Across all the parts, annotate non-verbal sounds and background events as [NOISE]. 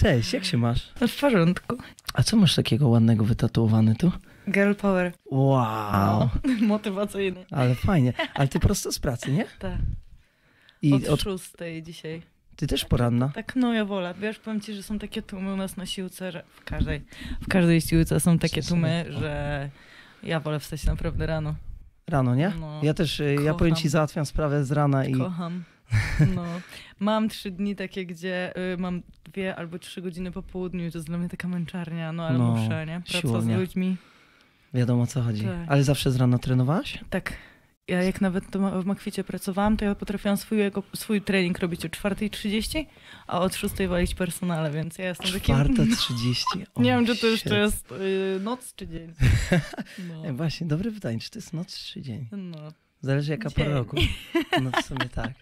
Cześć, jak się masz? No w porządku. A co masz takiego ładnego wytatuowane tu? Girl power. Wow, [LAUGHS] Motywacyjny. ale fajnie. Ale ty prosto z pracy, nie? Tak. I Od, od, szóstej dzisiaj. ty też poranna? Tak, no ja wolę. Wiesz, powiem ci, że są takie tłumy u nas na siłce, że w każdej, w każdej siłce są takie tłumy, że ja wolę wstać naprawdę rano. Rano, nie? No. Ja też, y, ja powiem ci, Kocham. załatwiam sprawę z rana i Kocham. No. Mam trzy dni takie, gdzie y, mam dwie albo trzy godziny po południu i to jest dla mnie taka męczarnia, no ale No, muszę, nie? Praca siłownia. z ludźmi. wiadomo o co chodzi. Tak. Ale zawsze z rana trenowałaś? Tak. Ja jak nawet to ma- w Makwicie pracowałam, to ja potrafiłam swój, jako, swój trening robić o 4.30, a od 6.00 walić personale, więc ja jestem takim... Czwarta trzydzieści. O, [LAUGHS] Nie wiem, czy to shit. jeszcze jest y, noc czy dzień. [LAUGHS] No. Właśnie, dobre pytanie, czy to jest noc czy dzień? no. Zależy jaka pora Dzień. roku. No w sumie tak.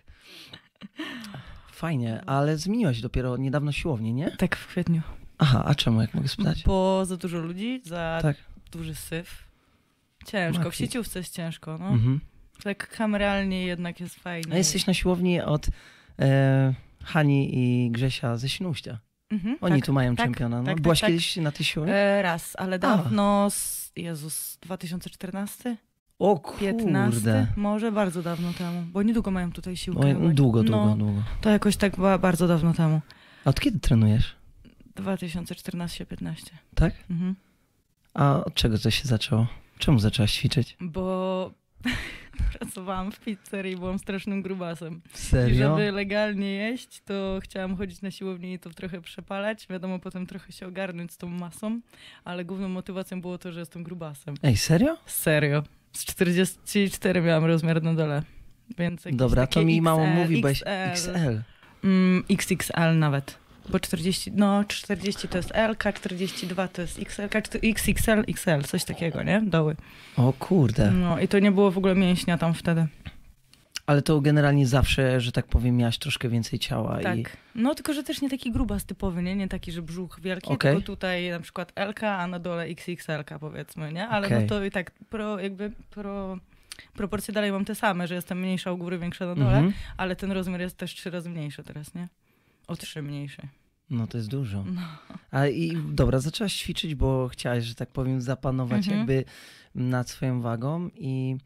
Fajnie, ale zmieniłaś dopiero niedawno siłownię, nie? Tak, w kwietniu. Aha, a czemu, jak mogę spytać? Bo za dużo ludzi, za Tak. duży syf. Ciężko, w Makwi. sieciówce jest ciężko, no. Mhm. Tak kameralnie jednak jest fajnie. A jesteś na siłowni od e, Hani i Grzesia ze Świnoujścia. Mhm, Oni tak. tu mają tak, czempiona. No. tak, tak, Byłaś tak. kiedyś na tej siłowni? E, raz, ale dawno, z, Jezus, 2014? O 15? kurde. Może bardzo dawno temu, bo niedługo mają tutaj siłkę. O, długo, długo, no, długo. To jakoś tak ba- bardzo dawno temu. A od kiedy trenujesz? 2014-15. Tak? Mhm. A od czego to się zaczęło? Czemu zaczęłaś ćwiczyć? Bo [LAUGHS] pracowałam w pizzerii, byłam strasznym grubasem. I Serio? żeby legalnie jeść, to chciałam chodzić na siłownię i to trochę przepalać. Wiadomo, potem trochę się ogarnąć z tą masą, ale główną motywacją było to, że jestem grubasem. Ej, serio? Serio. Z 44 miałam rozmiar na dole. Więc Dobra, to mi mało XL, mówi, bo XL. XL. Mm, XXL nawet. Bo 40, no 40 to jest L, 42 to jest XL, XXL, XL, coś takiego, nie? Doły. O kurde. No i to nie było w ogóle mięśnia tam wtedy. Ale to generalnie zawsze, że tak powiem, miałaś troszkę więcej ciała Tak. i... No tylko, że też nie taki grubas typowy, nie? Nie taki, że brzuch wielki, Okej. tylko tutaj na przykład L, a na dole XXL powiedzmy, nie? Ale Okej. no to i tak pro, jakby pro, proporcje dalej mam te same, że jestem mniejsza u góry, większa na dole, Mhm. ale ten rozmiar jest też trzy razy mniejszy teraz, nie? O trzy mniejszy. No to jest dużo. No. A i dobra, zaczęłaś ćwiczyć, bo chciałaś, że tak powiem, zapanować Mhm. jakby nad swoją wagą i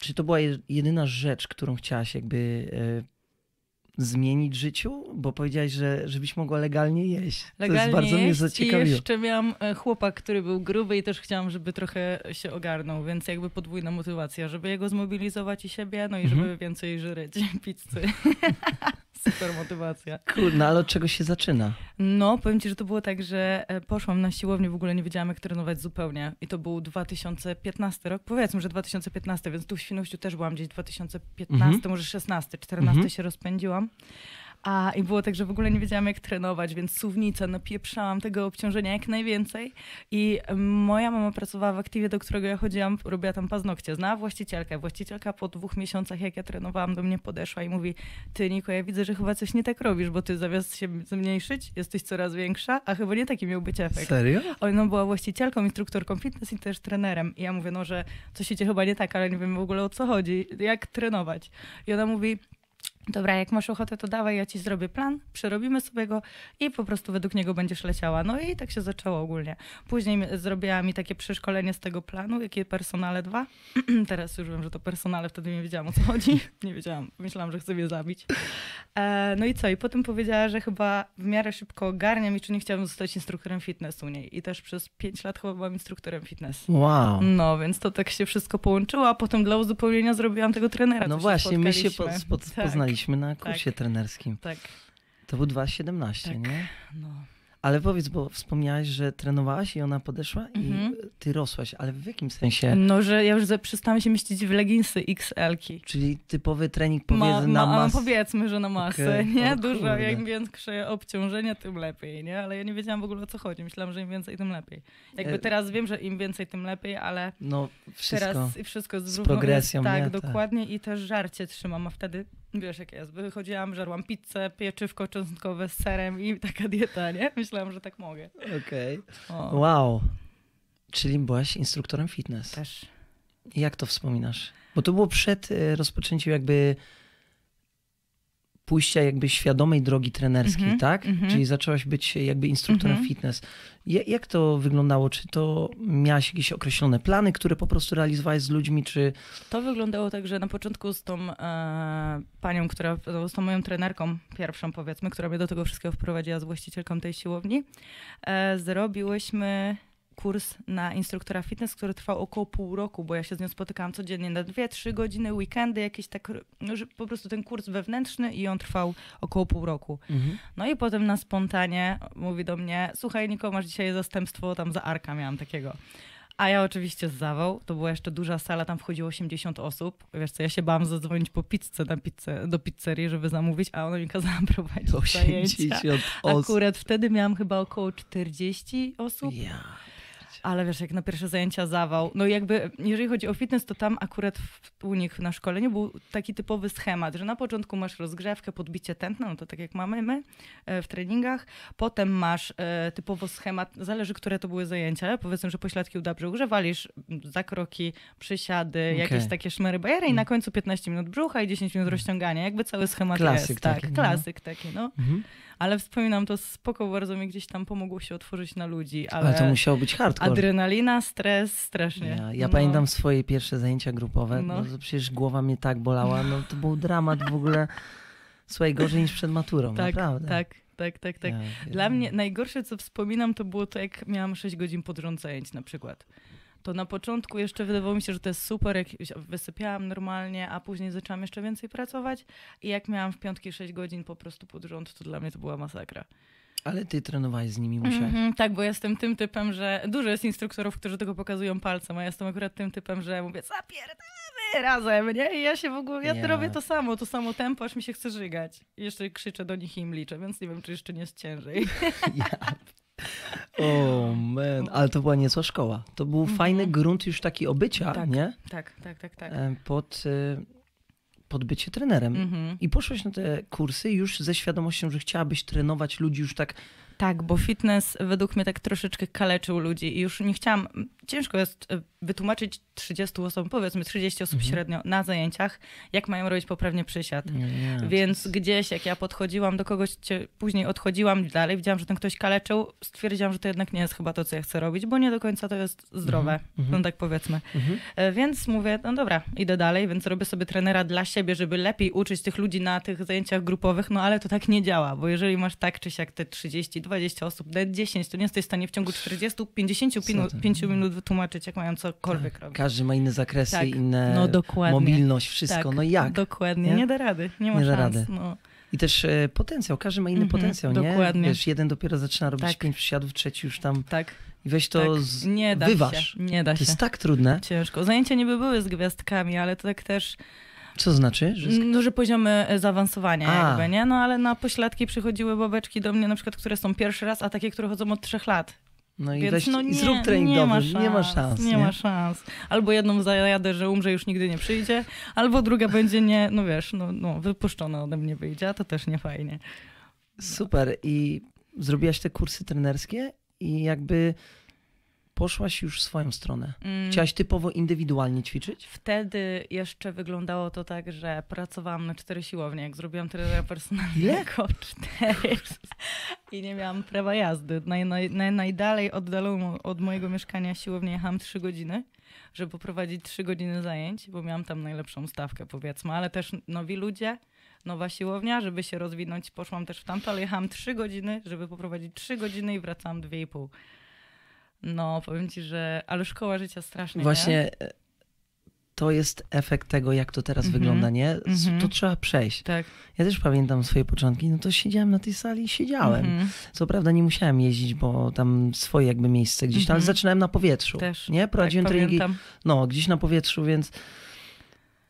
czy to była je- jedyna rzecz, którą chciałaś jakby e, zmienić w życiu? Bo powiedziałaś, że żebyś mogła legalnie jeść. Legalnie to jest bardzo mnie jeść i zaciekawiło. jeszcze miałam e, chłopak, który był gruby i też chciałam, żeby trochę się ogarnął, więc jakby podwójna motywacja, żeby jego zmobilizować i siebie, no i żeby Mhm. więcej żreć [LAUGHS] pizzy. [LAUGHS] Super motywacja. Kurde, ale od czego się zaczyna? No, powiem ci, że to było tak, że e, poszłam na siłownię, w ogóle nie wiedziałam, jak trenować zupełnie. I to był 2015 rok. Powiedzmy, że 2015, więc tu w Świnoujściu też byłam gdzieś 2015, Mhm. może 16, 14 Mhm. się rozpędziłam. A i było tak, że w ogóle nie wiedziałam, jak trenować, więc suwnicę napieprzałam tego obciążenia jak najwięcej. I moja mama pracowała w aktywie, do którego ja chodziłam, robiła tam paznokcie. Znała właścicielkę. Właścicielka po dwóch miesiącach, jak ja trenowałam, do mnie podeszła i mówi: Ty, Niko, ja widzę, że chyba coś nie tak robisz, bo ty zamiast się zmniejszyć, jesteś coraz większa, a chyba nie taki miał być efekt. Serio? Ona była właścicielką, instruktorką fitness i też trenerem. I ja mówię, no, że coś idzie chyba nie tak, ale nie wiem w ogóle o co chodzi, jak trenować. I ona mówi, dobra, jak masz ochotę, to dawaj, ja ci zrobię plan, przerobimy sobie go i po prostu według niego będziesz leciała. No i tak się zaczęło ogólnie. Później zrobiła mi takie przeszkolenie z tego planu, jakie personale dwa. [CLEARS THROAT] Teraz już wiem, że to personale, wtedy nie wiedziałam o co chodzi. [LAUGHS] Nie wiedziałam, myślałam, że chce mnie zabić. E, no i co? I potem powiedziała, że chyba w miarę szybko ogarniam i czy nie chciałabym zostać instruktorem fitness u niej. I też przez pięć lat chyba byłam instruktorem fitness. Wow. No, więc to tak się wszystko połączyło, a potem dla uzupełnienia zrobiłam tego trenera. No właśnie, my się po, spod, [LAUGHS] Tak, poznaliśmy na kursie trenerskim. Tak, To był 2,17, Tak. nie? no. Ale powiedz, bo wspomniałaś, że trenowałaś i ona podeszła Mhm. i ty rosłaś, ale w jakim sensie? No, że ja już przestałam się mieścić w leginsy XL-ki. Czyli typowy trening Ma, powiedzmy ma, na mas... powiedzmy, że na masę, Okej, nie? o Dużo, im większe obciążenie, tym lepiej, nie? Ale ja nie wiedziałam w ogóle o co chodzi. Myślałam, że im więcej, tym lepiej. Jakby E, teraz wiem, że im więcej, tym lepiej, ale No wszystko. teraz i wszystko z równo- progresją, Tak, nie? Tak. dokładnie i też żarcie trzymam, a wtedy wiesz jak jest. Wychodziłam, żarłam pizzę, pieczywko czosnkowe z serem i taka dieta, nie? Myślałam, że tak mogę. Okej. O, Wow. Czyli byłaś instruktorem fitness. też. Jak to wspominasz? Bo to było przed e, rozpoczęciem jakby pójścia jakby świadomej drogi trenerskiej, Mhm, tak? mhm. Czyli zaczęłaś być jakby instruktorem Mhm. fitness. Ja- Jak to wyglądało? Czy to miałaś jakieś określone plany, które po prostu realizowałaś z ludźmi, czy... To wyglądało tak, że na początku z tą e, panią, która, no, z tą moją trenerką pierwszą powiedzmy, która mnie do tego wszystkiego wprowadziła z właścicielką tej siłowni, e, zrobiłyśmy kurs na instruktora fitness, który trwał około pół roku, bo ja się z nią spotykałam codziennie na dwie, trzy godziny, weekendy, jakieś tak, no, że po prostu ten kurs wewnętrzny i on trwał około pół roku. Mhm. No i potem na spontanie mówi do mnie, słuchaj Niko, masz dzisiaj zastępstwo tam za Arka, miałam takiego. A ja oczywiście z zawał, to była jeszcze duża sala, tam wchodziło 80 osób. Wiesz co, ja się bałam zadzwonić po pizzę, na pizzę do pizzerii, żeby zamówić, a ona mi kazała [LAUGHS] prowadzić To zajęcia. 80 osób. Akurat wtedy miałam chyba około 40 osób. Ja. Ale wiesz, jak na pierwsze zajęcia zawał, no jakby, jeżeli chodzi o fitness, to tam akurat w, u nich na szkoleniu był taki typowy schemat, że na początku masz rozgrzewkę, podbicie tętna, no to tak jak mamy my e, w treningach, potem masz e, typowo schemat, zależy, które to były zajęcia, ale powiedzmy, że pośladki uda brzuch, że walisz zakroki, przysiady, Okej. jakieś takie szmery bajery i Mm. na końcu 15 minut brzucha i 10 minut rozciągania, jakby cały schemat Klasyk jest. taki, tak, no. klasyk taki, no. Mhm. Ale wspominam, to spoko bardzo mi gdzieś tam pomogło się otworzyć na ludzi, ale... Ale to musiało być hardcore. Adrenalina, stres, strasznie. Ja, ja No. pamiętam swoje pierwsze zajęcia grupowe. No. No. to przecież głowa mnie tak bolała. No to był dramat w ogóle. Słuchaj, gorzej niż przed maturą, Tak, naprawdę. tak, tak, tak, tak. Ja Dla pierdolę. mnie najgorsze, co wspominam, to było to, jak miałam 6 godzin pod rząd zajęć na przykład. To na początku jeszcze wydawało mi się, że to jest super, jak wysypiałam normalnie, a później zaczęłam jeszcze więcej pracować i jak miałam w piątki 6 godzin po prostu pod rząd, to dla mnie to była masakra. Ale ty trenowałeś z nimi, musiałeś. Mhm, tak, bo jestem tym typem, że dużo jest instruktorów, którzy tego pokazują palcem, a ja jestem akurat tym typem, że mówię, zapierdamy razem, nie? I ja się w ogóle, ja Ja. robię to samo, to samo tempo, aż mi się chce żygać. I jeszcze krzyczę do nich i im liczę, więc nie wiem, czy jeszcze nie jest ciężej. [LAUGHS] Ja. O man, ale to była niezła szkoła. To był Mhm. fajny grunt już taki obycia, Tak. nie? tak, tak, tak, tak. E, Pod, e, pod bycie trenerem. Mhm. I poszłaś na te kursy już ze świadomością, że chciałabyś trenować ludzi już tak Tak, bo fitness według mnie tak troszeczkę kaleczył ludzi i już nie chciałam, ciężko jest e, wytłumaczyć 30 osobom, powiedzmy 30 osób Mhm. średnio na zajęciach, jak mają robić poprawnie przysiad. Nie. Więc gdzieś, jak ja podchodziłam do kogoś, później odchodziłam dalej, widziałam, że ten ktoś kaleczył, stwierdziłam, że to jednak nie jest chyba to, co ja chcę robić, bo nie do końca to jest zdrowe, Mhm, mhm. no tak powiedzmy. Mhm. E, Więc mówię, no dobra, idę dalej, więc robię sobie trenera dla siebie, żeby lepiej uczyć tych ludzi na tych zajęciach grupowych, no ale to tak nie działa, bo jeżeli masz tak czy siak te 30, 20 osób, nawet 10, to nie jesteś w stanie w ciągu 40, 50 Co minut, ty? 5 minut wytłumaczyć, jak mają cokolwiek robić. Każdy ma inne zakresy, Tak. inne No dokładnie. mobilność, wszystko. Tak, No jak? Dokładnie, Nie? nie? da rady, nie ma Nie da szans. rady. No. I też e, potencjał, każdy ma inny Mhm, potencjał, nie? dokładnie. Wiesz, jeden dopiero zaczyna robić Tak. pięć przysiadów, trzeci już tam Tak, i weź to tak. z... nie da wyważ. się. Nie da To się. jest tak trudne. Ciężko. Zajęcia niby były z gwiazdkami, ale to tak też, Co znaczy? Że... z- no, że poziomy e, zaawansowania A. jakby, nie? No ale na pośladki przychodziły babeczki do mnie na przykład, które są pierwszy raz, a takie, które chodzą od trzech lat. No i Więc weź no nie, zrób trening nie ma szans, nie ma szans. Nie, ma szans. Albo jedną zajadę, że umrze, już nigdy nie przyjdzie, albo druga będzie nie, no wiesz, no, no wypuszczona ode mnie wyjdzie, a to też nie fajnie. Super. I zrobiłaś te kursy trenerskie i jakby poszłaś już w swoją stronę. Mm. Chciałaś typowo indywidualnie ćwiczyć? Wtedy jeszcze wyglądało to tak, że pracowałam na cztery siłownie. Jak zrobiłam trenera personalnego, [LAUGHS] cztery. I nie miałam prawa jazdy. Naj, naj, naj, najdalej oddaloną od mojego mieszkania siłownię jechałam trzy godziny, żeby poprowadzić trzy godziny zajęć, bo miałam tam najlepszą stawkę, powiedzmy. Ale też nowi ludzie, nowa siłownia, żeby się rozwinąć. Poszłam też w tamto, ale jechałam trzy godziny, żeby poprowadzić trzy godziny i wracałam dwie i pół. No, powiem ci, że... Ale szkoła życia strasznie, nie? Właśnie e, to jest efekt tego, jak to teraz Mhm. wygląda, nie? S- Mhm. To trzeba przejść. Tak. Ja też pamiętam swoje początki, no to siedziałem na tej sali i siedziałem. Mhm. Co prawda nie musiałem jeździć, bo tam swoje jakby miejsce gdzieś tam, ale Mhm. zaczynałem na powietrzu. Też. Nie? Prowadziłem tak, treningi, pamiętam. no gdzieś na powietrzu, więc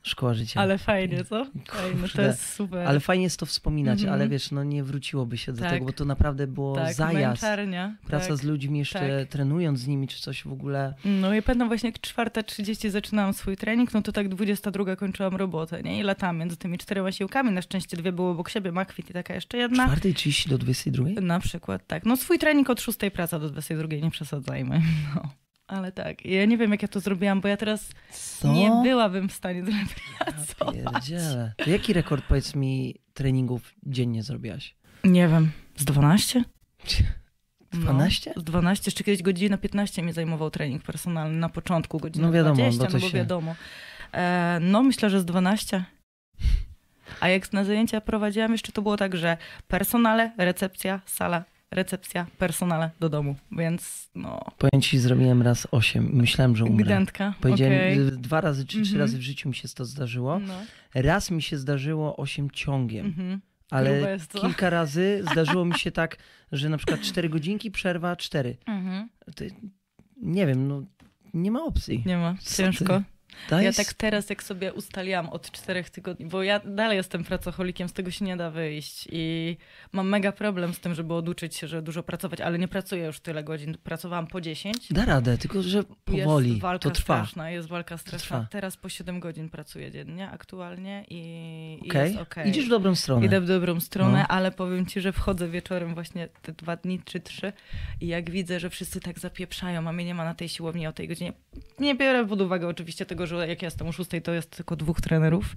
szkoła życia. Ale fajnie, co? Fajne, to jest super. Ale fajnie jest to wspominać, Mhm. ale wiesz, no nie wróciłoby się do Tak. tego, bo to naprawdę było tak, zajazd. męczarnia. Praca tak. z ludźmi jeszcze tak. trenując z nimi, czy coś w ogóle. No i pamiętam właśnie jak 4.30 zaczynałam swój trening, no to tak 22 kończyłam robotę, nie? I latałam między tymi czterema siłkami, na szczęście dwie były obok siebie, makwit i taka jeszcze jedna. 4.30 do 22? Na przykład, tak. No swój trening od 6 praca do 22, nie przesadzajmy. [LAUGHS] No. Ale tak, ja nie wiem jak ja to zrobiłam, bo ja teraz Co? nie byłabym w stanie tyle Ja pracować. pierdzielę. To jaki rekord, powiedz mi, treningów dziennie zrobiłaś? Nie wiem, z 12? 12? [LAUGHS] No, z 12, jeszcze kiedyś godzina 15 mnie zajmował trening personalny, na początku godzina No wiadomo, 20, bo to no bo się- wiadomo. E, no myślę, że z 12. A jak na zajęcia prowadziłam, jeszcze to było tak, że personale, recepcja, sala, recepcja, personale do domu, więc no, Powiem ci, zrobiłem raz 8 i myślałem, że umrę. gdętka, Powiedziałem, okej. y, dwa razy czy trzy Mhm. razy w życiu mi się to zdarzyło. No, Raz mi się zdarzyło 8 ciągiem, mhm. Ale kilka razy zdarzyło mi się tak, że na przykład 4 godzinki, przerwa 4. Mhm. Nie wiem, no nie ma opcji. Nie ma, ciężko. To Ja tak teraz, jak sobie ustaliłam od czterech tygodni, bo ja dalej jestem pracocholikiem, z tego się nie da wyjść i mam mega problem z tym, żeby oduczyć się, że dużo pracować, ale nie pracuję już tyle godzin. Pracowałam po 10. Da radę, tylko że powoli, jest walka to trwa. straszna, jest walka straszna. Teraz po 7 godzin pracuję dziennie aktualnie i, i Okej, jest okej. idziesz w dobrą stronę. Idę w dobrą stronę, No. ale powiem ci, że wchodzę wieczorem właśnie te dwa dni czy trzy i jak widzę, że wszyscy tak zapieprzają, a mnie nie ma na tej siłowni o tej godzinie. Nie biorę pod uwagę oczywiście tego, że jak ja jestem o szóstej, to jest tylko dwóch trenerów,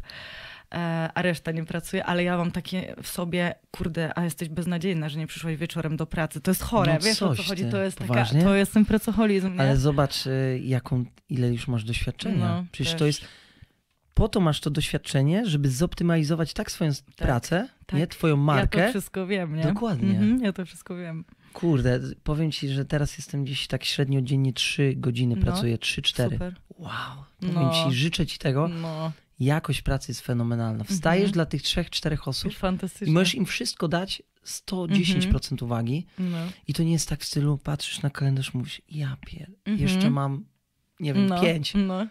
e, a reszta nie pracuje, ale ja mam takie w sobie, kurde, a jesteś beznadziejna, że nie przyszłaś wieczorem do pracy. To jest chore, No wiesz o co chodzi? To jest, taka, to jest ten pracoholizm, nie? Ale zobacz, y, jaką, ile już masz doświadczenia. No, Przecież też. to jest. Po to masz to doświadczenie, żeby zoptymalizować tak swoją pracę, tak. nie? Twoją Ja markę. to wszystko wiem, nie? Dokładnie. Mhm, ja to wszystko wiem. Kurde, powiem ci, że teraz jestem gdzieś tak średnio dziennie 3 godziny No, pracuję, 3-4. Super. Wow. Powiem No. ci, życzę ci tego. No, Jakość pracy jest fenomenalna. Wstajesz Mhm. dla tych 3-4 osób już fantastycznie. i możesz im wszystko dać 110% uwagi. No. I to nie jest tak w stylu, patrzysz na kalendarz, mówisz, ja pier, Mhm. jeszcze mam, nie wiem, no, 5. No.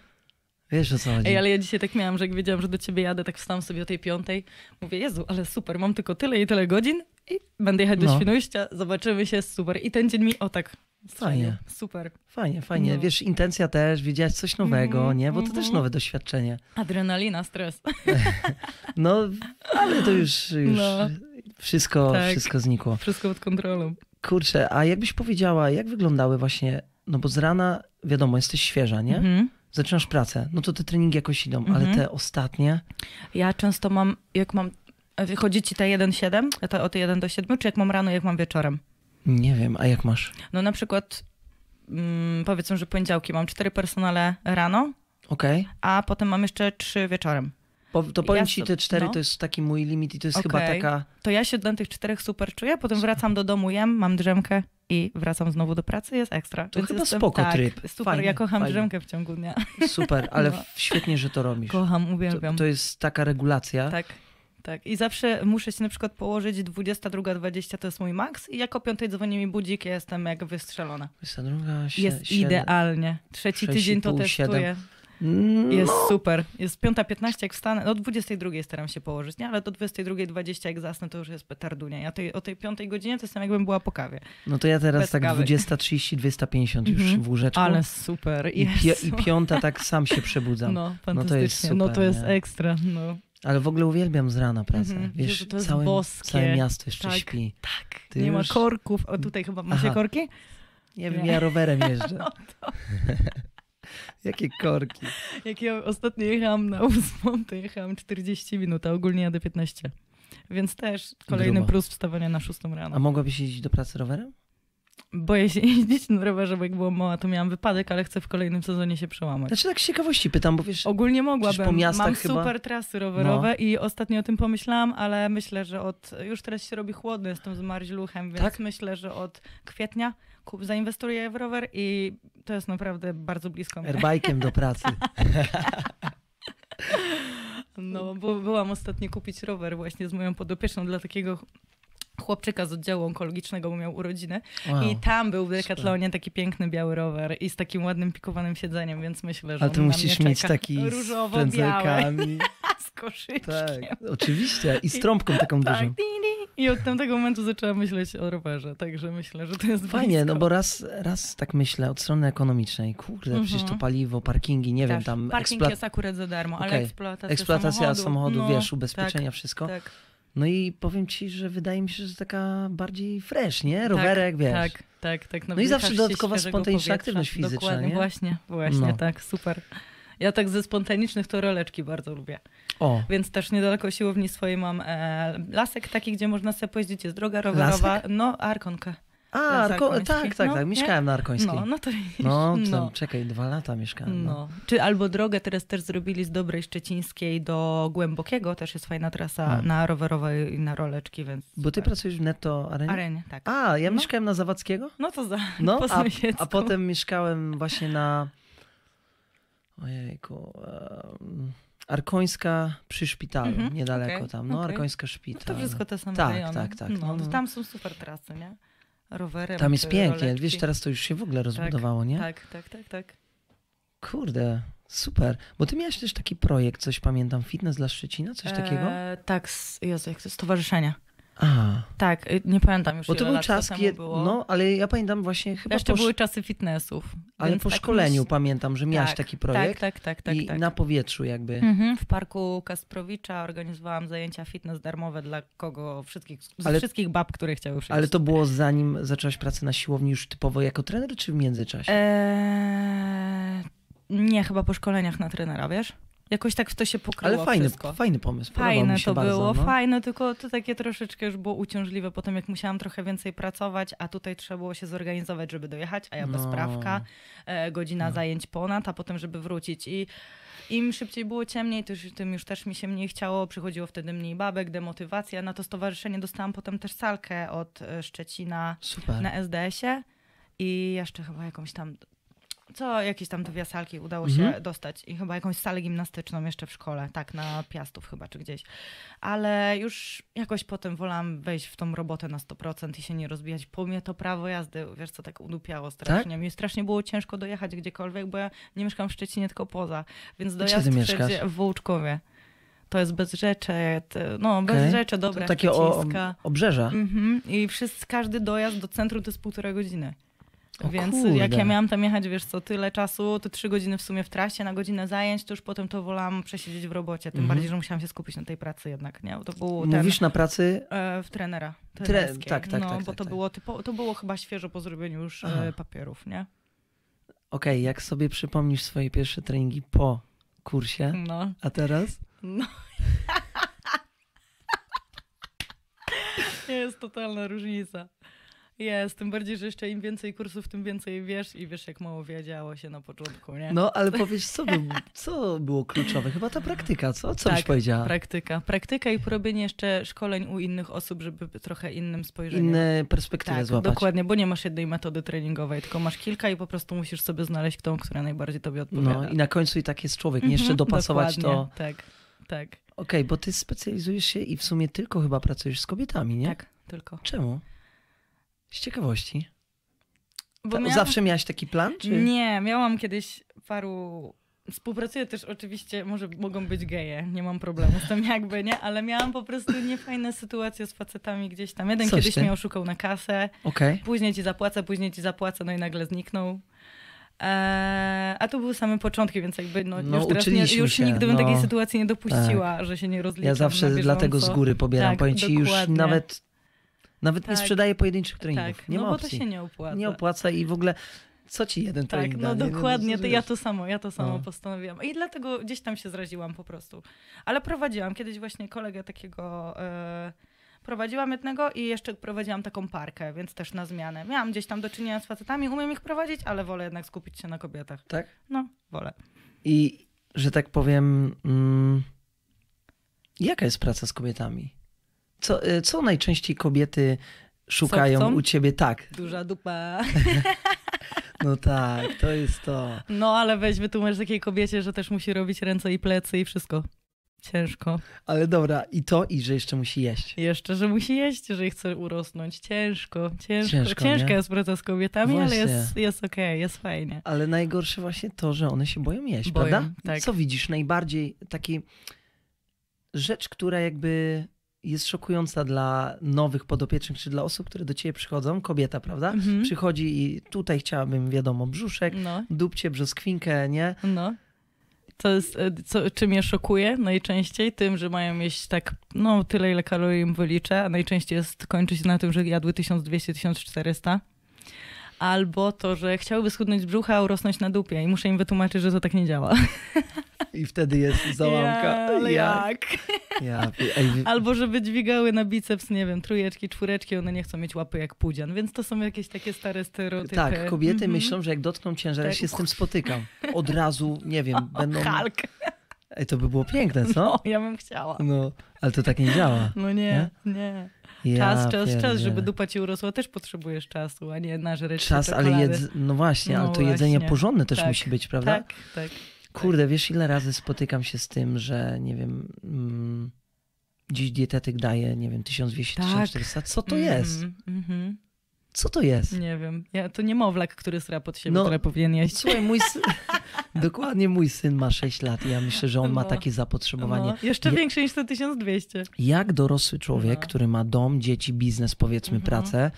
Wiesz o co chodzi. Ej, ale ja dzisiaj tak miałam, że jak wiedziałam, że do ciebie jadę, tak wstałam sobie o tej piątej. Mówię, Jezu, ale super, mam tylko tyle i tyle godzin i będę jechać do No. Świnoujścia, zobaczymy się, super. I ten dzień mi, o tak. Fajnie. Super. Fajnie, fajnie. No. Wiesz, intencja też, wiedziałeś coś nowego, Mhm, nie? Bo to też mhm. nowe doświadczenie. Adrenalina, stres. [LAUGHS] No, ale to już, już No. wszystko, Tak. wszystko znikło. Wszystko pod kontrolą. Kurczę, a jakbyś powiedziała, jak wyglądały właśnie, no bo z rana, wiadomo, jesteś świeża, nie? Mhm. Zaczynasz pracę, no to te treningi jakoś idą, ale Mhm. te ostatnie, Ja często mam, jak mam, chodzi ci te 1-7, te, o te 1 do 7, czy jak mam rano, jak mam wieczorem? nie wiem, a jak masz? No na przykład, mm, powiedzmy, że poniedziałki mam cztery personale rano, Okej? a potem mam jeszcze trzy wieczorem. Po, to powiem Ja ci, te cztery no. to jest taki mój limit i to jest chyba Okej. taka, To ja się na tych czterech super czuję, potem wracam do domu, jem, mam drzemkę i wracam znowu do pracy, jest ekstra. To Więc chyba jestem, spoko tak, tryb. Super, Fajnie, ja kocham fajnie. drzemkę w ciągu dnia. super, ale [LAUGHS] No. świetnie, że to robisz. Kocham, To, uwielbiam. to jest taka regulacja. Tak, tak. I zawsze muszę się na przykład położyć 22.20 to jest mój maks i jak o 5 dzwoni mi budzik, ja jestem jak wystrzelona. Jest ta druga, sie, Jest siedem. idealnie. Trzeci sześć i tydzień to pół, testuję. Mm, Jest super. Jest 5.15 jak wstanę, no 22 staram się położyć, nie? Ale do 22.20 jak zasnę to już jest petardunia. Ja tej, o tej 5 godzinie to jestem jakbym była po kawie. No to ja teraz Bez tak kawy. 20.30, 250 już Mhm. w łóżeczku. Ale super. I, pi-. I piąta tak sam się przebudzam. No, No fantastycznie. to jest No super, to jest ekstra. No. Ale w ogóle uwielbiam z rana pracę. Mhm. Wiesz, Jezu, to jest całe, boskie. całe miasto jeszcze Tak. śpi. Tak. Ty nie już- ma korków. O tutaj chyba macie Aha. korki? Nie wiem, ja rowerem jeżdżę. [LAUGHS] No [LAUGHS] Jakie korki. Jak ja ostatnio jechałam na ósmą, to jechałam 40 minut, a ogólnie jadę 15. Więc też kolejny Grubo. plus wstawania na szóstą rano. A mogłabyś jeździć do pracy rowerem? Boję się [LAUGHS] jeździć na rowerze, bo jak byłam mała, to miałam wypadek, ale chcę w kolejnym sezonie się przełamać. Znaczy tak z ciekawości pytam, bo wiesz, Ogólnie mogłabym. Po miastach Mam chyba- No. super trasy rowerowe i ostatnio o tym pomyślałam, ale myślę, że od. Już teraz się robi chłodno, jestem z marzluchem, więc Tak? myślę, że od kwietnia kup, zainwestuję w rower i to jest naprawdę bardzo blisko mnie. airbike'iem do pracy. [LAUGHS] [LAUGHS] No, bo byłam ostatnio kupić rower właśnie z moją podopieczną dla takiego chłopczyka z oddziału onkologicznego, bo miał urodziny. Wow. I tam był w Decathlonie taki piękny biały rower i z takim ładnym pikowanym siedzeniem, więc myślę, że Ale ty musisz mieć taki z różowo-biały pędzelkami. [LAUGHS] z koszyczkiem. Tak, oczywiście. I z trąbką taką Tak, dużą. I od tamtego momentu zaczęłam myśleć o rowerze, także myślę, że to jest Fajnie, blisko. no bo raz, raz tak myślę od strony ekonomicznej. Kurde, Mhm. przecież to paliwo, parkingi, nie wiem, Też. tam Parking eksploat- jest akurat za darmo, ale Okej. eksploatacja, eksploatacja samochodu, samochodu, no, wiesz, ubezpieczenia, wszystko. Tak, No i powiem ci, że wydaje mi się, że taka bardziej fresh, nie? Rowerek, wiesz. tak, tak, tak. No i zawsze dodatkowa spontaniczna aktywność fizyczna, Dokładnie, nie? właśnie, właśnie, No. tak, super. Ja tak ze spontanicznych to roleczki bardzo lubię. O, Więc też niedaleko siłowni swojej mam e, lasek taki, gdzie można sobie pojeździć, jest droga rowerowa. Lasek? No, Arkonkę. A, Arko, Arkoński. tak, tak, No, tak. nie? Mieszkałem na Arkońskiej. No, no to. No, to, no. czekaj, dwa lata mieszkałem. No. No. Czy albo drogę teraz też zrobili z Dobrej Szczecińskiej do Głębokiego, też jest fajna trasa A. na rowerowe i na roleczki, więc... Bo ty super. pracujesz w Netto Arenie? Arenie, tak. A, ja No. mieszkałem na Zawadzkiego. No to za, No, po a, a potem mieszkałem właśnie na. Ojejku. Um, Arkońska przy szpitalu, Mhm, niedaleko okej, tam. No, okej. Arkońska No szpital. to wszystko te same Tak, rejony. tak, tak. No, No, no. Tam są super trasy, nie? Rowerem. Tam jest pięknie. roleczki. Wiesz, teraz to już się w ogóle rozbudowało, nie? Tak, tak, tak, tak. Kurde, super. Bo ty miałeś też taki projekt, coś pamiętam, fitness dla Szczecina, coś takiego? E, tak, Jezu, jak to stowarzyszenia. A, Tak, y, nie pamiętam już bo to był czas, kiedy, no, ale ja pamiętam właśnie chyba Jeszcze po, były czasy fitnessów. ale po tak szkoleniu myśl- pamiętam, że miałeś tak, taki projekt Tak, tak, tak, tak. i tak. na powietrzu jakby. Mhm, w parku Kasprowicza organizowałam zajęcia fitness darmowe dla kogo, wszystkich, Ale- wszystkich bab, które chciały przyjść. Ale to było zanim zaczęłaś pracę na siłowni już typowo jako trener, czy w międzyczasie? Eee, nie, chyba po szkoleniach na trenera, wiesz? Jakoś tak w to się pokryło Ale fajny, wszystko. fajny pomysł. Fajne to bardzo, było, no. fajne, tylko to takie troszeczkę już było uciążliwe potem, jak musiałam trochę więcej pracować, a tutaj trzeba było się zorganizować, żeby dojechać, a ja bez No. prawka, e, godzina No. zajęć ponad, a potem, żeby wrócić. I im szybciej było ciemniej, to już, tym już też mi się mniej chciało, przychodziło wtedy mniej babek, demotywacja. Na to stowarzyszenie dostałam potem też salkę od e, Szczecina Super. na SDS-ie i jeszcze chyba jakąś tam, co, jakieś tam dwie salki udało Mhm. się dostać i chyba jakąś salę gimnastyczną jeszcze w szkole, tak, na Piastów chyba, czy gdzieś. Ale już jakoś potem wolałam wejść w tą robotę na 100% i się nie rozbijać. Po mnie to prawo jazdy, wiesz co, tak udupiało strasznie. Mi strasznie było ciężko dojechać gdziekolwiek, bo ja nie mieszkam w Szczecinie, tylko poza. Więc dojazd wszędzie w Wołczkowie. To jest bez rzeczy, no bez rzeczy, dobra, to takie o, obrzeża. Mhm. I wszyscy, każdy dojazd do centrum to jest półtora godziny. O Więc kurde. jak ja miałam tam jechać, wiesz co, tyle czasu, to trzy godziny w sumie w trasie, na godzinę zajęć, to już potem to wolałam przesiedzieć w robocie. Tym Mhm. bardziej, że musiałam się skupić na tej pracy jednak, nie? Bo To był ten, Mówisz na pracy, e, w trenera. Tre- tak, tak, no, tak, bo tak, to, tak. Było typo, to było chyba świeżo po zrobieniu już Aha. e, papierów, nie? okej, jak sobie przypomnisz swoje pierwsze treningi po kursie, No. a teraz? no. [LAUGHS] Jest totalna różnica. Jest, tym bardziej, że jeszcze im więcej kursów, tym więcej wiesz i wiesz, jak mało wiedziało się na początku, nie? No, ale [LAUGHS] powiedz, co, był, co było kluczowe? Chyba ta praktyka, co? Co byś Tak, powiedziała? Praktyka. Praktyka i porobienie jeszcze szkoleń u innych osób, żeby trochę innym spojrzeniem. Inne perspektywy tak, złapać. dokładnie, bo nie masz jednej metody treningowej, tylko masz kilka i po prostu musisz sobie znaleźć tą, która najbardziej tobie odpowiada. No i na końcu i tak jest człowiek, nie jeszcze Mhm, dopasować to. dokładnie, Tak, tak, Okej, bo ty specjalizujesz się i w sumie tylko chyba pracujesz z kobietami, nie? tak, tylko. Czemu? Z ciekawości. Bo Ta- miałam- Zawsze miałaś taki plan? Czy... Nie, miałam kiedyś paru... Współpracuję też oczywiście, może mogą być geje, nie mam problemu z tym jakby, nie? Ale miałam po prostu niefajne sytuacje z facetami gdzieś tam. Jeden Coś kiedyś ty. mnie oszukał na kasę, Okej. później ci zapłacę, później ci zapłacę, no i nagle zniknął. Eee, a to były same początki, więc jakby no, No, już, teraz nie, już się, nigdy bym no. takiej sytuacji nie dopuściła, że się nie rozliczam Ja zawsze dlatego z góry pobieram. Tak, ci, już dokładnie. Nawet, nawet nie Tak. sprzedaję pojedynczych treningów. Tak, nie no ma bo opcji. to się nie opłaca. Nie opłaca i w ogóle co ci jeden Tak, trening no da? nie? dokładnie, no, to ja to samo, ja to samo No. postanowiłam. I dlatego gdzieś tam się zraziłam po prostu. Ale prowadziłam kiedyś właśnie kolegę takiego, e, prowadziłam jednego i jeszcze prowadziłam taką parkę, więc też na zmianę. Miałam gdzieś tam do czynienia z facetami, umiem ich prowadzić, ale wolę jednak skupić się na kobietach. Tak? No, wolę. I że tak powiem, mm, jaka jest praca z kobietami? Co, y, co najczęściej kobiety szukają u ciebie? Tak, Duża dupa. [LAUGHS] no tak, to jest to. No, ale weź wytłumacz takiej kobiecie, że też musi robić ręce i plecy i wszystko. Ciężko. Ale dobra, i to, i że jeszcze musi jeść. Jeszcze, że musi jeść, jeżeli chce urosnąć. Ciężko, ciężko. Ciężko, Ciężka nie? jest praca z kobietami, ale Właśnie. jest, jest okej, jest fajnie. Ale najgorsze właśnie to, że one się boją jeść, Boją, prawda? tak. Co widzisz najbardziej taki rzecz, która jakby jest szokująca dla nowych podopiecznych, czy dla osób, które do ciebie przychodzą, kobieta, prawda? Mhm. Przychodzi i tutaj chciałabym, wiadomo, brzuszek, No, dupcie, brzoskwinkę, nie? no. To jest, e, co, czym mnie szokuje najczęściej? Tym, że mają jeść tak, no tyle, ile kalorii im wyliczę, a najczęściej jest, kończy się na tym, że jadły 1200-1400. Albo to, że chciałyby schudnąć z brzucha, a urosnąć na dupie i muszę im wytłumaczyć, że to tak nie działa. [LAUGHS] I wtedy jest załamka. Ja, ale jak? [LAUGHS] Ja, Albo żeby dźwigały na biceps, nie wiem, trójeczki, czwóreczki, one nie chcą mieć łapy jak pudzian, więc to są jakieś takie stare stereotypy. tak, kobiety Mhm. myślą, że jak dotkną ciężara, ja Tak. się z tym spotykam. Od razu, nie wiem, [LAUGHS] będą... Hulk. Ej, to by było piękne, co? No, ja bym chciała. No, ale to tak nie działa. No nie, nie. Ja Czas, czas, czas, pierdzielę. żeby dupa ci urosła, też potrzebujesz czasu, a nie nażreć Czas, ale jedz... no właśnie, No ale to jedzenie właśnie. porządne też Tak, musi być, prawda? Tak, tak. Kurde, wiesz ile razy spotykam się z tym, że nie wiem, mm, dziś dietetyk daje, nie wiem, 1200, Tak. 1400. Co to jest? Mhm, mhm. Co to jest? Nie wiem. Ja, to niemowlak, który sra pod siebie, No, które powinien jeść. Słuchaj, mój syn, [LAUGHS] dokładnie mój syn ma 6 lat i ja myślę, że on ma No. takie zapotrzebowanie. No, jeszcze Je- większe niż te 1200. Jak dorosły człowiek, No. który ma dom, dzieci, biznes, powiedzmy, Mhm. pracę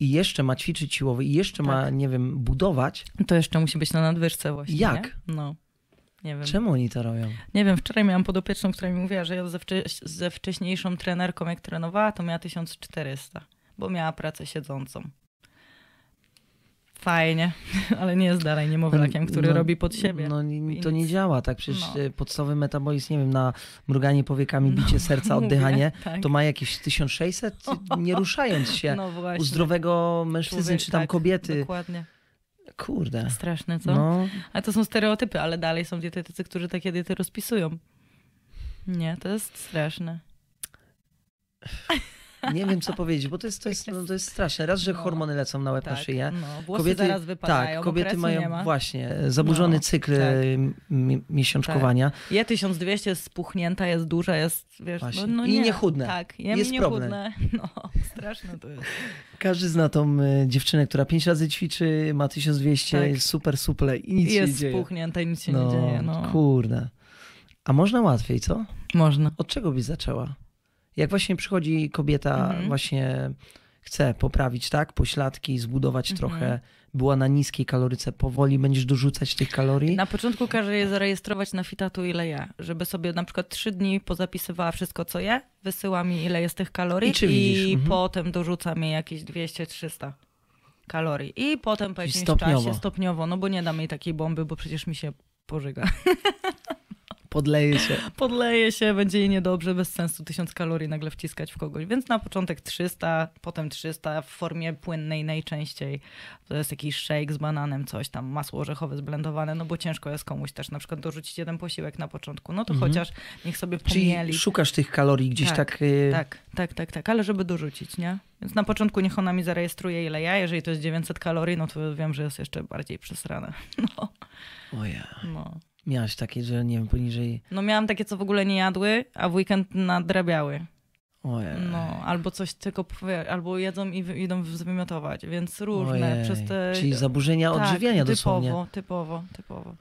i jeszcze ma ćwiczyć siłowo i jeszcze ma, Tak. nie wiem, budować, To jeszcze musi być na nadwyżce właśnie. Jak? Nie? No. Nie wiem. czemu oni to robią? Nie wiem, wczoraj miałam podopieczną, która mi mówiła, że ja ze, wcze- ze wcześniejszą trenerką, jak trenowała, to miała 1400, bo miała pracę siedzącą. Fajnie, [LAUGHS] ale nie jest dalej niemowlakiem, który No, robi pod siebie. No to nie działa, tak? Przecież No. e, podstawowy metabolizm, nie wiem, na mruganie powiekami, bicie serca, [LAUGHS] Mówię, oddychanie, tak. to ma jakieś 1600, [LAUGHS] nie ruszając się. No. U zdrowego mężczyzny Człowiek- czy tam tak, kobiety. Dokładnie. Kurde. Straszne, co? No, Ale to są stereotypy, ale dalej są dietetycy, którzy takie diety rozpisują. Nie, to jest straszne. Nie wiem co powiedzieć, bo to jest, to jest, no, to jest straszne. Raz, że No. hormony lecą na łeb na Tak, szyję. no, włosy zaraz wypadają, tak, kobiety mają nie ma. właśnie zaburzony No, cykl tak. miesiączkowania. Je 1200 jest spuchnięta, jest duża, jest, wiesz, Właśnie. no, no I nie. niechudne. Tak, jem Jest i problem. niechudne. [LAUGHS] No, straszne to jest. Każdy zna tą y, dziewczynę, która pięć razy ćwiczy, ma 1200, Tak. jest super suple i nic I się nie jest dzieje. spuchnięta i nic się no, nie dzieje. No. kurde. A można łatwiej, co? Można. Od czego byś zaczęła? Jak właśnie przychodzi kobieta, Mhm. właśnie chce poprawić, tak? Pośladki, zbudować Mhm. trochę, była na niskiej kaloryce, powoli będziesz dorzucać tych kalorii. Na początku każę je zarejestrować na fitatu ile je, żeby sobie na przykład trzy dni pozapisywała wszystko co je, wysyła mi ile jest tych kalorii I widzisz? Mhm. potem dorzuca mi jakieś 200-300 kalorii. I potem po jakimś stopniowo. czasie stopniowo, no bo nie dam jej takiej bomby, bo przecież mi się pożyga. [LAUGHS] Podleje się. [LAUGHS] Podleje się, będzie jej niedobrze, bez sensu 1000 kalorii nagle wciskać w kogoś. Więc na początek 300, potem 300 w formie płynnej najczęściej. To jest jakiś shake z bananem, coś tam, masło orzechowe zblendowane, no bo ciężko jest komuś też na przykład dorzucić jeden posiłek na początku. No to Mhm. chociaż niech sobie Czyli pomieli. szukasz tych kalorii gdzieś tak, Tak, y, Tak, tak, tak, tak, ale żeby dorzucić, nie? Więc na początku niech ona mi zarejestruje ile ja, jeżeli to jest 900 kalorii, no to wiem, że jest jeszcze bardziej przesrane. [LAUGHS] No, Ojej. no. Miałaś takie, że nie wiem, poniżej... no miałam takie, co w ogóle nie jadły, a w weekend nadrabiały. Ojej. No, albo coś tylko, albo jedzą i wy, idą zwymiotować, więc różne Ojej. przez te... Czyli zaburzenia tak, odżywiania typowo, dosłownie. Typowo, typowo.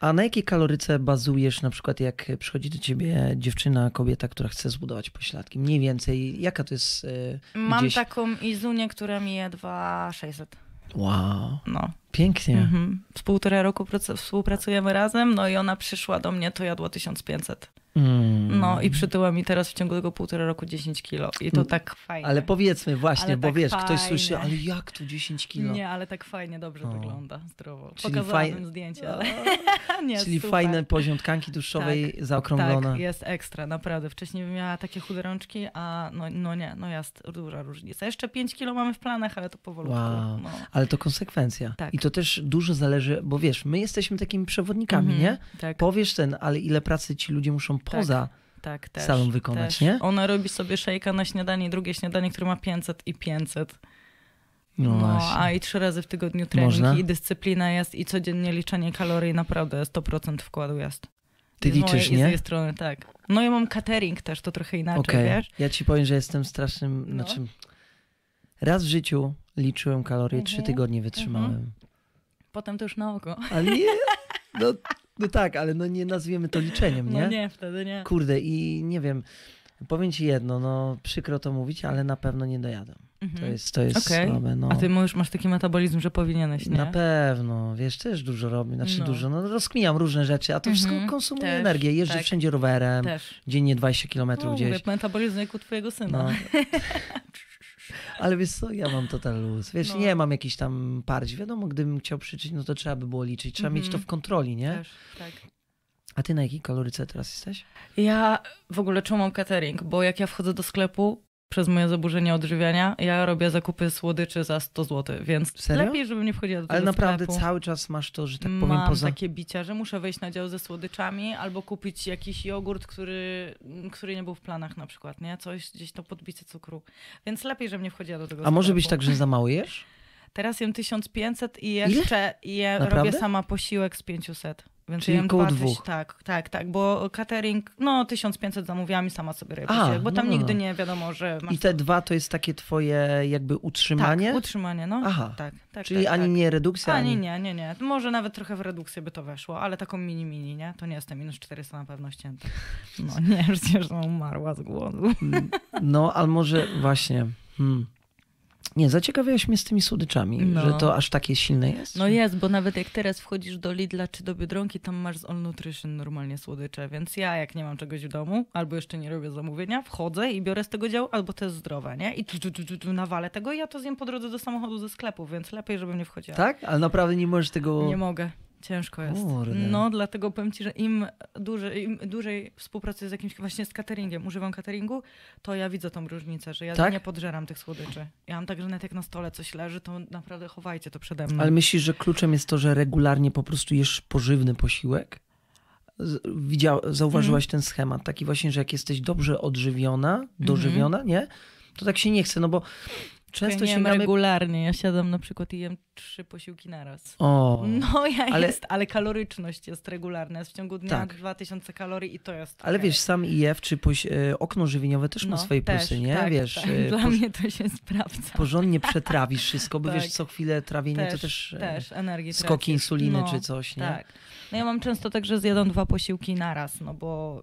A na jakiej kaloryce bazujesz, na przykład jak przychodzi do ciebie dziewczyna, kobieta, która chce zbudować pośladki? Mniej więcej, jaka to jest... y, Mam gdzieś... taką Izunię, która mi je 2600. Wow, No. pięknie. Mhm. Z półtora roku prac- współpracujemy razem, no i ona przyszła do mnie, to jadła 1500. Mm. No i przytyła mi teraz w ciągu tego półtora roku 10 kilo. I to Mm. tak fajnie. Ale powiedzmy właśnie, Ale bo tak wiesz, ktoś słyszy, ale jak tu 10 kilo? Nie, ale tak fajnie, dobrze O. wygląda, zdrowo. Czyli Pokazałabym faj- zdjęcie, ale [LAUGHS] nie, Czyli super. fajny poziom tkanki tłuszczowej zaokrąglona. Tak, jest ekstra, naprawdę. Wcześniej miała takie chude rączki, a no, no nie, no jest duża różnica. Jeszcze 5 kilo mamy w planach, ale to powolutku. Wow. No. Ale to konsekwencja. Tak. I to też dużo zależy, bo wiesz, my jesteśmy takimi przewodnikami, Mhm, nie? Tak, Powiesz ten, ale ile pracy ci ludzie muszą poza tak, też. salą wykonać, też. nie? Ona robi sobie szejka na śniadanie drugie śniadanie, które ma 500 i 500. No, No, a i trzy razy w tygodniu trening Można? i dyscyplina jest i codziennie liczenie kalorii, naprawdę 100% wkładu jest. Ty I z mojej, liczysz, i Z nie? tej strony, tak. No ja mam catering też, to trochę inaczej, Okej, wiesz? ja ci powiem, że jestem strasznym, No. znaczy raz w życiu liczyłem kalorie, trzy Mhm. tygodnie wytrzymałem. Potem to już na oko. Ale nie, no, [LAUGHS] no tak, ale no nie nazwiemy to liczeniem, nie? No nie, wtedy nie. Kurde i nie wiem, powiem ci jedno, no przykro to mówić, ale na pewno nie dojadę. To Mhm. jest, to jest Okej. słabe, no. A ty już masz taki metabolizm, że powinieneś, nie? Na pewno, wiesz, też dużo robię, znaczy No. dużo, no rozkminiam różne rzeczy, a to wszystko Mhm, konsumuje też, energię, jeżdżę tak. wszędzie rowerem, Też. dziennie 20 km No, gdzieś. mówię, metabolizm jak u twojego syna. No. [LAUGHS] Ale wiesz co, ja mam total luz. Wiesz, No. nie mam jakiś tam parć. Wiadomo, gdybym chciał przyczyć, no to trzeba by było liczyć. Trzeba mieć to Mhm. w kontroli, nie? Też, tak. A ty na jakiej kaloryce teraz jesteś? Ja w ogóle czemu mam catering? Bo jak ja wchodzę do sklepu przez moje zaburzenie odżywiania, ja robię zakupy słodyczy za 100 zł, więc Serio? lepiej, żebym nie wchodziła do tego Ale naprawdę sklepu. cały czas masz to, że tak powiem, Mam poza... takie bicia, że muszę wejść na dział ze słodyczami albo kupić jakiś jogurt, który, który nie był w planach na przykład, nie? Coś gdzieś to podbicie cukru. Więc lepiej, żebym nie wchodziła do tego A może sklepu. być tak, że za mało jesz? Teraz jem 1500 i jeszcze je robię sama posiłek z 500. Więc Czyli koło dwóch. Tak, tak, tak, bo catering, no 1500 zamówiłam i sama sobie robię A, bo tam no, nigdy nie wiadomo, że masz... I te dwa to jest takie twoje jakby utrzymanie? Tak, utrzymanie, no. Aha. Tak, tak, Czyli tak, ani tak. nie redukcja, Ani ani... nie, nie, nie. Może nawet trochę w redukcję by to weszło, ale taką mini, mini, nie? To nie jestem minus 400 na pewno ścięte. No nie, [LAUGHS] przecież no, umarła z głodu. No, ale może właśnie... Hmm. Nie, zaciekawiałeś mnie z tymi słodyczami, No. że to aż takie silne jest? No jest, bo nawet jak teraz wchodzisz do Lidla czy do Biedronki, tam masz z All Nutrition normalnie słodycze, więc ja jak nie mam czegoś w domu, albo jeszcze nie robię zamówienia, wchodzę i biorę z tego działu, albo to jest zdrowe, nie? I tu, tu, tu, tu, tu nawalę tego i ja to zjem po drodze do samochodu ze sklepu, więc lepiej, żebym nie wchodziła. Tak? Ale naprawdę nie możesz tego... Nie mogę. Ciężko jest. Kurde. No, dlatego powiem ci, że im dłużej, im dłużej współpracuję z jakimś właśnie z cateringiem, używam cateringu, to ja widzę tą różnicę, że ja Tak? nie podżeram tych słodyczy. Ja mam tak, że nawet jak na stole coś leży, to naprawdę chowajcie to przede mną. Ale myślisz, że kluczem jest to, że regularnie po prostu jesz pożywny posiłek? Widział, zauważyłaś Mhm. ten schemat, taki właśnie, że jak jesteś dobrze odżywiona, dożywiona, nie? To tak się nie chce, no bo często sięgamy... regularnie. Ja siadam na przykład i jem trzy posiłki naraz. O, No [LAUGHS] ja ale- jest, ale kaloryczność jest regularna. Jest w ciągu dnia Tak. 2000 kalorii i to jest ale okej. wiesz, sam IF czy poś... e, okno żywieniowe też ma No, swoje też, plusy, nie? Tak, wiesz, tak. e, Dla poż- mnie to się sprawdza. porządnie [LAUGHS] przetrawisz wszystko, bo Tak. wiesz, co chwilę trawienie to Też, też, e, też energii skoki tracisz. insuliny no, czy coś, nie? Tak. No ja mam często tak, że zjadam dwa posiłki naraz, no bo,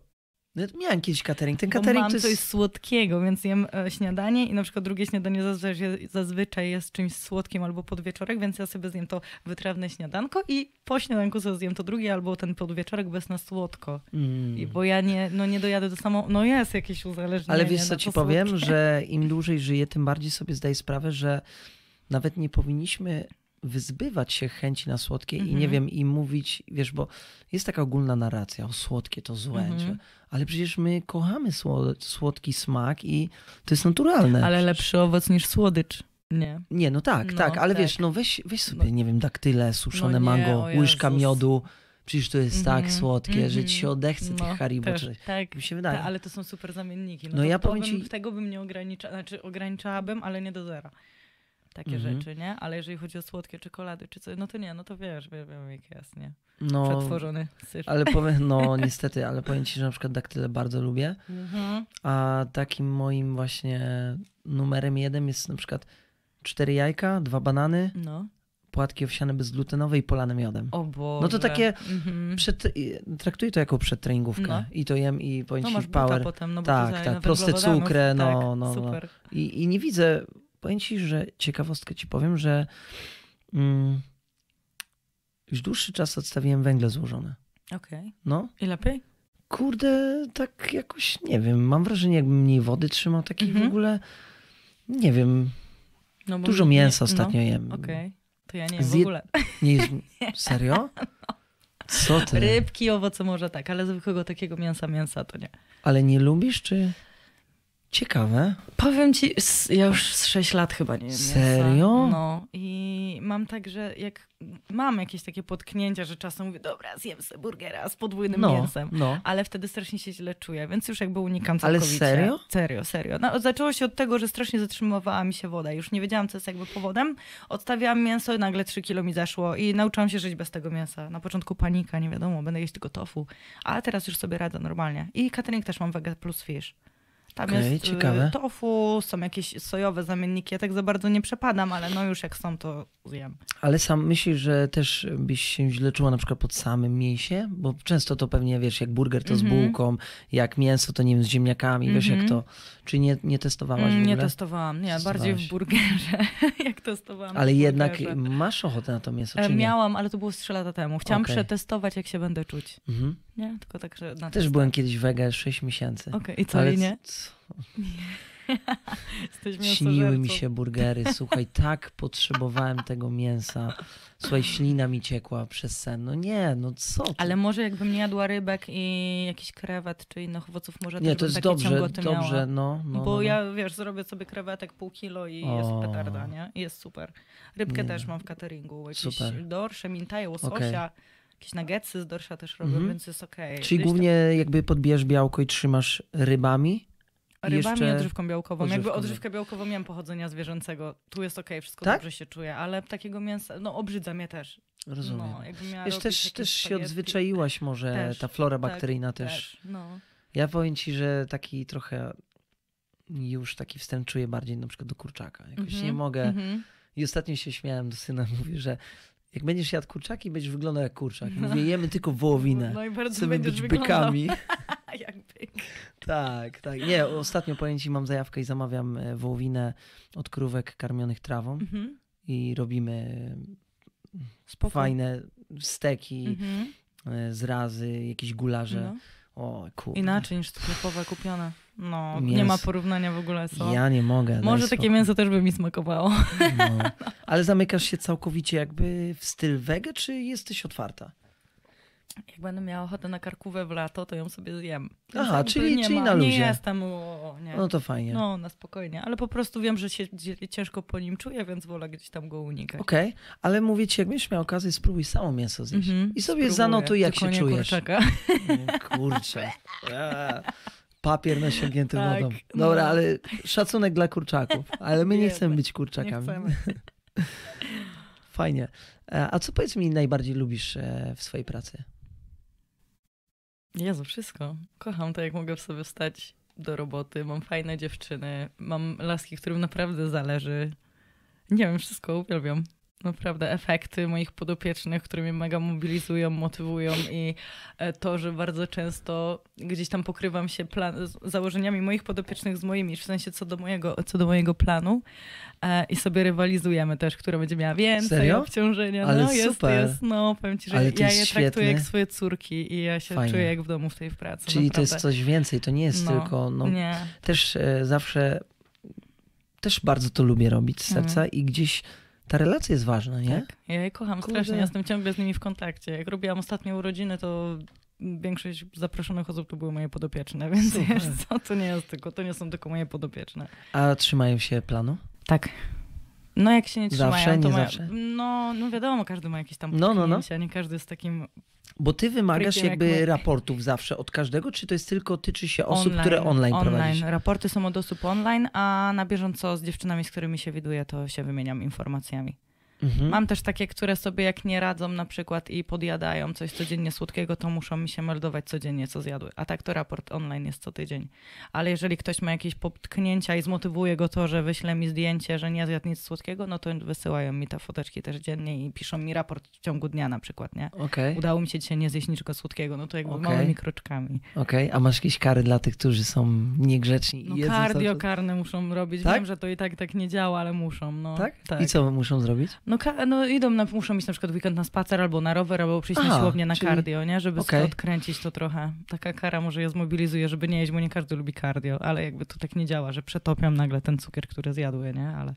miałem kiedyś catering. Ten catering mam to coś jest... słodkiego, więc jem e, śniadanie i na przykład drugie śniadanie zazwyczaj, zazwyczaj jest czymś słodkim albo podwieczorek, więc ja sobie zjem to wytrawne śniadanko i po śniadanku sobie zjem to drugie albo ten podwieczorek, jest na słodko. Mm. I, bo ja nie, no nie dojadę do samo... No jest jakieś uzależnienie Ale wiesz, co to ci powiem, słodkie. że im dłużej żyję, tym bardziej sobie zdaję sprawę, że nawet nie powinniśmy wyzbywać się chęci na słodkie i nie Mhm. wiem, i mówić, wiesz, bo jest taka ogólna narracja, o słodkie to złe, Mhm. że- ale przecież my kochamy sło- słodki smak i to jest naturalne. Ale Przecież- lepszy owoc niż słodycz. Nie. Nie, no tak, No, tak, ale tak. wiesz, no weź, weź sobie, No. nie wiem, daktyle, suszone nie, mango, łyżka miodu, przecież to jest tak Mhm, słodkie, że ci się mhm. odechce tych Haribo. też, tak. Mi się wydaje. Ta, ale to są super zamienniki. No, No ja powiem bym, ci- Tego bym nie ograniczała, znaczy ograniczałabym, ale nie do zera. Takie Mhm. rzeczy, nie? Ale jeżeli chodzi o słodkie czekolady czy coś, no to nie, no to wiesz, wiem, wiem jak jest, nie? no, Przetworzony syf. ale powiem, no [LAUGHS] niestety, ale powiem ci, że na przykład daktyle bardzo lubię. Mhm. A takim moim właśnie numerem jeden jest na przykład cztery jajka, dwa banany, No. płatki owsiane bezglutenowe i polane miodem. O Boże. No to takie Mhm. Przed, traktuję to jako przedtreningówkę. No. I to jem i powiem No ci power. potem, no bo Tak, tak, proste cukry, no, tak, no, no. Super. I, I nie widzę, powiem ci, że ciekawostkę ci powiem, że mm, już dłuższy czas odstawiłem węgle złożone. Okej. No, I lepiej? kurde, tak jakoś, nie wiem, mam wrażenie, jakbym mniej wody trzymał, takiej Mhm. w ogóle, nie wiem, No, dużo nie- mięsa no, ostatnio jem. Okej. To ja nie w Zje- ogóle. Nie jest, [LAUGHS] serio? Co ty? Rybki, owoce może tak, ale zwykłego takiego mięsa, mięsa to nie. Ale nie lubisz, czy? Ciekawe. Powiem ci, ja już z 6 lat chyba nie mięsa. Serio? No i mam tak, że jak mam jakieś takie potknięcia, że czasem mówię, dobra, zjem sobie burgera z podwójnym No, mięsem. no. Ale wtedy strasznie się źle czuję, więc już jakby unikam Ale całkowicie. serio? Serio, serio. No, zaczęło się od tego, że strasznie zatrzymywała mi się woda. Już nie wiedziałam, co jest jakby powodem. Odstawiałam mięso i nagle 3 kilo mi zeszło i nauczyłam się żyć bez tego mięsa. Na początku panika, nie wiadomo, będę jeść tylko tofu. A teraz już sobie radzę normalnie. I catering też mam wege plus fish. Tam Okej, jest y, ciekawe. tofu, są jakieś sojowe zamienniki. Ja tak za bardzo nie przepadam, ale no już jak są, to zjem. Ale sam myślisz, że też byś się źle czuła na przykład pod samym mięsie? Bo często to pewnie, wiesz, jak burger to z Mhm. bułką, jak mięso to nie wiem, z ziemniakami, wiesz jak Mhm. to... Czy nie, nie testowałaś w Mm, ogóle? Nie testowałam, nie, bardziej w burgerze. [LAUGHS] jak testowałam Ale jednak masz ochotę na to mięso, E, czy nie? Miałam, ale to było z 3 lata temu. Chciałam Okej. przetestować, jak się będę czuć. Mhm. Nie? Tylko tak, że na Też byłem kiedyś wege 6 miesięcy. Okej, i co, Ale i nie? c- Jesteś [LAUGHS] Śniły mi się burgery. Słuchaj, tak potrzebowałem tego mięsa. Słuchaj, ślina mi ciekła przez sen. No nie, no co ty? Ale może jakbym nie jadła rybek i jakiś krewet czy innych owoców, może Nie, to jest takie dobrze, dobrze, miała. no. no Bo no, no. ja, wiesz, zrobię sobie krewetek pół kilo i jest O. petarda, nie? I jest super. Rybkę Nie. też mam w cateringu. Jakieś Super. dorsze, mintaje, łososia. Okej. Jakieś nuggetsy z dorsza też robię, Mhm. więc jest okej. Czyli Gdzieś głównie jakby podbierz białko i trzymasz rybami? Rybami jeszcze odżywką białkową. Jakby odżywką odżywkę białkową miałem pochodzenia zwierzęcego. Tu jest okej, wszystko Tak? dobrze się czuje, ale takiego mięsa, no obrzydza mnie też. Rozumiem. No, Wiesz, też, też się odzwyczaiłaś może, Też, ta flora tak, bakteryjna też. Też, no. Ja powiem ci, że taki trochę już taki wstęp czuję bardziej na przykład do kurczaka. Jakoś Mhm, nie mogę. mhm. I ostatnio się śmiałem do syna, [LAUGHS] mówię, że jak będziesz jadł kurczaki, będziesz wyglądał jak kurczak. Mówię, jemy tylko wołowinę. No i bardzo Chcemy być wyglądał bykami. [LAUGHS] [LAUGHS] jak byk. Tak, tak. Nie, ostatnio powiem ci, mam zajawkę i zamawiam e, wołowinę od krówek karmionych trawą Mhm. i robimy Spoko. fajne steki, Mhm. e, zrazy, jakieś gularze. No. O, kurde. Inaczej niż sklepowe kupione. No, nie ma porównania w ogóle co. Ja nie mogę. Może takie mięso też by mi smakowało. No. Ale zamykasz się całkowicie jakby w styl wege, czy jesteś otwarta? Jak będę miała ochotę na karkówę w lato, to ją sobie zjem. Aha, Więc jakby czyli- nie czyli ma, na luzie. Nie jestem, o, nie. No to fajnie. No, na spokojnie. Ale po prostu wiem, że się ciężko po nim czuję, więc wolę gdzieś tam go unikać. Okej, ale mówię ci, jak będziesz miał okazję, spróbuj samo mięso zjeść. Mhm, I sobie spróbuję, zanotuj, jak tylko się nie czujesz. Kurczaka. Kurczę. Papier nasiągnięty Tak, wodą. no. Dobra, ale szacunek dla kurczaków. Ale my nie Wiemy, chcemy być Nie kurczakami. [LAUGHS] Fajnie. E, A co powiedz mi najbardziej lubisz e, w swojej pracy? Jezu, wszystko. Kocham to, jak mogę sobie wstać do roboty. Mam fajne dziewczyny. Mam laski, którym naprawdę zależy. Nie wiem, wszystko uwielbiam. Naprawdę efekty moich podopiecznych, które mnie mega mobilizują, motywują i e, to, że bardzo często gdzieś tam pokrywam się plan- z założeniami moich podopiecznych z moimi, w sensie co do mojego, co do mojego planu e, i sobie rywalizujemy też, która będzie miała więcej Serio? obciążenia. Ale no super. jest, no powiem ci, że ja je traktuję świetne. jak swoje córki i ja się Fajnie. czuję jak w domu w tej pracy. Czyli to jest naprawdę. coś więcej, to nie jest No, tylko. No, Nie. Też e, zawsze. Też bardzo to lubię robić z serca i gdzieś ta relacja jest ważna, nie? Tak. Ja je kocham Kurde. strasznie, ja jestem ciągle z nimi w kontakcie. Jak robiłam ostatnie urodziny, to większość zaproszonych osób to były moje podopieczne, [LAUGHS] więc Super. wiesz co, to nie jest tylko, to nie są tylko moje podopieczne. A trzymają się planu? Tak. No jak się nie trzymają, Zawsze, to nie ma... zawsze? No, no wiadomo, każdy ma jakieś tam No, no, no. nie każdy jest takim Bo ty wymagasz jakby my. raportów zawsze od każdego, czy to jest tylko tyczy się osób, które online, prowadzisz? Raporty są od osób online, a na bieżąco z dziewczynami, z którymi się widuję, to się wymieniam informacjami. Mhm. Mam też takie, które sobie jak nie radzą na przykład i podjadają coś codziennie słodkiego, to muszą mi się meldować codziennie, co zjadły. A tak to raport online jest co tydzień. Ale jeżeli ktoś ma jakieś potknięcia i zmotywuje go to, że wyśle mi zdjęcie, że nie zjadł nic słodkiego, no to wysyłają mi te foteczki też dziennie i piszą mi raport w ciągu dnia na przykład, nie? Okej, Udało mi się dzisiaj nie zjeść niczego słodkiego, no to jakby Okej. małymi kroczkami. okej. A masz jakieś kary dla tych, którzy są niegrzeczni No kardio karne muszą robić. Tak? Wiem, że to i tak tak nie działa, ale muszą. No, Tak? tak. I co muszą zrobić? No, no idą na, muszą iść na przykład weekend na spacer albo na rower, albo przyjść Aha, na siłownię na czyli- cardio, nie? Żeby sobie odkręcić to trochę. Taka kara może je zmobilizuje, żeby nie jeść, bo nie każdy lubi cardio, ale jakby to tak nie działa, że przetopiam nagle ten cukier, który zjadły, nie? Ale,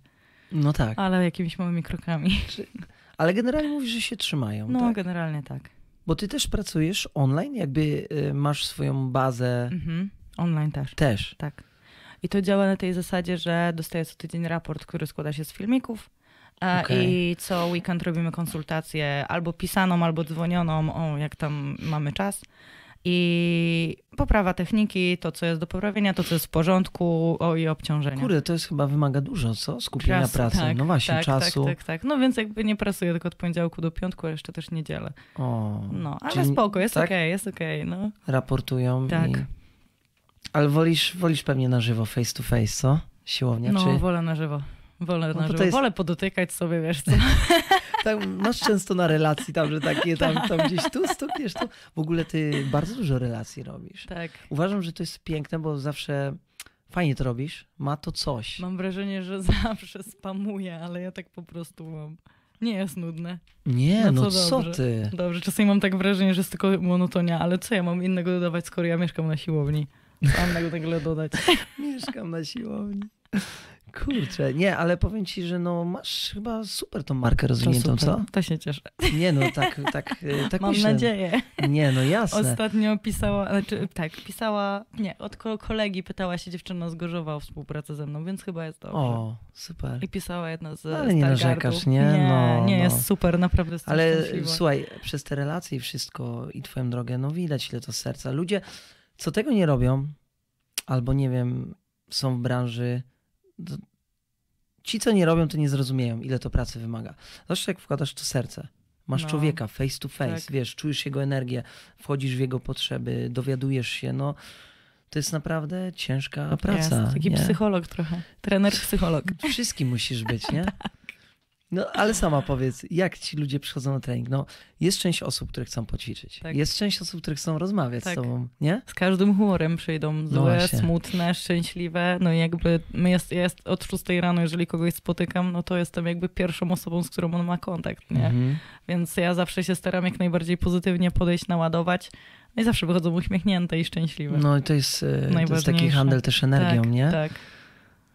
No tak. ale jakimiś małymi krokami. Ale generalnie mówisz, że się trzymają, No, tak? generalnie tak. Bo ty też pracujesz online, jakby y, masz swoją bazę Mhm. Online też. też. Tak. I to działa na tej zasadzie, że dostaję co tydzień raport, który składa się z filmików. E, Okej. I co weekend robimy konsultację albo pisaną, albo dzwonioną, o jak tam mamy czas. I poprawa techniki, to co jest do poprawienia, to co jest w porządku, o i obciążenia. Kurde, to jest chyba wymaga dużo, co? Skupienia pracy. tak, no właśnie, tak, czasu. Tak, tak, tak. No więc jakby nie pracuję tylko od poniedziałku do piątku, a jeszcze też niedzielę. O, No, ale Czyli- spoko, jest tak? okej, jest okej, no. raportują. Tak. I... Ale wolisz, wolisz pewnie na żywo, face to face, co? Siłownia, No, czy... wolę na żywo. Wolę No jest- Wolę podotykać sobie, wiesz co. [LAUGHS] Tak, masz często na relacji tam, że takie tam, tam gdzieś tu stukniesz, tu. W ogóle ty bardzo dużo relacji robisz. tak. Uważam, że to jest piękne, bo zawsze fajnie to robisz. Ma to coś. Mam wrażenie, że [LAUGHS] zawsze spamuję, ale ja tak po prostu mam. Nie jest nudne. Nie, No no, co dobrze. ty? Dobrze, czasami mam tak wrażenie, że jest tylko monotonia, ale co ja mam innego dodawać, skoro ja mieszkam na siłowni? Co mam nagle dodać? [LAUGHS] Mieszkam na siłowni. Kurczę, nie, ale powiem ci, że no masz chyba super tą markę rozwiniętą, to co? To się cieszę. Nie no, tak, tak, [LAUGHS] e, tak Mam myślę. nadzieję. Nie, no jasne. Ostatnio pisała, znaczy tak, pisała, nie, od ko- kolegi pytała się dziewczyna z Gorzowa o współpracę ze mną, więc chyba jest dobrze. O, super. I pisała jedna z Ale nie narzekasz, nie? Nie, No, nie no. jest super, naprawdę jestem Ale szczęśliwa. słuchaj, przez te relacje i wszystko i twoją drogę, no widać ile to serca. Ludzie, co tego nie robią, albo nie wiem, są w branży, ci, co nie robią, to nie zrozumieją, ile to pracy wymaga. Zwłaszcza jak wkładasz to serce. Masz No. człowieka face to face, Tak. wiesz, czujesz jego energię, wchodzisz w jego potrzeby, dowiadujesz się, no to jest naprawdę ciężka praca. Jest, taki nie? psycholog trochę, trener psycholog. Wszystkim musisz być, nie? [LAUGHS] No ale sama powiedz, jak ci ludzie przychodzą na trening? No, jest część osób, które chcą poćwiczyć. Tak. Jest część osób, które chcą rozmawiać z Tak. tobą, nie? Z każdym humorem przyjdą No złe, właśnie. smutne, szczęśliwe. No i jakby jest, ja jest od 6 rano, jeżeli kogoś spotykam, no to jestem jakby pierwszą osobą, z którą on ma kontakt, nie? Mhm. Więc ja zawsze się staram jak najbardziej pozytywnie podejść, naładować. No i zawsze wychodzą uśmiechnięte i szczęśliwe. No i to jest, e, to jest taki handel też energią, tak, nie? Tak.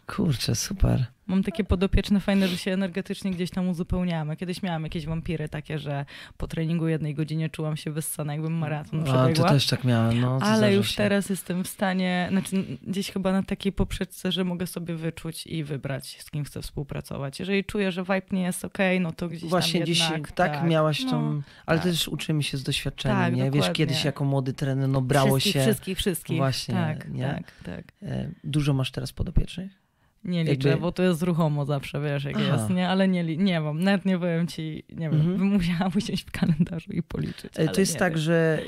Kurczę, super. Mam takie podopieczne fajne, że się energetycznie gdzieś tam uzupełniamy. Kiedyś miałam jakieś wampiry takie, że po treningu jednej godzinie czułam się wyssana, jakbym maraton A, przebiegła. to też tak miałem, no. Ale już się. teraz jestem w stanie, znaczy gdzieś chyba na takiej poprzeczce, że mogę sobie wyczuć i wybrać, z kim chcę współpracować. Jeżeli czuję, że vibe nie jest okej, no to gdzieś Właśnie tam dziś jednak, tak, miałaś no, tą... Ale tak. też uczymy się z doświadczenia, Tak, nie? Wiesz, dokładnie. kiedyś jako młody trener, no brało wszystkich, się... Wszystkich, wszystkich. Właśnie, tak, nie? tak, tak. E, Dużo masz teraz podopiecznych? Nie liczę, Jakby- bo to jest ruchomo zawsze, wiesz, jak Aha. jest, nie? Ale nie, nie mam, nawet nie powiem ci, nie wiem, Mhm. bym musiała usiąść w kalendarzu i policzyć. E, To jest tak, wiem. że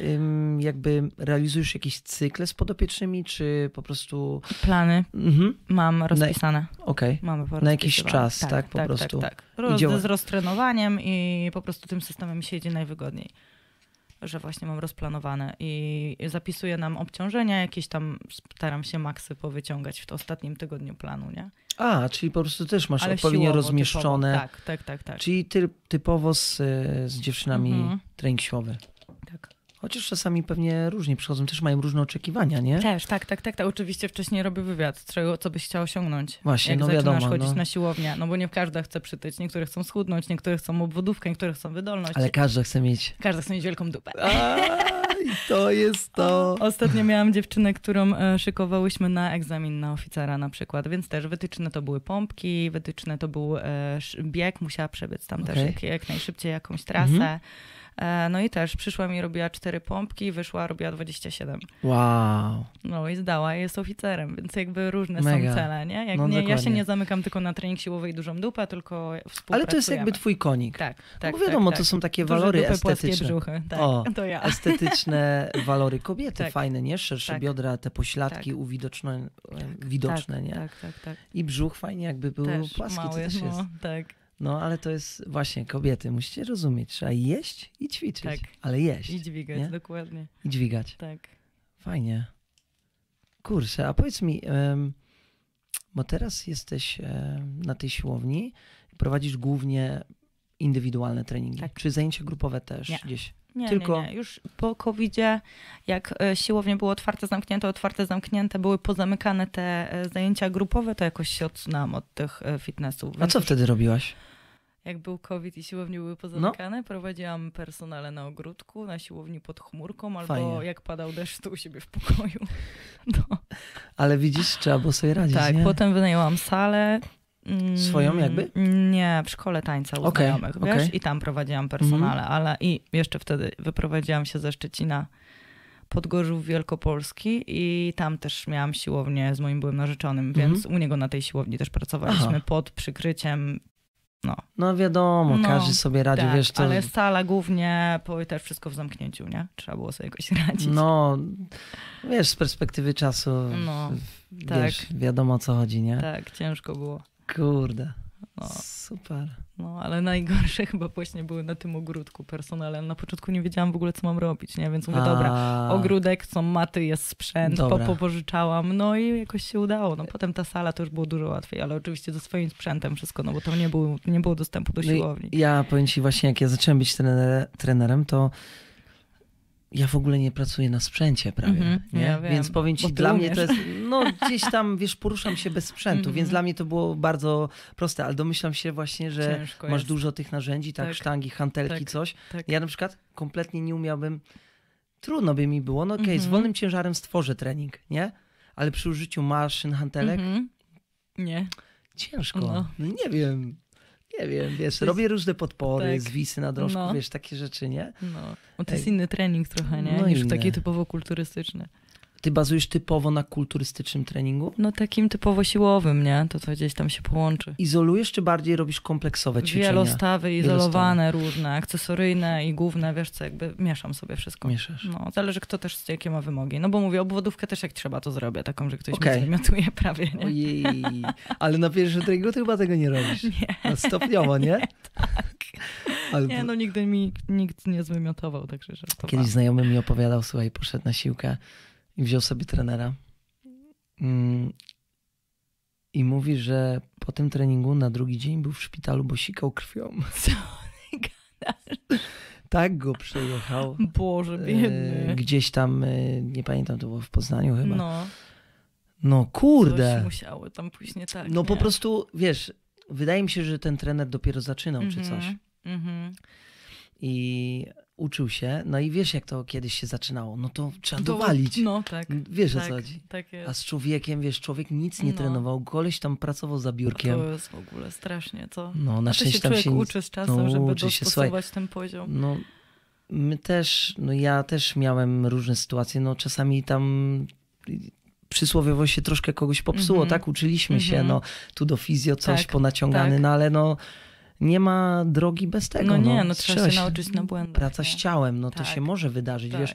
jakby realizujesz jakieś cykle z podopiecznymi, czy po prostu... Plany Mhm, mam rozpisane. okej. Mamy Na jakiś czas, tak, po prostu. Tak, tak. Roz, z roztrenowaniem i po prostu tym systemem się jedzie najwygodniej. Że właśnie mam rozplanowane i zapisuję nam obciążenia, jakieś tam staram się maksy powyciągać w to ostatnim tygodniu planu, nie? A, czyli po prostu też masz Ale odpowiednio rozmieszczone. Typowo. Tak, tak, tak, tak. Czyli ty, typowo z, z dziewczynami Mhm. trening siłowy. Chociaż czasami pewnie różnie przychodzą, też mają różne oczekiwania, nie? Też, tak, tak, tak, tak. Oczywiście wcześniej robię wywiad, czego, co byś chciał osiągnąć. Właśnie, jak no zaczynasz wiadomo, chodzić no. na siłownię. No bo nie każda chce przytyć. Niektóre chcą schudnąć, niektóre chcą obwodówkę, niektóre chcą wydolność. Ale każdy chce mieć. Każda chce mieć wielką dupę. A, i to jest [LAUGHS] to. Ostatnio miałam dziewczynę, którą e, szykowałyśmy na egzamin na oficera na przykład, więc też wytyczne to były pompki, wytyczne to był e, bieg, musiała przebiec tam też Okej. jak, jak najszybciej jakąś trasę. Mhm. E, no i też przyszła mi, robiła cztery pompki, wyszła, robiła 27. Wow. No i zdała jest oficerem, więc jakby różne Mega. są cele, nie? Jak No, nie ja się nie zamykam tylko na trening siłowy i dużą dupę, tylko. Ale to jest jakby twój konik. Tak, tak, no bo wiadomo, tak, to tak. są takie Duże walory dupy, estetyczne. brzuchy. Tak, O, to ja. Estetyczne [LAUGHS] walory kobiety, Tak. fajne, nie? Szersze Tak. biodra, te pośladki Tak. uwidoczne, widoczne, tak, nie? Tak, tak, tak. I brzuch fajnie jakby był Też płaski, mały, to też jest. no, tak. No, ale to jest właśnie kobiety, musicie rozumieć, trzeba jeść i ćwiczyć, Tak. ale jeść I dźwigać, nie? dokładnie. i dźwigać. Tak. Fajnie. Kurczę, a powiedz mi, bo teraz jesteś na tej siłowni i prowadzisz głównie indywidualne treningi. Tak. Czy zajęcia grupowe też Nie. gdzieś? Nie, Tylko- nie, nie. Już po COVID-zie, jak e, siłownie były otwarte, zamknięte, otwarte, zamknięte, były pozamykane te e, zajęcia grupowe, to jakoś się odsunęłam od tych e, fitnessów. A co wtedy robiłaś? Jak był COVID i siłownie były No. pozamykane, prowadziłam personale na ogródku, na siłowni pod chmurką, albo Fajnie. jak padał deszcz, to u siebie w pokoju. [LAUGHS] No. Ale widzisz, trzeba było sobie radzić, Tak, nie? potem wynajęłam salę. mm, Swoją jakby? Nie, w szkole tańca u Okej, znajomych, wiesz? Mhm. I tam prowadziłam personale, ale i jeszcze wtedy wyprowadziłam się ze Szczecina pod Gorzów Wielkopolski i tam też miałam siłownię z moim byłym narzeczonym, Mhm. więc u niego na tej siłowni też pracowaliśmy Aha. pod przykryciem, no. No wiadomo, No, każdy sobie radzi, tak, wiesz, to... ale sala głównie, po, też wszystko w zamknięciu, nie? Trzeba było sobie jakoś radzić. No, wiesz, z perspektywy czasu, No, wiesz, tak. wiadomo o co chodzi, nie? Tak, ciężko było. Kurde, No. super. No, ale najgorsze [LAUGHS] chyba właśnie były na tym ogródku personalem. Na początku nie wiedziałam w ogóle, co mam robić, nie? Więc mówię, dobra, A, ogródek, są maty, jest sprzęt, po, Dobra. popożyczałam, no i jakoś się udało. No potem ta sala to już było dużo łatwiej, ale oczywiście ze swoim sprzętem wszystko, no bo tam nie było, nie było dostępu do No siłowni. Ja powiem ci właśnie, jak ja zacząłem być trener, trenerem, to ja w ogóle nie pracuję na sprzęcie prawie, Mhm, nie? ja wiem, więc powiem ci, dla mnie to jest, no [LAUGHS] gdzieś tam, wiesz, poruszam się bez sprzętu, więc Mhm. dla mnie to było bardzo proste, ale domyślam się właśnie, że Ciężko masz jest. dużo tych narzędzi, tak, Tak. sztangi, hantelki, Tak. coś. Tak. Ja na przykład kompletnie nie umiałbym, trudno by mi było, no okej, z Mhm. wolnym ciężarem stworzę trening, nie? Ale przy użyciu maszyn, hantelek, Mhm. Nie. ciężko. No. No. nie wiem, nie wiem, wiesz, To jest- robię różne podpory, tak. zwisy na drążku, No. wiesz, takie rzeczy, nie? No. Bo to jest Ej. inny trening trochę, nie? No Niż inny. taki typowo kulturystyczny. Ty bazujesz typowo na kulturystycznym treningu? No takim typowo siłowym, nie? To co gdzieś tam się połączy. Izolujesz, czy bardziej robisz kompleksowe ćwiczenia? Wielostawy, izolowane różne, akcesoryjne i główne, wiesz co, jakby mieszam sobie wszystko. Mieszasz. No, zależy kto też jakie ma wymogi. No bo mówię, obwodówkę też jak trzeba to zrobię, taką, że ktoś Okej. mi wymiotuje [LAUGHS] prawie, nie? Ojej, ale na pierwszym treningu to chyba tego nie robisz. [LAUGHS] Nie, No, stopniowo, nie? [LAUGHS] tak. Ale nie, no nigdy mi nikt nie zwymiotował, także żartowałam. Kiedyś znajomy mi opowiadał, słuchaj, poszedł na siłkę i wziął sobie trenera. Mm, I mówi, że po tym treningu na drugi dzień był w szpitalu, bo sikał krwią. [LAUGHS] Co? Tak go przejechał. Boże, E, biedny. Gdzieś tam, e, nie pamiętam, to było w Poznaniu chyba. No, No, kurde. coś musiało tam pójść nie tak, No po nie? prostu, wiesz, wydaje mi się, że ten trener dopiero zaczynał czy Mhm, coś. mhm. I uczył się. No i wiesz, jak to kiedyś się zaczynało. No to trzeba To- dowalić. No tak, Wiesz o tak, co chodzi. tak A z człowiekiem, wiesz, człowiek nic nie No. trenował, koleś tam pracował za biurkiem. To jest w ogóle strasznie, co? No, na to się szczęście tam człowiek się uczy z czasem, no, żeby uczy się, dostosować ten poziom. No, my też, no ja też miałem różne sytuacje, no czasami tam przysłowiowo się troszkę kogoś popsuło, Mhm. tak? Uczyliśmy się, Mhm. no tu do fizjo coś Tak, ponaciągany, tak. no ale no nie ma drogi bez tego. No nie, no trzeba się nauczyć na błędach. Praca nie? z ciałem, no to Tak. się może wydarzyć, Tak. wiesz.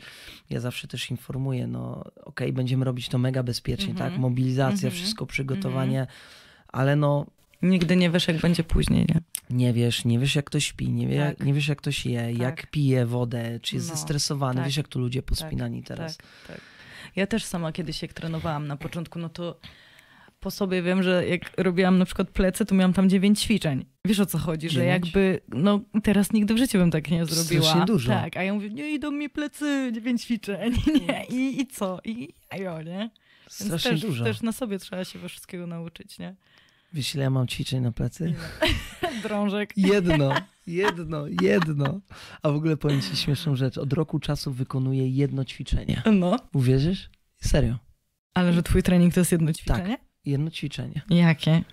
Ja zawsze też informuję, no okej, będziemy robić to mega bezpiecznie, Mhm. tak? Mobilizacja, Mhm. wszystko, przygotowanie, ale no Nigdy nie wiesz, jak będzie później, nie? nie wiesz, nie wiesz jak ktoś śpi, nie, wie, Tak. nie wiesz jak ktoś je, jak Tak. pije wodę, czy jest No, zestresowany, tak. wiesz jak tu ludzie pospinani teraz. Tak, tak. Ja też sama kiedyś jak trenowałam na początku, no to po sobie wiem, że jak robiłam na przykład plecy, to miałam tam dziewięć ćwiczeń. Wiesz o co chodzi, że Dziewięć? jakby, no teraz nigdy w życiu bym tak nie zrobiła. Strasznie dużo. Tak, a ja mówię, nie idą mi plecy, dziewięć ćwiczeń, [LAUGHS] nie, i, i co, i ajo, nie? Więc Strasznie też, dużo. też na sobie trzeba się we wszystkiego nauczyć, nie? Wiesz ile ja mam ćwiczeń na plecy? [LAUGHS] Drążek. Jedno, [LAUGHS] jedno, jedno. A w ogóle powiem ci śmieszną rzecz. Od roku czasu wykonuję jedno ćwiczenie. No, Uwierzysz? Serio. ale że twój trening to jest jedno ćwiczenie? Jedno ćwiczenie. Jakie?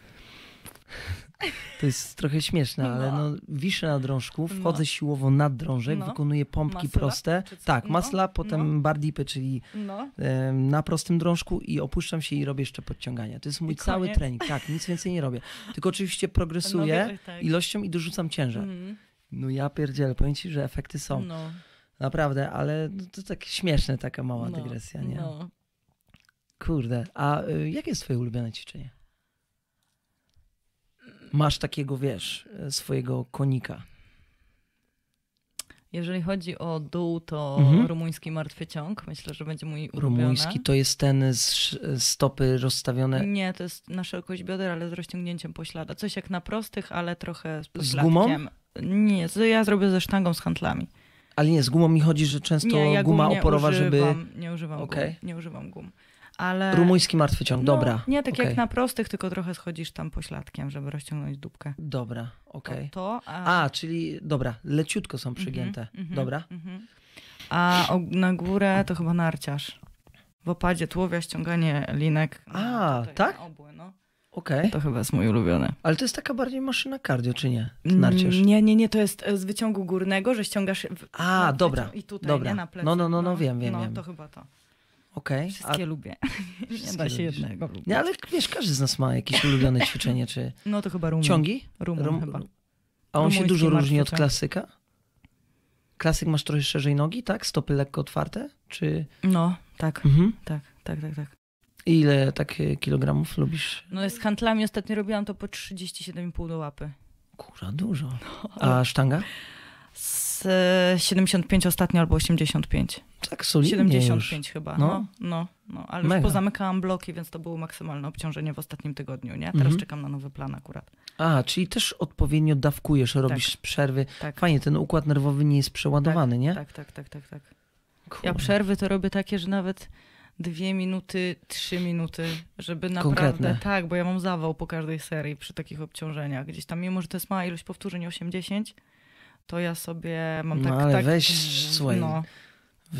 To jest trochę śmieszne, No. ale no, wiszę na drążku, No. wchodzę siłowo nad drążek, No. wykonuję pompki Masla, proste. Tak, No, masla, potem no. bar dipy, czyli No. na prostym drążku i opuszczam się i robię jeszcze podciągania. To jest mój I cały koniec. trening. Tak, nic więcej nie robię. Tylko oczywiście progresuję No, tak. ilością i dorzucam ciężar. Mhm. No ja pierdzielę, powiem ci, że efekty są. No. Naprawdę, ale no to tak śmieszne, taka mała no, dygresja, nie? No. Kurde, a y, jakie jest twoje ulubione ćwiczenie? Masz takiego, wiesz, y, swojego konika. Jeżeli chodzi o dół, to Mhm. rumuński martwy ciąg. Myślę, że będzie mój ulubiony. Rumuński to jest ten z sz- stopy rozstawione Nie, to jest na szerokość bioder, ale z rozciągnięciem poślada. Coś jak na prostych, ale trochę z Z gumą? Nie, z- ja zrobię ze sztangą z handlami. Ale nie, z gumą mi chodzi, że często nie, ja guma oporowa, żeby... używam, Nie używam Okej. gum. Nie używam gum. Ale... Rumuński martwy ciąg, no, dobra. Nie, tak okej. jak na prostych, tylko trochę schodzisz tam pośladkiem, żeby rozciągnąć dupkę. Dobra, okej. To, to a... A, czyli, dobra, leciutko są Mhm, przygięte. mhm, Dobra. mhm. A o, na górę to chyba narciarz. W opadzie tułowia, ściąganie linek. no, A, tutaj tak? Obły, no. Okej. To chyba jest mój ulubiony. Ale to jest taka bardziej maszyna cardio, czy nie? Narciarz. Mm, Nie, nie, nie, to jest e, z wyciągu górnego, że ściągasz w, A, dobra, i tutaj, dobra. nie na plecy. No, no, no, no, wiem, wiem, No, wiem. to chyba to. Okej. A- Wszystkie lubię. [LAUGHS] nie Wszystkie da się lubisz. jednego lubić. Nie, ale wiesz, każdy z nas ma jakieś ulubione ćwiczenie, czy No to chyba Rumun. ciągi? Rumun Rum- chyba. A on się dużo różni od klasyka? Klasyk masz trochę szerzej nogi, tak? Stopy lekko otwarte? Czy... No, tak, Mhm. tak, tak, tak, tak. I Ile tak kilogramów lubisz? No z handlami ostatnio robiłam to po 37,5 do łapy. Kurwa, dużo. No, A sztanga? Z e, 75 ostatnio albo 85. Tak solidnie 75 już. chyba. No. No, no, no. Ale Mega. już pozamykałam bloki, więc to było maksymalne obciążenie w ostatnim tygodniu, nie? Teraz Mhm. czekam na nowy plan akurat. A, czyli też odpowiednio dawkujesz, robisz przerwy. Tak. Fajnie, ten układ nerwowy nie jest przeładowany, nie? Tak, tak, tak, tak, tak. Ja Kurde. przerwy to robię takie, że nawet dwie minuty, trzy minuty, żeby naprawdę... Konkretne. Tak, bo ja mam zawał po każdej serii przy takich obciążeniach. Gdzieś tam, mimo że to jest mała ilość powtórzeń, 8-10, to ja sobie mam No tak... ale tak, weź, słuchaj, No,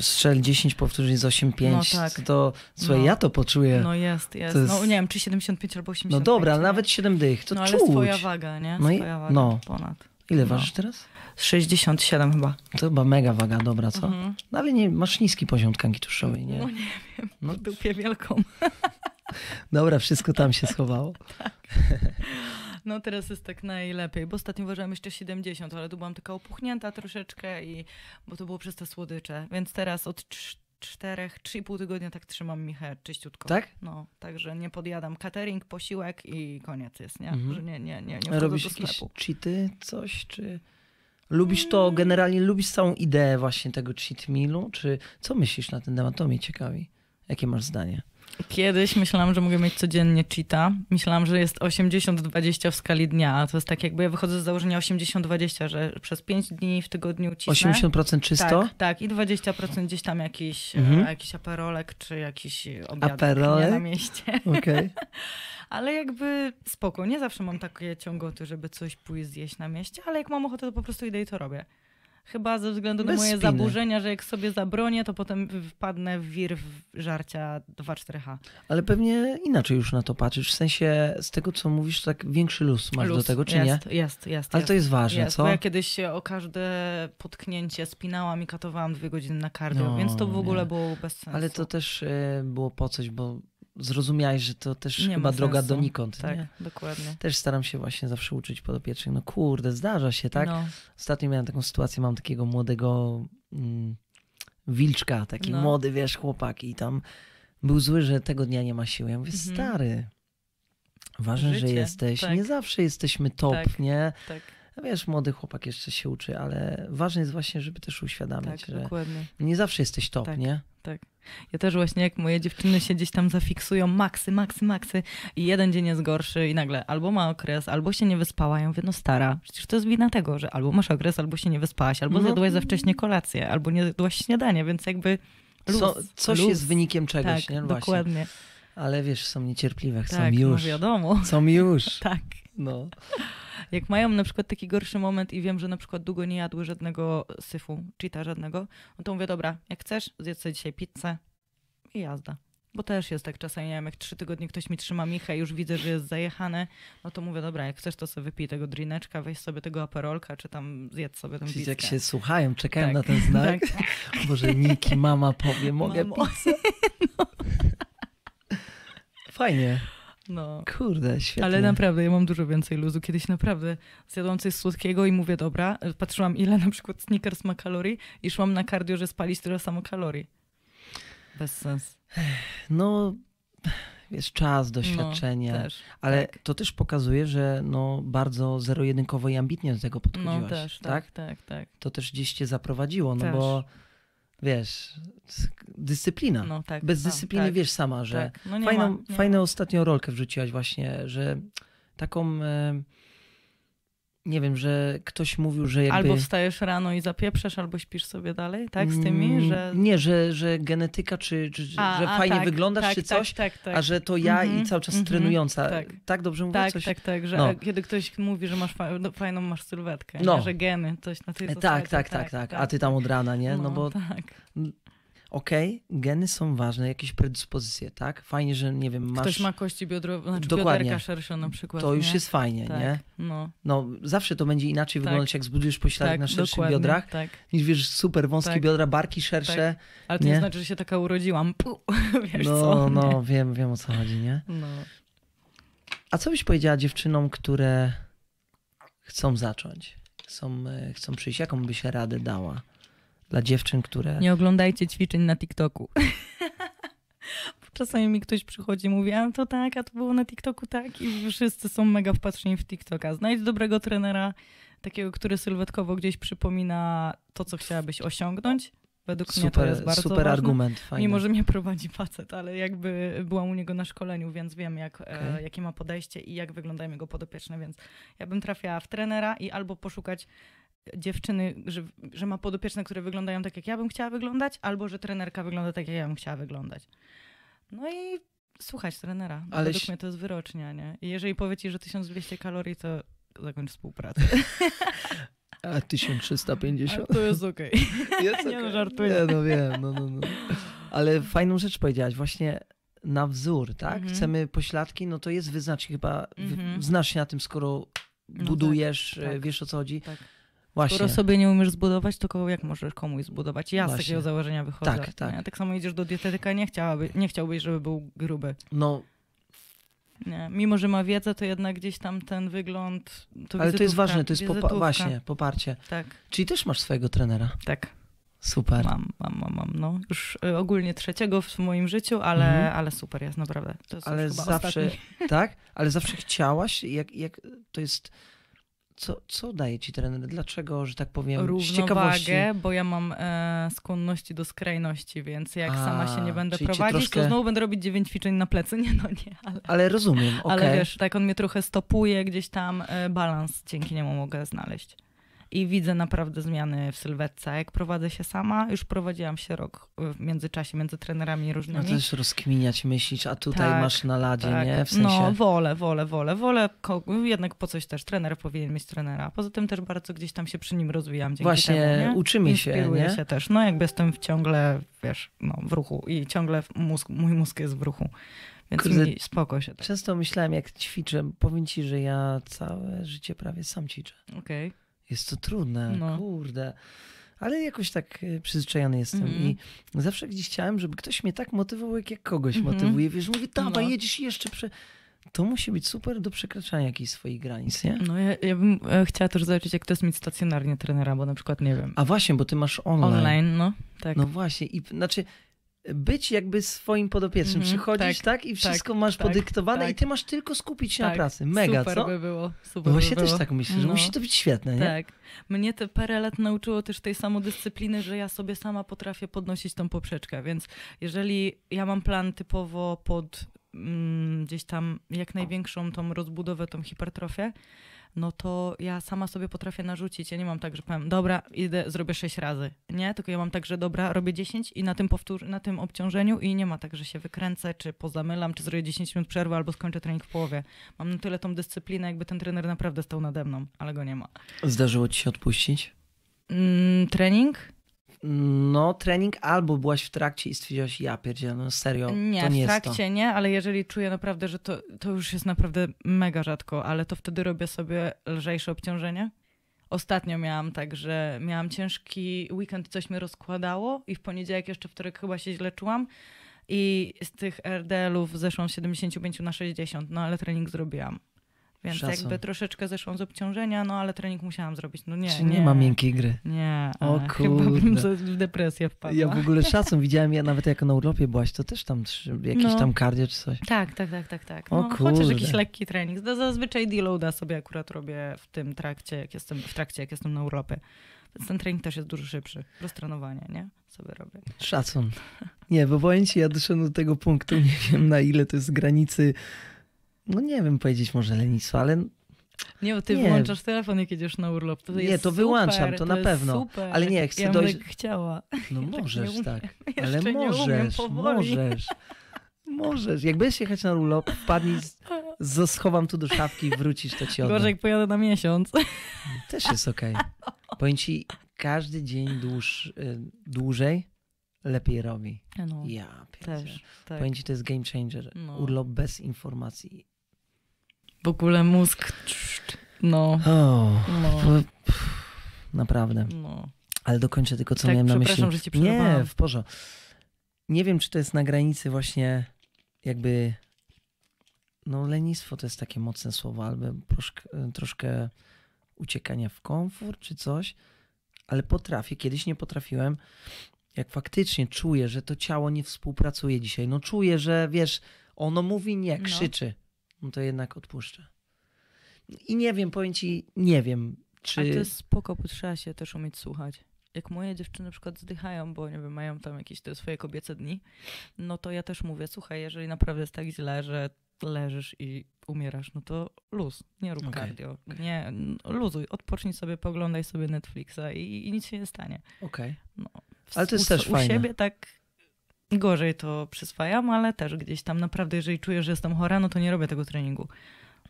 Strzel 10 powtórzeń z 8,5, No tak. to słuchaj, No. ja to poczuję. no jest, jest. Jest- No nie wiem, czy 75 albo 85. No dobra, ale nawet 7 dych, to no ale czuć. swoja waga, nie? No i- Swoja waga no. ponad. Ile no. ważysz teraz? 67 chyba. To chyba mega waga, dobra, co? Mhm. No ale nie, masz niski poziom tkanki tłuszczowej, nie? No nie wiem, No, dupie wielką. dobra, wszystko tam się [LAUGHS] schowało. No teraz jest tak najlepiej, bo ostatnio ważyłam jeszcze 70, ale tu byłam taka opuchnięta troszeczkę i bo to było przez te słodycze, więc teraz od cz- czterech, trzy i pół tygodnia tak trzymam Michę czyściutko. Tak? No, także nie podjadam. Catering, posiłek i koniec jest, nie? Mhm. Że nie, nie, nie, nie Robisz do jakieś cheaty, coś, czy... Lubisz to, generalnie lubisz całą ideę właśnie tego cheat mealu, czy co myślisz na ten temat? To mnie ciekawi. Jakie masz zdanie? Kiedyś myślałam, że mogę mieć codziennie cheata. Myślałam, że jest 80-20 w skali dnia, a to jest tak jakby ja wychodzę z założenia 80-20, że przez 5 dni w tygodniu cisnę. 80% czysto? Tak, tak. I 20% gdzieś tam jakiś, Mhm. e, jakiś aperolek, czy jakiś obiad Aperolek? na mieście. Okej. [LAUGHS] Ale jakby spoko, nie zawsze mam takie ciągoty, żeby coś pójść zjeść na mieście, ale jak mam ochotę, to po prostu idę i to robię. Chyba ze względu na Bez moje spiny. zaburzenia, że jak sobie zabronię, to potem wpadnę w wir w żarcia 2-4H. Ale pewnie inaczej już na to patrzysz. W sensie z tego, co mówisz, to tak większy luz masz do Luz. tego, czy jest, nie? Jest, jest, Ale jest. to jest ważne, jest, co? Bo ja kiedyś się o każde potknięcie spinałam i katowałam dwie godziny na cardio, No, więc to w ogóle nie. było bez sensu. Ale to też e, było po coś, bo zrozumiałeś, że to też Nie chyba droga donikąd, Tak, nie? dokładnie. Też staram się właśnie zawsze uczyć podopiecznych. No kurde, zdarza się, tak? No, Ostatnio miałem taką sytuację, mam takiego młodego mm, wilczka, taki No. młody, wiesz, chłopak i tam był zły, że tego dnia nie ma siły. Ja mówię, Mhm. stary, ważne, że Życie, jesteś. tak. Nie zawsze jesteśmy top, Tak. nie? tak, A Wiesz, młody chłopak jeszcze się uczy, ale ważne jest właśnie, żeby też uświadamiać, tak, że dokładnie. nie zawsze jesteś top, Tak. nie? Ja też właśnie jak moje dziewczyny się gdzieś tam zafiksują, maksy, maksy, maksy i jeden dzień jest gorszy i nagle albo ma okres, albo się nie wyspała. Ja mówię, no stara, przecież to jest wina tego, że albo masz okres, albo się nie wyspałaś, albo No. zjadłaś za wcześnie kolację, albo nie zjadłaś śniadanie, więc jakby luz, Co, coś luz. jest wynikiem czegoś, tak, nie? No Właśnie. Ale wiesz, są niecierpliwe, chcą Tak, już. no wiadomo. Są już. [LAUGHS] Tak. No. Jak mają na przykład taki gorszy moment i wiem, że na przykład długo nie jadły żadnego syfu, cheata żadnego, no to mówię, dobra, jak chcesz, zjedz sobie dzisiaj pizzę i jazda. Bo też jest tak czasami, nie wiem, jak trzy tygodnie ktoś mi trzyma michę i już widzę, że jest zajechany, no to mówię, dobra, jak chcesz, to sobie wypij tego drineczka, weź sobie tego aperolka, czy tam zjedz sobie tę Czyli pizzę. jak się słuchają, czekają Tak, na ten znak. [LAUGHS] tak. Boże, Niki, mama powie, mogę Mamo. [LAUGHS] pizzę? Fajnie. No. Kurde, świetnie. Ale naprawdę, ja mam dużo więcej luzu. Kiedyś naprawdę zjadłam coś słodkiego i mówię, dobra, patrzyłam ile na przykład Snickers ma kalorii i szłam na cardio, że spalić tyle samo kalorii. Bez sensu. No, wiesz, czas, doświadczenie. No, też. ale tak. to też pokazuje, że no, bardzo zero-jedynkowo i ambitnie do tego podchodziłaś. No też, tak? tak, tak, tak. To też gdzieś cię zaprowadziło, no Też. bo wiesz, dyscyplina. No, tak. Bez A, dyscypliny tak, wiesz sama, że tak. No fajną, ma, fajną ostatnią rolkę wrzuciłaś właśnie, że taką, e, nie wiem, że ktoś mówił, że jakby... Albo wstajesz rano i zapieprzasz, albo śpisz sobie dalej, tak? Z tymi, Mm, że... Nie, że, że genetyka, czy, czy A, że a, fajnie tak, wyglądasz, tak, czy tak, coś, Tak, tak, a że to ja Mhm, i cały czas mhm, trenująca. tak. Tak, dobrze mówię? Tak, coś? tak, tak, że No. kiedy ktoś mówi, że masz no, fajną masz sylwetkę, No. że geny, coś na tej E, zasadzie. Tak, tak, tak, tak. A ty tam od rana, nie? No, bo tak. Okej, geny są ważne, jakieś predyspozycje, tak? Fajnie, że nie wiem, masz... Ktoś ma kości biodrowe, znaczy Dokładnie. szersze na przykład. To już nie? jest fajnie, tak, nie? No, No, zawsze to będzie inaczej Tak. wyglądać, jak zbudujesz pośladek tak, na szerszych dokładnie, biodrach, Tak. niż wiesz, super wąskie Tak. biodra, barki szersze. Ale to nie? Nie? znaczy, że się taka urodziłam. [LAUGHS] Puh, wiesz no, co? no, wiem, wiem o co chodzi, nie? No. A co byś powiedziała dziewczynom, które chcą zacząć, chcą, e, chcą przyjść? Jaką byś radę dała dla dziewczyn, które... Nie oglądajcie ćwiczeń na TikToku. [LAUGHS] Czasami mi ktoś przychodzi i mówi, a to tak, a to było na TikToku tak i wszyscy są mega wpatrzeni w TikToka. Znajdź dobrego trenera, takiego, który sylwetkowo gdzieś przypomina to, co chciałabyś osiągnąć. Według mnie to jest Super, bardzo super ważne. argument, fajny. Mimo, że mnie prowadzi facet, ale jakby byłam u niego na szkoleniu, więc wiem, jak, e, Okej. jakie ma podejście i jak wyglądają jego podopieczne, więc ja bym trafiała w trenera i albo poszukać dziewczyny, że, że ma podopieczne, które wyglądają tak, jak ja bym chciała wyglądać, albo że trenerka wygląda tak, jak ja bym chciała wyglądać. No i słuchać trenera. Ale Według mnie to jest wyrocznia, nie? I jeżeli powie ci, że 1200 kalorii, to zakończ współpracę. [LAUGHS] A 1350? A to jest okej. [LAUGHS] Jest Nie, no, żartuję. Nie, no wiem, no, no, no. Ale fajną rzecz powiedziałaś, właśnie na wzór, tak? Mhm. Chcemy pośladki, no to jest wyznacz chyba, Mhm. znasz się na tym, skoro No budujesz, tak, e, tak. wiesz o co chodzi. Tak. Właśnie. Skoro sobie nie umiesz zbudować, to kogo, jak możesz komuś zbudować? Ja z Właśnie. takiego założenia wychodzę. Tak, tak. Nie? tak samo idziesz do dietetyka, nie, chciałaby, nie chciałbyś, żeby był gruby. No, Nie. Mimo, że ma wiedzę, to jednak gdzieś tam ten wygląd. To ale to jest ważne, to jest popa- właśnie poparcie. Tak, Czyli też masz swojego trenera. tak. Super. Mam, mam, mam, mam. No. Już y, ogólnie trzeciego w moim życiu, ale, Mhm. ale super jest, naprawdę. Ale zawsze, ostatni. [LAUGHS] tak? Ale zawsze chciałaś, jak, jak to jest, co, co daje ci trener? Dlaczego, że tak powiem, z ciekawości? równowagę, bo ja mam e, skłonności do skrajności, więc jak A, sama się nie będę prowadzić, troszkę- to znowu będę robić dziewięć ćwiczeń na plecy. [LAUGHS] Nie, no nie, ale, Ale rozumiem, okej. ale wiesz, tak on mnie trochę stopuje, gdzieś tam e, balans dzięki niemu mogę znaleźć. I widzę naprawdę zmiany w sylwetce. Jak prowadzę się sama, już prowadziłam się rok e, w międzyczasie między trenerami No różnymi. też rozkminiać, myślisz, a tutaj Tak, masz na ladzie, Tak. nie? W sensie, No, wolę, wolę, wolę, wolę. Jednak po coś też trener powinien mieć trenera. Poza tym też bardzo gdzieś tam się przy nim rozwijam dzięki Właśnie, temu, nie? uczymy się, Inspiruję się też. No jakby jestem ciągle, wiesz, no, w ruchu i ciągle mózg, mój mózg jest w ruchu. Więc Kurde. mi spoko się tak. Często myślałem, jak ćwiczę, powiem ci, że ja całe życie prawie sam ćwiczę. Okej. Jest to trudne, No. kurde. Ale jakoś tak y, przyzwyczajony jestem Mhm. i zawsze gdzieś chciałem, żeby ktoś mnie tak motywował, jak ja kogoś Mhm. motywuję. Wiesz, mówi, dawaj, No. jedziesz jeszcze prze... To musi być super do przekraczania jakichś swoich granic, nie? No ja, ja bym e, chciała też zobaczyć, jak to jest mieć stacjonarnie trenera, bo na przykład nie wiem. A właśnie, bo ty masz online. Online, no, tak. No właśnie, i znaczy być jakby swoim podopiecznym. Mhm, Przychodzisz, tak, tak, i wszystko masz tak, podyktowane tak. i ty masz tylko skupić się na Tak, pracy. Mega, super co? by było. Super No właśnie by było. też tak myślę, że No. musi to być świetne, nie? Tak. Mnie te parę lat nauczyło też tej samodyscypliny, że ja sobie sama potrafię podnosić tą poprzeczkę, więc jeżeli ja mam plan typowo pod mm, gdzieś tam jak największą tą rozbudowę, tą hipertrofię, no to ja sama sobie potrafię narzucić. Ja nie mam tak, że powiem, dobra, idę, zrobię sześć razy. Nie, tylko ja mam tak, że dobra, robię 10 i na tym powtór, na tym obciążeniu i nie ma tak, że się wykręcę, czy pozamylam, czy zrobię 10 minut przerwy, albo skończę trening w połowie. Mam na tyle tą dyscyplinę, jakby ten trener naprawdę stał nade mną, ale go nie ma. Zdarzyło ci się odpuścić? Mm, trening? No, trening albo byłaś w trakcie i stwierdziłaś, ja pierdzielę, no serio, Nie, to nie w jest trakcie nie, ale jeżeli czuję naprawdę, że to, to już jest naprawdę mega rzadko, ale to wtedy robię sobie lżejsze obciążenie. Ostatnio miałam tak, że miałam ciężki weekend, coś mnie rozkładało i w poniedziałek jeszcze wtorek chyba się źle czułam i z tych RDL-ów zeszłam z 75 na 60, no ale trening zrobiłam. Więc Szacun. jakby troszeczkę zeszłam z obciążenia, no ale trening musiałam zrobić. No nie, to. Czy nie, nie ma miękkiej gry? Nie, O e, chyba bym kurde. w depresję wpadła. Ja w ogóle szacun widziałem, ja nawet jak na urlopie byłaś, to też tam jakieś No. tam cardio czy coś. Tak, tak, tak, tak, tak. O No, kurde. chociaż jakiś lekki trening. Z- Zazwyczaj deloada sobie akurat robię w tym trakcie, jak jestem, w trakcie, jak jestem na urlopie. Więc ten trening też jest dużo szybszy. Roztrenowanie, nie? Sobie robię. Szacun. Nie, bo powiem ci, ja doszedłem do tego punktu, [LAUGHS] nie wiem na ile to jest granicy, no nie wiem powiedzieć może lenistwa, ale, Nie, bo ty Nie. wyłączasz telefon, jak jedziesz na urlop. To Nie, to super, wyłączam, to na pewno. Super. Ale nie, chcę ja dojść- bym tak chciała. no [LAUGHS] tak możesz, tak. Jeszcze Ale możesz, możesz. Możesz. Jak będziesz jechać na urlop, wpadnij, z, schowam tu do szafki i wrócisz, to ci oddam. Gorzej, jak pojadę na miesiąc. [LAUGHS] Też jest okej. Powiem ci, każdy dzień dłuż, y, dłużej lepiej robi. No, Ja pierdzielę. też. Tak. Powiem ci, to jest game changer. No. Urlop bez informacji. W ogóle mózg... No, O, no, naprawdę. no. Ale dokończę tylko, co Tak, miałem na myśli. że ci Nie, w porządku. Nie wiem, czy to jest na granicy właśnie jakby no lenistwo to jest takie mocne słowo, albo troszkę, troszkę uciekania w komfort czy coś, ale potrafię, kiedyś nie potrafiłem, jak faktycznie czuję, że to ciało nie współpracuje dzisiaj, no czuję, że wiesz, ono mówi nie, No. krzyczy, no to jednak odpuszczę. I nie wiem, powiem ci, nie wiem, czy... Ale to jest spoko, bo trzeba się też umieć słuchać. Jak moje dziewczyny na przykład zdychają, bo nie wiem, mają tam jakieś te swoje kobiece dni, no to ja też mówię, słuchaj, jeżeli naprawdę jest tak źle, że leżysz i umierasz, no to luz, nie rób Okej, cardio. Nie, luzuj, odpocznij sobie, poglądaj sobie Netflixa i, i nic się nie stanie. Okej. W- Ale to jest u, też u fajne. siebie tak gorzej to przyswajam, ale też gdzieś tam naprawdę, jeżeli czuję, że jestem chora, no to nie robię tego treningu.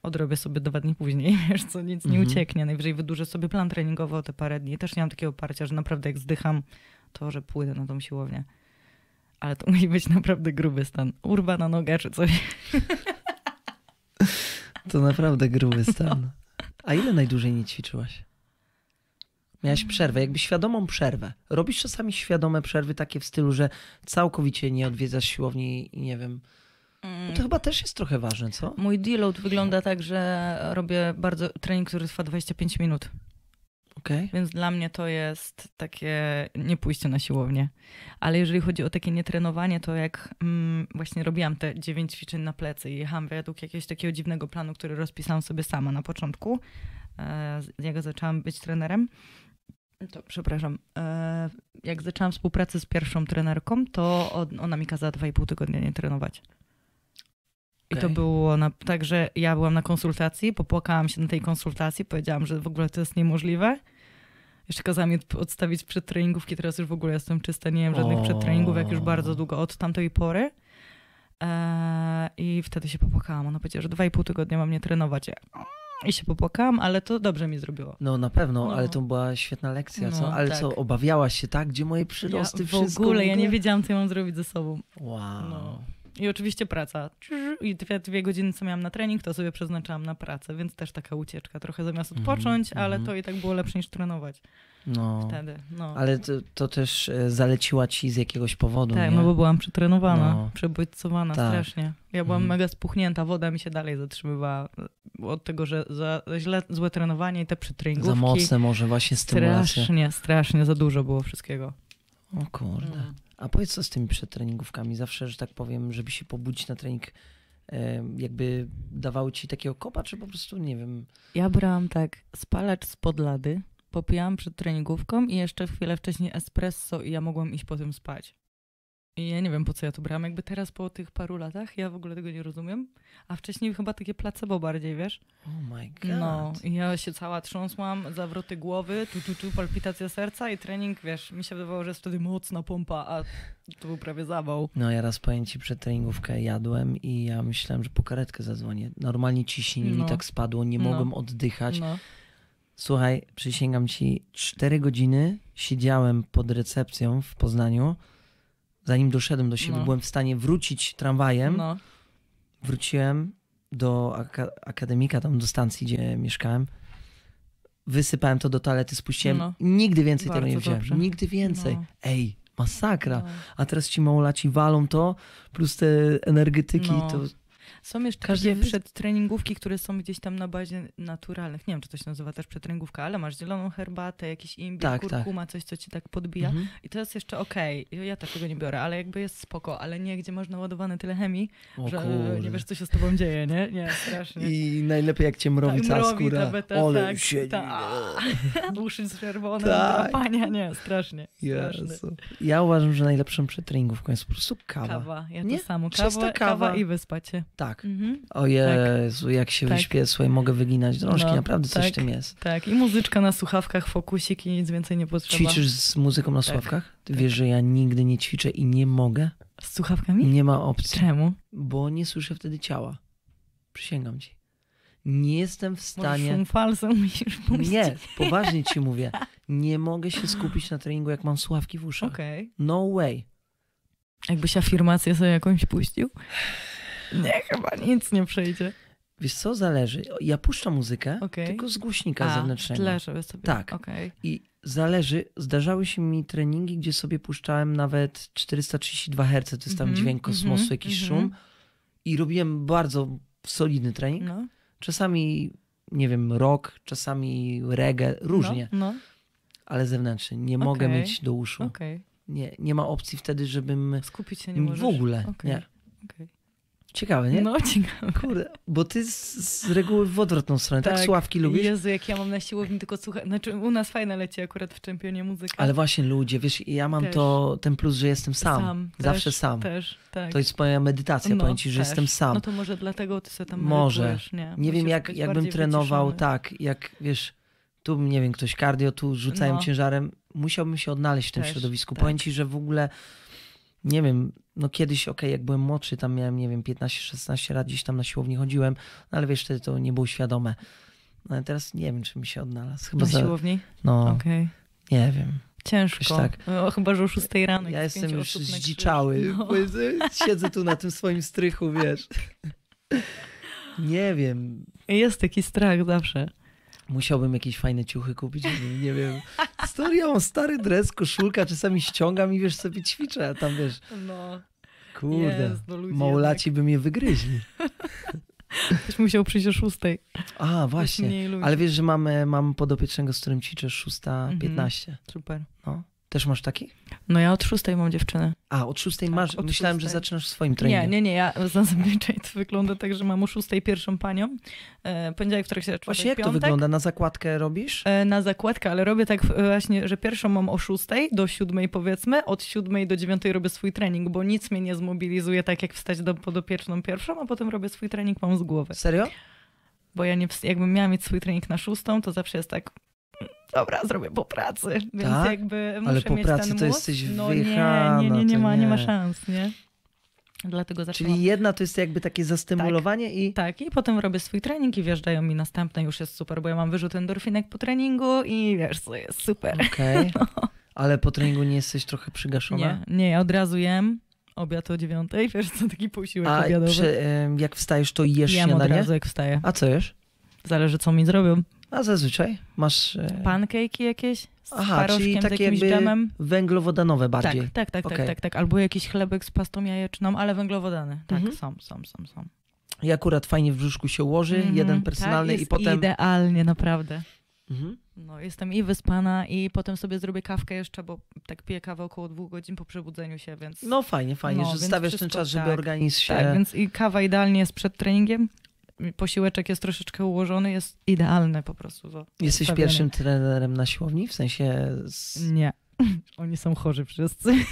Odrobię sobie dwa dni później, [LAUGHS] wiesz co, nic nie Mhm. ucieknie. Najwyżej wydłużę sobie plan treningowy o te parę dni. Też nie mam takiego oparcia, że naprawdę jak zdycham, to że pójdę na tą siłownię. Ale to [LAUGHS] musi być naprawdę gruby stan. Urba na nogę czy coś. [LAUGHS] To naprawdę gruby stan. A ile najdłużej nie ćwiczyłaś? Miałaś przerwę, jakby świadomą przerwę. Robisz czasami świadome przerwy takie w stylu, że całkowicie nie odwiedzasz siłowni i nie wiem. No to chyba też jest trochę ważne, co? Mój deload wygląda tak, że robię bardzo trening, który trwa 25 minut. Okej. Więc dla mnie to jest takie nie pójście na siłownię. Ale jeżeli chodzi o takie nietrenowanie, to jak mm, właśnie robiłam te dziewięć ćwiczeń na plecy i jechałam według jakiegoś takiego dziwnego planu, który rozpisałam sobie sama na początku, e, jak zaczęłam być trenerem, to przepraszam, e, jak zaczęłam współpracę z pierwszą trenerką, to on- ona mi kazała dwa i pół tygodnia nie trenować. I to było na, tak, że ja byłam na konsultacji, popłakałam się na tej konsultacji, powiedziałam, że w ogóle to jest niemożliwe. Jeszcze kazała mi od- odstawić przedtreningówki, teraz już w ogóle jestem czysta, nie wiem żadnych przedtreningów, jak już bardzo długo, od tamtej pory. Eee, I wtedy się popłakałam. Ona powiedziała, że dwa i pół tygodnia mam nie trenować. Ja, I się popłakałam, ale to dobrze mi zrobiło. No na pewno, No. ale to była świetna lekcja, co? No, Ale tak. co, obawiałaś się, tak? Gdzie moje przyrosty, ja, w wszystko? ogóle, ja nie wiedziałam, co ja mam zrobić ze sobą. Wow. No. I oczywiście praca. I dwie, dwie godziny, co miałam na trening, to sobie przeznaczałam na pracę, więc też taka ucieczka. Trochę zamiast Mhm, odpocząć, ale mhm. to i tak było lepsze niż trenować No. wtedy. No. Ale to, to też e, zaleciła ci z jakiegoś powodu, tak, nie? no bo byłam przetrenowana, No. przebodźcowana Tak. strasznie. Ja byłam Mhm. mega spuchnięta, woda mi się dalej zatrzymywała od tego, że za źle, złe trenowanie i te przetreningówki. Za mocne może właśnie stymulacja. Strasznie, strasznie, za dużo było wszystkiego. O kurde. Mm. A powiedz co z tymi przedtreningówkami? Zawsze, że tak powiem, żeby się pobudzić na trening, e, jakby dawały ci takiego kopa, czy po prostu, nie wiem... Ja brałam tak spalacz spod lady, popijałam przed treningówką i jeszcze chwilę wcześniej espresso i ja mogłam iść potem spać. I ja nie wiem, po co ja to brałam. Jakby teraz po tych paru latach, ja w ogóle tego nie rozumiem. A wcześniej chyba takie placebo bardziej, wiesz? Oh my god. No, i ja się cała trząsłam, zawroty głowy, tu, tu, tu, palpitacja serca i trening, wiesz, mi się wydawało, że jest wtedy mocna pompa, a to był prawie zawał. No ja raz powiem ci przed treningówkę jadłem i ja myślałem, że po karetkę zadzwonię. Normalnie ciśnienie mi No. tak spadło, nie No. mogłem oddychać. No, Słuchaj, przysięgam ci, cztery godziny siedziałem pod recepcją w Poznaniu. Zanim doszedłem do siebie, No. byłem w stanie wrócić tramwajem. no, Wróciłem do aka- akademika, tam do stacji, gdzie mieszkałem. Wysypałem to do toalety, spuściłem. No. Nigdy więcej tego Bardzo nie wziąłem. dobrze. Nigdy więcej. No. Ej, masakra. no. A teraz ci małolaci walą to, plus te energetyki, No. to Są jeszcze Każdy takie przedtreningówki, które są gdzieś tam na bazie naturalnych. Nie wiem, czy to się nazywa też przedtreningówka, ale masz zieloną herbatę, jakiś imbir, Tak, tak. kurkuma, coś, co ci tak podbija. Mhm. I to jest jeszcze okej. Ja też tego nie biorę, ale jakby jest spoko, ale nie, gdzie masz naładowane tyle chemii, O że kurde. nie wiesz, co się z tobą dzieje, nie? Nie, strasznie. I najlepiej jak cię mrowi Tak, cała mrowi skóra. TBT, Ole tak, siedzi. tak. [LAUGHS] Uszy czerwone, Tak. drapania, nie, strasznie. Jezu. Ja uważam, że najlepszą przedtreningówką jest po prostu kawa. Kawa, ja Nie? to samo. Kawa, kawa. kawa i wyspać się. Tak. Mhm. O Jezu, jak się Tak. wyśpię, słuchaj, mogę wyginać drążki, No, naprawdę coś tak. w tym jest. Tak, i muzyczka na słuchawkach, fokusik i nic więcej nie potrzeba. Ćwiczysz z muzyką na Tak, słuchawkach? Ty tak. wiesz, że ja nigdy nie ćwiczę i nie mogę? Z słuchawkami? Nie ma opcji, Czemu? bo nie słyszę wtedy ciała. Przysięgam ci. Nie jestem w stanie... szum falsą [LAUGHS] musisz puścić? Nie, poważnie ci mówię. Nie mogę się skupić na treningu, jak mam słuchawki w uszach. Okej. No way. Jakbyś afirmację sobie jakąś puścił? Nie, chyba nic nie przejdzie. Wiesz co, zależy. Ja puszczam muzykę, Okej. tylko z głośnika A, zewnętrznego. tle, żeby sobie... Tak. Okej. I zależy, zdarzały się mi treningi, gdzie sobie puszczałem nawet 432 Hz, to jest tam Mhm, dźwięk kosmosu, mhm, jakiś mhm. szum. I robiłem bardzo solidny trening. No. Czasami, nie wiem, rock, czasami reggae, różnie, No, ale zewnętrzny. Nie mogę Okej. mieć do uszu. no. Nie, nie ma opcji wtedy, żebym Skupić się nie możesz? w ogóle, nie. Ciekawe, nie? No, ciekawe. Kurde, bo ty z, z reguły w odwrotną stronę, tak? Sławki lubisz? Jezu, jak ja mam na siłowni tylko słuchać. Znaczy, u nas fajne leci akurat w czempionie muzyka. Ale właśnie ludzie, wiesz, ja mam Też. to, ten plus, że jestem sam. Sam, Zawsze też, sam. Też, tak. To jest moja medytacja, No, powiem ci, że też. jestem sam. No to może dlatego ty sobie tam Może. nie? nie wiem, jak, jakbym trenował wyciszony. tak, jak wiesz, tu, nie wiem, ktoś cardio, tu rzucają No. ciężarem, musiałbym się odnaleźć w tym środowisku. tak. Powiem ci, że w ogóle, nie wiem, no kiedyś, okej, jak byłem młodszy, tam miałem, nie wiem, 15-16 lat, gdzieś tam na siłowni chodziłem, no ale wiesz, wtedy to nie było świadome. No ale teraz nie wiem, czy mi się odnalazł. Chyba Na za, siłowni? no, Okej. nie wiem. Ciężko. tak. No, chyba, że o 6 rano. Ja jestem już zdziczały. No. bo Siedzę tu na tym swoim strychu, wiesz. Nie wiem. Jest taki strach zawsze. Musiałbym jakieś fajne ciuchy kupić, nie wiem. Stary, ja mam stary dres, koszulka, czasami ściągam i wiesz, sobie ćwiczę, a tam wiesz, No. Kurde, Jest, no ludzie małolaci by mnie wygryźli. [LAUGHS] Ktoś musiał przyjść o 6. A, właśnie. Ale wiesz, że mamy, mam podopiecznego, z którym ćwiczę 6.15. Super. No. Też masz taki? No ja od 6 mam dziewczynę. A, od 6 Tak, masz. od Myślałem, że szóstej. zaczynasz w swoim Nie, treningiem. nie, nie. Ja zazwyczaj to wygląda tak, że mam o 6 pierwszą panią. E, poniedziałek, wtorek, środa, Właśnie jak to wygląda? Na zakładkę robisz? E, na zakładkę, ale robię tak e, właśnie, że pierwszą mam o 6 do 7 powiedzmy, od 7 do 9 robię swój trening, bo nic mnie nie zmobilizuje tak jak wstać do podopieczną pierwszą, a potem robię swój trening, mam z głowy. Serio? Bo ja nie, jakbym miała mieć swój trening na 6, to zawsze jest tak, "Mm, dobra, zrobię po pracy, więc Tak? jakby muszę Ale po mieć pracy ten to mózg. jesteś No nie, wyjechana, nie, nie, nie to ma, nie ma nie. szans, nie? Dlatego zaczęłam. Czyli jedna to jest jakby takie zastymulowanie i... Tak, i potem robię swój trening i wjeżdżają mi następne, już jest super, bo ja mam wyrzut endorfinek po treningu i wiesz, co jest super. Okej. [LAUGHS] Ale po treningu nie jesteś trochę przygaszona? Nie, nie, ja od razu jem, obiad o dziewiątej, [LAUGHS] wiesz co, taki posiłek A obiadowy. przy, jak wstajesz, to jesz Jem od śniadanie? razu jak wstaję. A co jesz? Zależy co mi zrobią. A zazwyczaj masz... E... Pancake'i jakieś z Aha, czyli takie jakby dżemem. węglowodanowe bardziej. Tak, tak, tak, Okej. tak, tak, tak. Albo jakiś chlebek z pastą jajeczną, ale węglowodany. Tak, Mhm. są, są, są, są. I akurat fajnie w brzuszku się ułoży, Mhm, jeden personalny tak, i potem... idealnie, naprawdę. Mhm. No, jestem i wyspana i potem sobie zrobię kawkę jeszcze, bo tak piję kawę około dwóch godzin po przebudzeniu się, więc... No fajnie, fajnie, No, że więc stawiasz ten czas, żeby tak. organizm się... Tak, więc i kawa idealnie jest przed treningiem. Posiłeczek jest troszeczkę ułożony, jest idealny po prostu. do Jesteś pierwszym trenerem na siłowni? W sensie... Z... Nie. [LAUGHS] Oni są chorzy wszyscy. Nie,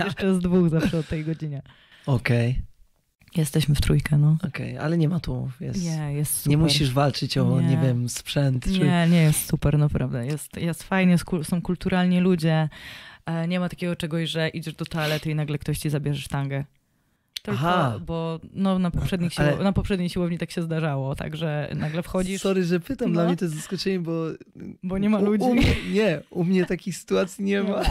[LAUGHS] jeszcze z dwóch zawsze o tej godzinie. Okej, Jesteśmy w trójkę, no. okej, ale nie ma tu... Jest... Nie, jest super. Nie musisz walczyć o, nie, Nie. wiem, sprzęt. Czy... Nie, nie jest super, naprawdę. Jest, jest fajnie, są kulturalni ludzie. E, Nie ma takiego czegoś, że idziesz do toalety i nagle ktoś ci zabierze sztangę. Tylko, Aha. bo no, na, poprzednich Ale- na poprzedniej siłowni tak się zdarzało, także nagle wchodzisz, Sorry, że pytam, No. dla mnie to jest zaskoczenie, bo... bo nie ma u, ludzi. U, mnie- nie, u mnie takich [LAUGHS] sytuacji nie, Nie ma. ma.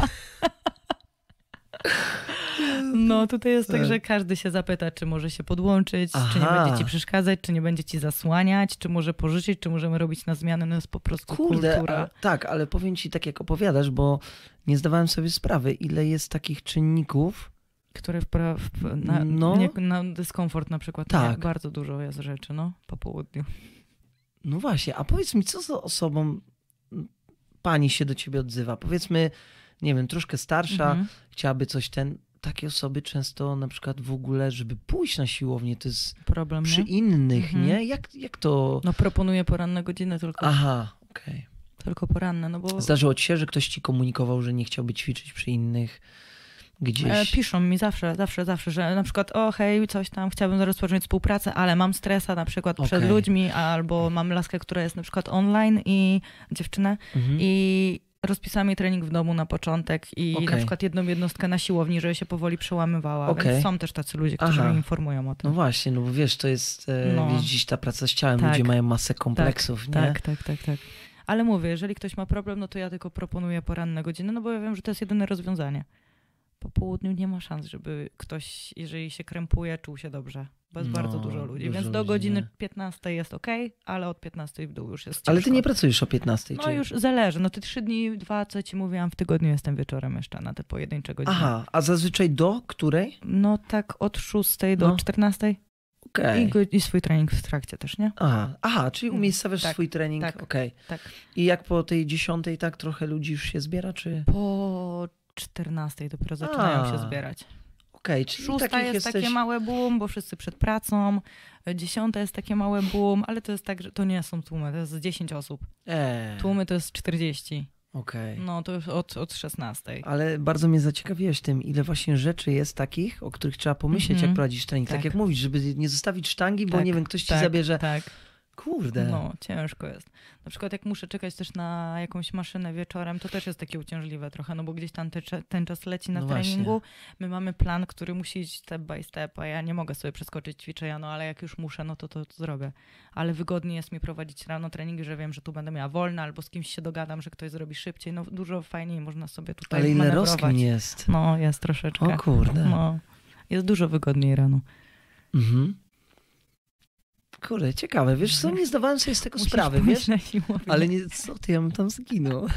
No tutaj jest tak, Tak. że każdy się zapyta, czy może się podłączyć, czy nie Aha. będzie ci przeszkadzać, czy nie będzie ci zasłaniać, czy może pożyczyć, czy możemy robić na zmianę. No jest po prostu Kurde, kultura. a, tak, ale powiem ci tak jak opowiadasz, bo nie zdawałem sobie sprawy, ile jest takich czynników. Które wpra- w, na, No. nie, na dyskomfort na przykład. Tak. Nie, bardzo dużo jest rzeczy, no, po południu. No właśnie, a powiedz mi, co za osobą pani się do ciebie odzywa? Powiedzmy, nie wiem, troszkę starsza, Mhm. chciałaby coś ten. Takie osoby często na przykład w ogóle, żeby pójść na siłownię, to jest Problem, przy nie? innych, Mhm. nie? Jak, jak to... No proponuję poranne godziny, tylko, Aha, okej. tylko poranne, no bo Zdarzyło ci się, że ktoś ci komunikował, że nie chciałby ćwiczyć przy innych gdzieś? e, piszą mi zawsze, zawsze, zawsze, że na przykład o hej, coś tam, chciałbym rozpocząć współpracę, ale mam stresa na przykład przed Okej. ludźmi, albo mam laskę, która jest na przykład online i dziewczynę Mhm. i rozpisałam jej trening w domu na początek i na Okej. przykład jedną jednostkę na siłowni, żeby się powoli przełamywała, Okej. więc są też tacy ludzie, którzy Aha. mnie informują o tym. No właśnie, no bo wiesz, to jest e, No. dziś ta praca z ciałem, Tak. ludzie mają masę kompleksów, nie? Tak, tak, tak, tak. Ale mówię, jeżeli ktoś ma problem, no to ja tylko proponuję poranne godziny, no bo ja wiem, że to jest jedyne rozwiązanie. Po południu nie ma szans, żeby ktoś, jeżeli się krępuje, czuł się dobrze. Bo jest No, bardzo dużo ludzi. dużo Więc do ludzi godziny nie. 15 jest ok, ale od 15 w dół już jest ciężko. Ale ty nie pracujesz o 15, No czy... już zależy. No te trzy dni, dwa, co ci mówiłam, w tygodniu jestem wieczorem jeszcze na te pojedyncze godziny. Aha, a zazwyczaj do której? No tak od 6 do No. 14 Okej. I, go, i swój trening w trakcie też, nie? Aha, aha, czyli umiejscowiasz Tak, swój trening, tak, okej. tak. I jak po tej dziesiątej tak trochę ludzi już się zbiera, czy... Po 14 dopiero zaczynają A. się zbierać. Okej, czyli Szósta jest jesteś... takie małe boom, bo wszyscy przed pracą. Dziesiąta jest takie małe boom, ale to jest tak, że to nie są tłumy, to jest 10 osób. Eee, Tłumy to jest 40. okej. No to już od, od 16. Ale bardzo mnie zaciekawiłeś tym, ile właśnie rzeczy jest takich, o których trzeba pomyśleć, Mhm. jak prowadzisz trening. Tak. Tak. jak mówisz, żeby nie zostawić sztangi, bo Tak, nie wiem, ktoś ci tak, zabierze. Tak, Kurde. no ciężko jest. Na przykład jak muszę czekać też na jakąś maszynę wieczorem, to też jest takie uciążliwe trochę, no bo gdzieś tam te, ten czas leci na No właśnie. treningu. My mamy plan, który musi iść step by step, a ja nie mogę sobie przeskoczyć ćwiczenia, no ale jak już muszę, no to to, to zrobię. Ale wygodniej jest mi prowadzić rano treningi, że wiem, że tu będę miała wolne, albo z kimś się dogadam, że ktoś zrobi szybciej. No dużo fajniej można sobie tutaj Ale ile rozkmin jest. No, jest troszeczkę. O kurde. No, jest dużo wygodniej rano. Mhm. Kurde, ciekawe. Wiesz co, nie zdawałem sobie z tego Musisz sprawy, wiesz? Ale nie, co ty, ja bym tam zginął. [LAUGHS]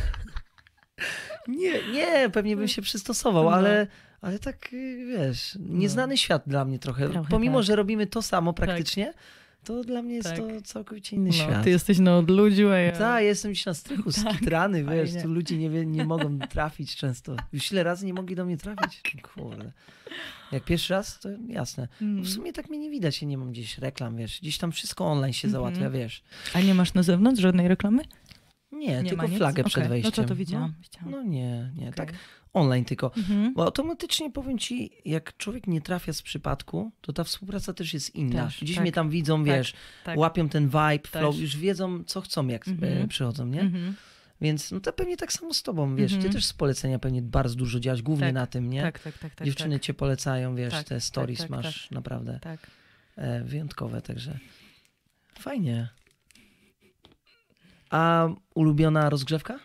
Nie, nie, pewnie bym się przystosował, No. ale, ale tak, y, wiesz, nieznany świat dla mnie trochę. Trochę Pomimo, tak. że robimy to samo praktycznie, to dla mnie jest Tak. to całkowicie inny no, świat. Ty jesteś na odludziu, a ja... Tak, jestem gdzieś na strychu, [LAUGHS] Tak, skitrany, wiesz, fajnie. tu ludzie nie, wie, nie mogą trafić często. Już ile razy nie mogli do mnie trafić? Kurde. Jak pierwszy raz, to jasne. Mm. W sumie tak mnie nie widać, ja nie mam gdzieś reklam, wiesz. Gdzieś tam wszystko online się Mhm. załatwia, wiesz. A nie masz na zewnątrz żadnej reklamy? Nie, Nie tylko flagę przed Okej, wejściem. No to to widziałam. No, no nie, nie, Okej. tak online tylko. Mhm. Bo automatycznie powiem ci, jak człowiek nie trafia z przypadku, to ta współpraca też jest inna. Też, Gdzieś tak. mnie tam widzą, wiesz, tak. łapią ten vibe, flow, Też. już wiedzą, co chcą, jak Mhm. e, przychodzą, nie? Mhm. Więc no to pewnie tak samo z tobą, wiesz, ty Mhm. też z polecenia pewnie bardzo dużo działaś, głównie Tak, na tym, nie? Tak, tak, tak, tak. Dziewczyny tak. cię polecają, wiesz, Tak, te tak, stories tak, masz naprawdę Tak. e, wyjątkowe, także fajnie. A ulubiona rozgrzewka?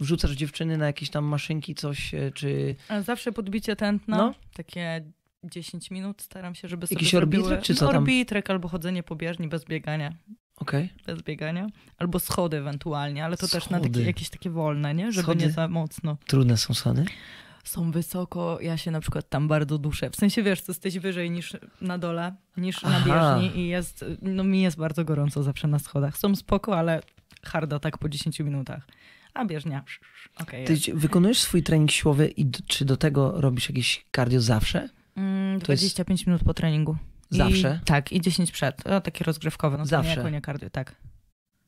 Wrzucasz dziewczyny na jakieś tam maszynki, coś, e, czy A zawsze podbicie tętna, No. takie 10 minut staram się, żeby sobie Jakiś zrobiły... orbitrek, czy co tam? Orbitrek albo chodzenie po bieżni bez biegania. okej? Bez biegania. Albo schody ewentualnie, ale to też na Schody. takie, jakieś takie wolne, nie? Żeby Schody? nie za mocno. Trudne są schody? Są wysoko, ja się na przykład tam bardzo duszę. W sensie, wiesz, to jesteś wyżej niż na dole, niż na Aha. bieżni i jest, no mi jest bardzo gorąco zawsze na schodach. Są spoko, ale harda tak po 10 minutach. A bieżnia, okej Ty jest. wykonujesz swój trening siłowy i czy do tego robisz jakieś cardio zawsze? Mm, to jest- 25 minut po treningu. I, Zawsze? Tak, i 10 przed. O, takie rozgrzewkowe, no Zawsze. nie jako nie kardio, tak.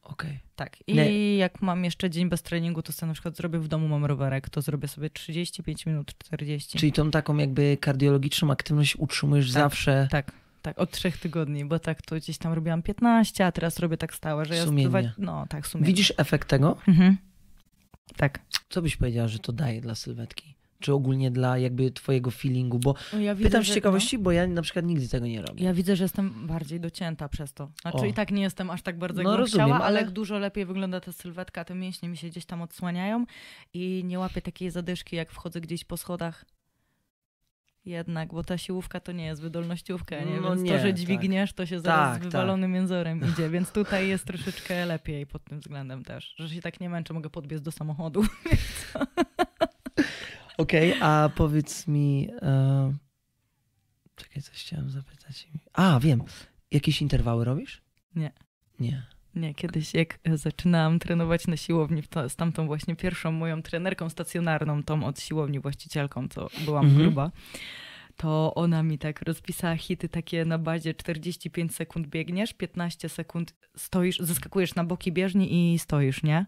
Okej. Tak. I Nie. jak mam jeszcze dzień bez treningu, to sobie na przykład zrobię w domu, mam rowerek, to zrobię sobie 35 minut, 40. Czyli tą taką jakby kardiologiczną aktywność utrzymujesz Tak. zawsze Tak, tak, od trzech tygodni, bo tak to gdzieś tam robiłam 15, a teraz robię tak stałe, że ja Sumiennie. dwa- No, tak, sumiennie. Widzisz efekt tego? Mhm. Tak. Co byś powiedziała, że to daje dla sylwetki? Czy ogólnie dla jakby twojego feelingu? Bo No, Ja widzę, pytam z ciekawości, bo ja na przykład nigdy tego nie robię. No, ja widzę, że jestem bardziej docięta przez to. Znaczy O. i tak nie jestem aż tak bardzo, No, jak rozumiem, chciała, ale... ale- dużo lepiej wygląda ta sylwetka, te mięśnie mi się gdzieś tam odsłaniają i nie łapię takiej zadyszki, jak wchodzę gdzieś po schodach. Jednak, bo ta siłówka to nie jest wydolnościówka, nie? No Więc nie, to, że tak. dźwigniesz, to się zaraz Tak, z wywalonym jęzorem idzie, więc tutaj jest troszeczkę lepiej pod tym względem też, że się tak nie męczę, mogę podbiec do samochodu. [LAUGHS] Okej, a powiedz mi... E... Czekaj, coś chciałem zapytać. A, wiem. Jakieś interwały robisz? Nie. Nie. Nie, kiedyś jak zaczynałam trenować na siłowni to, z tamtą właśnie pierwszą moją trenerką stacjonarną, tą od siłowni właścicielką, co byłam Mhm. gruba, to ona mi tak rozpisała hity takie na bazie 45 sekund biegniesz, 15 sekund stoisz, zeskakujesz na boki bieżni i stoisz, nie?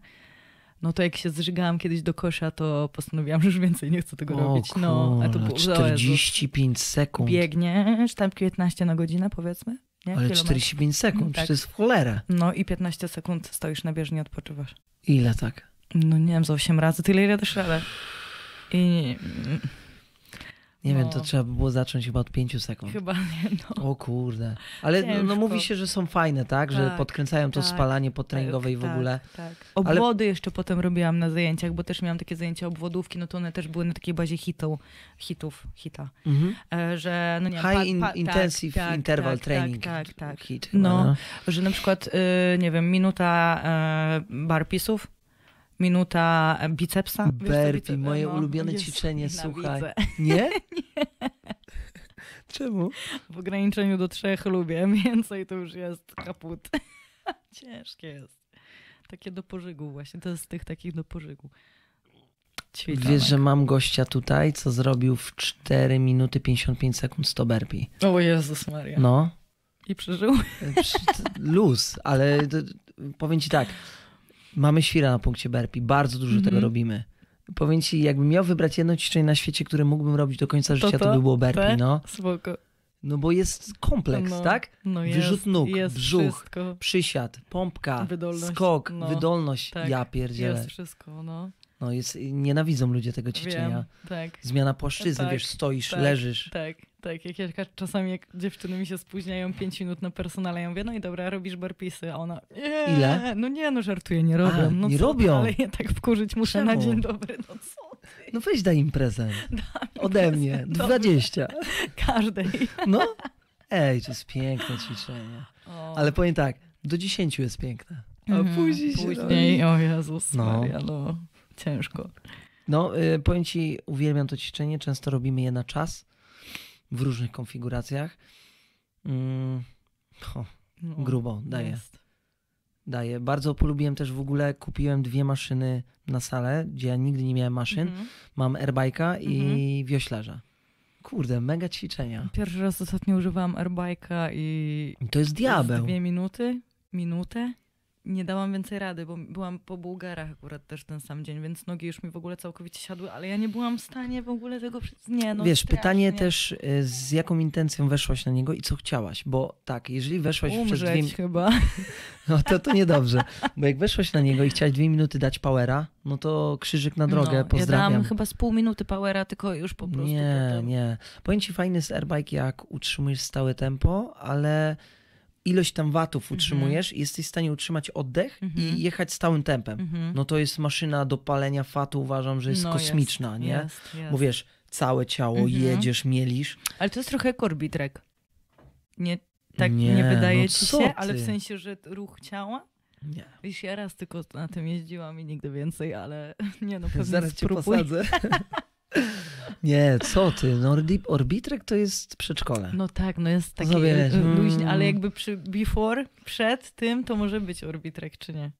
No to jak się zżygałam kiedyś do kosza, to postanowiłam, że już więcej nie chcę tego O robić. No, a to było, o Jezu. 45 sekund. Biegniesz tam 15 na godzinę powiedzmy, nie? Ale Kilometr. 45 sekund, Tak. to jest w cholerę. No i 15 sekund stoisz na bieżni, odpoczywasz. Ile tak? No nie wiem, za 8 razy, tyle ile też radę. I Nie No. wiem, to trzeba by było zacząć chyba od 5 sekund. chyba nie, no. O kurde. Ale no, no mówi się, że są fajne, tak? Że Tak, podkręcają to tak, spalanie potreningowe i w tak, ogóle. Tak. Obwody jeszcze potem robiłam na zajęciach, bo też miałam takie zajęcia obwodówki, no to one też były na takiej bazie hitu, hitów, hita. Mhm. E, że no nie High pa- in, pa- tak, intensive tak, interval tak, training. Tak, tak, tak. Hit No. chyba, Że na przykład, y, nie wiem, minuta e, barpisów, minuta bicepsa. Burpee, moje no, ulubione Jezu, ćwiczenie, słuchaj. [LAUGHS] Nie? Czemu? W ograniczeniu do trzech lubię, [LAUGHS] więcej to już jest kaput. [LAUGHS] Ciężkie jest. Takie do pożygu właśnie, to jest z tych takich do pożygu. ćwiczonek. Wiesz, że mam gościa tutaj, co zrobił w 4 minuty 55 sekund 100 burpee. O Jezus Maria. No, I przeżył? luz, ale powiem ci tak, mamy świra na punkcie burpee, bardzo dużo Mhm. tego robimy. Powiem ci, jakbym miał wybrać jedno ćwiczenie na świecie, które mógłbym robić do końca życia, to, to? by było burpee, no. Spoko. No bo jest kompleks, No, tak? No jest, Wyrzut nóg, jest brzuch, wszystko. Przysiad, pompka, Wydolność, skok, no. wydolność. Tak, ja pierdzielę. Jest wszystko, no. No jest, nienawidzą ludzie tego ćwiczenia. Wiem, tak. Zmiana płaszczyzny, Tak, wiesz, stoisz, tak. leżysz. Tak, tak. Jak ja czasami jak dziewczyny mi się spóźniają 5 minut na personale, ja mówię, no i dobra, robisz burpeesy, a ona, nie, Ile? No nie, no żartuję, nie robią. A, no nie co robią. Ale ja tak wkurzyć muszę na Czemu? dzień dobry, no co? No weź daj im prezent. [LAUGHS] Ode mnie. Dobra. 20. [LAUGHS] Każdej. [LAUGHS] No. Ej, to jest piękne ćwiczenie. O. Ale powiem tak, do 10 jest piękne. A Mhm, później się Później, robi. o Jezus No. Maria, no. Ciężko. No, y, powiem ci, uwielbiam to ćwiczenie. Często robimy je na czas w różnych konfiguracjach. Mm, o, No, grubo, daje. jest. daje. Bardzo polubiłem też w ogóle, kupiłem dwie maszyny na salę, gdzie ja nigdy nie miałem maszyn. Mhm. Mam airbike'a i Mhm. wioślarza. Kurde, mega ćwiczenia. Pierwszy raz ostatnio używałam airbike'a i To jest diabeł. dwie minuty, minutę. Nie dałam więcej rady, bo byłam po Bułgarach akurat też ten sam dzień, więc nogi już mi w ogóle całkowicie siadły, ale ja nie byłam w stanie w ogóle tego... Nie, no Wiesz, strasznie. pytanie też, y, z jaką intencją weszłaś na niego i co chciałaś, bo tak, jeżeli weszłaś przez dwie Umrzeć chyba. [LAUGHS] no to, to niedobrze, bo jak weszłaś na niego i chciałaś dwie minuty dać powera, no to krzyżyk na drogę, no, Ja pozdrawiam. dałam chyba z pół minuty powera, tylko już po prostu nie, potem... nie. Powiem ci, fajny jest airbike, jak utrzymujesz stałe tempo, ale ilość tam watów utrzymujesz i jesteś w stanie utrzymać oddech Mhm. i jechać stałym tempem. Mhm. No to jest maszyna do palenia fatu, uważam, że jest No, kosmiczna, nie? Jest, jest. Bo wiesz, całe ciało, Mhm. jedziesz, mielisz. Ale to jest trochę korbitrek. Nie, tak nie, Nie, wydaje no ci się, ale w sensie, że ruch ciała? Nie. Wiesz, ja raz tylko na tym jeździłam i nigdy więcej, ale [LAUGHS] nie no, pewnie Zaraz cię spróbuj. posadzę. [LAUGHS] nie, co ty? No, Orbitrek to jest przedszkole. No tak, no jest taki Sobie, y, mm. luźny, ale jakby przy before, przed tym, to może być orbitrek, czy nie?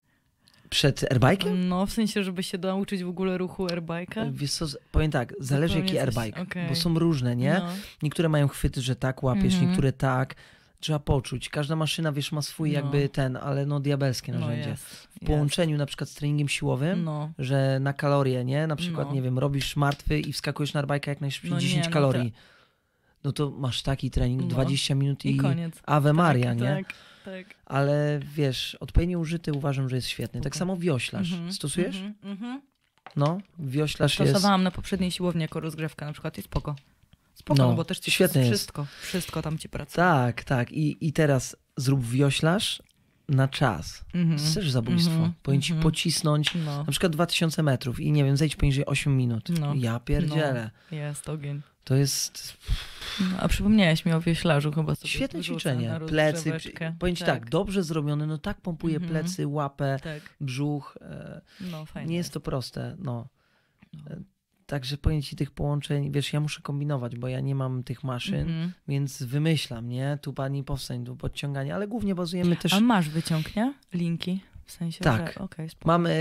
Przed airbike'iem? No, w sensie, żeby się nauczyć w ogóle ruchu airbike'a. Wiesz co, powiem tak, zależy jaki Zupełnie airbike, okej. bo są różne, nie? No. Niektóre mają chwyty, że tak łapiesz, Mhm. niektóre tak. Trzeba poczuć. Każda maszyna, wiesz, ma swój No. jakby ten, ale no diabelskie No narzędzie. jest, w połączeniu na przykład z treningiem siłowym, No. że na kalorie, nie? Na przykład, No. nie wiem, robisz martwy i wskakujesz na airbike'a jak najszybciej No nie, 10 no kalorii. No to masz taki trening, No. 20 minut i, I koniec. Ave Maria, tak, nie? Tak, tak. Ale wiesz, odpowiednio użyty uważam, że jest świetny. Tak samo wioślarz. Mhm, Stosujesz? mhm, mhm. No, wioślarz jest... Stosowałam na poprzedniej siłowni jako rozgrzewka na przykład i spoko. Spoko, No, no, bo też ci świetne jest. wszystko, wszystko tam ci pracuje. Tak, tak. I, I teraz zrób wioślarz na czas. To jest też zabójstwo. Mhm, Powinien ci mhm. pocisnąć No, na przykład 2000 metrów i nie wiem, zejdź poniżej 8 minut. No. Ja pierdzielę. jest ogień. To jest No, a przypomniałeś mi o wioślarzu chyba sobie świetne ćwiczenie. Plecy. Powiem ci tak. dobrze zrobione, no tak pompuje Mhm. plecy, łapę, Tak, brzuch. E, no fajnie. nie jest to proste, no. No. Także ci tych połączeń, wiesz, ja muszę kombinować, bo ja nie mam tych maszyn, Mhm. więc wymyślam, nie? Tu pani powstań, tu podciąganie, ale głównie bazujemy też... A masz wyciąg, nie? Linki? W sensie, Tak. że... Okej, spoko. Mam, e,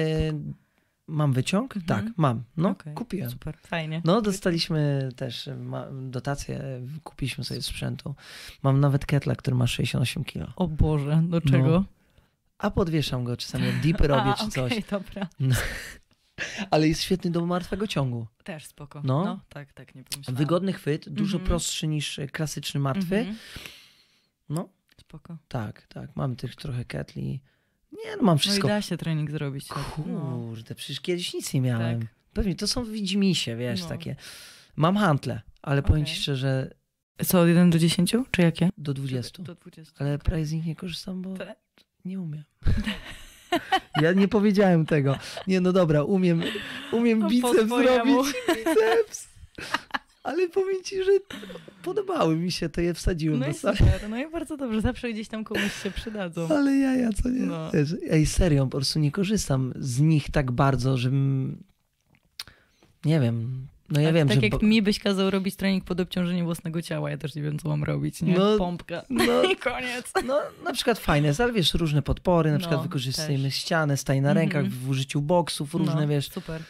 mam wyciąg? Mhm. Tak, mam. No, Okej, kupiłem. Super, fajnie. No, dostaliśmy też e, dotację, e, kupiliśmy sobie sprzętu. Mam nawet ketla, który ma 68 kg. O Boże, do czego? A podwieszam go czasami, dipy robię [LAUGHS] A, czy okej, coś. dobra. [LAUGHS] Ale jest świetny do martwego ciągu. Też spoko. No. No, tak, tak, nie pomyślałam. Wygodny chwyt, dużo Mhm. prostszy niż klasyczny martwy. Mhm. No, Spoko. tak, tak. Mamy tych trochę ketli. Nie, no mam No i wszystko. da się trening zrobić. tak. No. Kurde, przecież kiedyś nic nie miałem. Tak. Pewnie to są widzimisię, wiesz, No. takie. Mam hantle, ale powiem ci szczerze, Co, od 1 do 10? Czy jakie? do 20. Do 20. Ale prawie z nich nie korzystam, bo Tak? nie umiem. [LAUGHS] [LAUGHS] Ja nie powiedziałem tego. Nie, no dobra, umiem, umiem No, biceps zrobić. Biceps. Ale powiem ci, że podobały mi się, to je wsadziłem No do super, no i bardzo dobrze. Zawsze gdzieś tam komuś się przydadzą. Ale jaja, co nie? No. Wiesz, Ej, serio, po prostu nie korzystam z nich tak bardzo, żebym... Nie wiem. No ja tak, wiem, tak że... jak mi byś kazał robić trening pod obciążeniem własnego ciała, ja też nie wiem, co mam robić, nie? No, Pompka. No, [LAUGHS] I koniec. no, na przykład fajne ale wiesz, różne podpory, na No, przykład wykorzystujemy też. ścianę, staj na rękach, Mhm. w użyciu boksów, różne, no, wiesz, Super.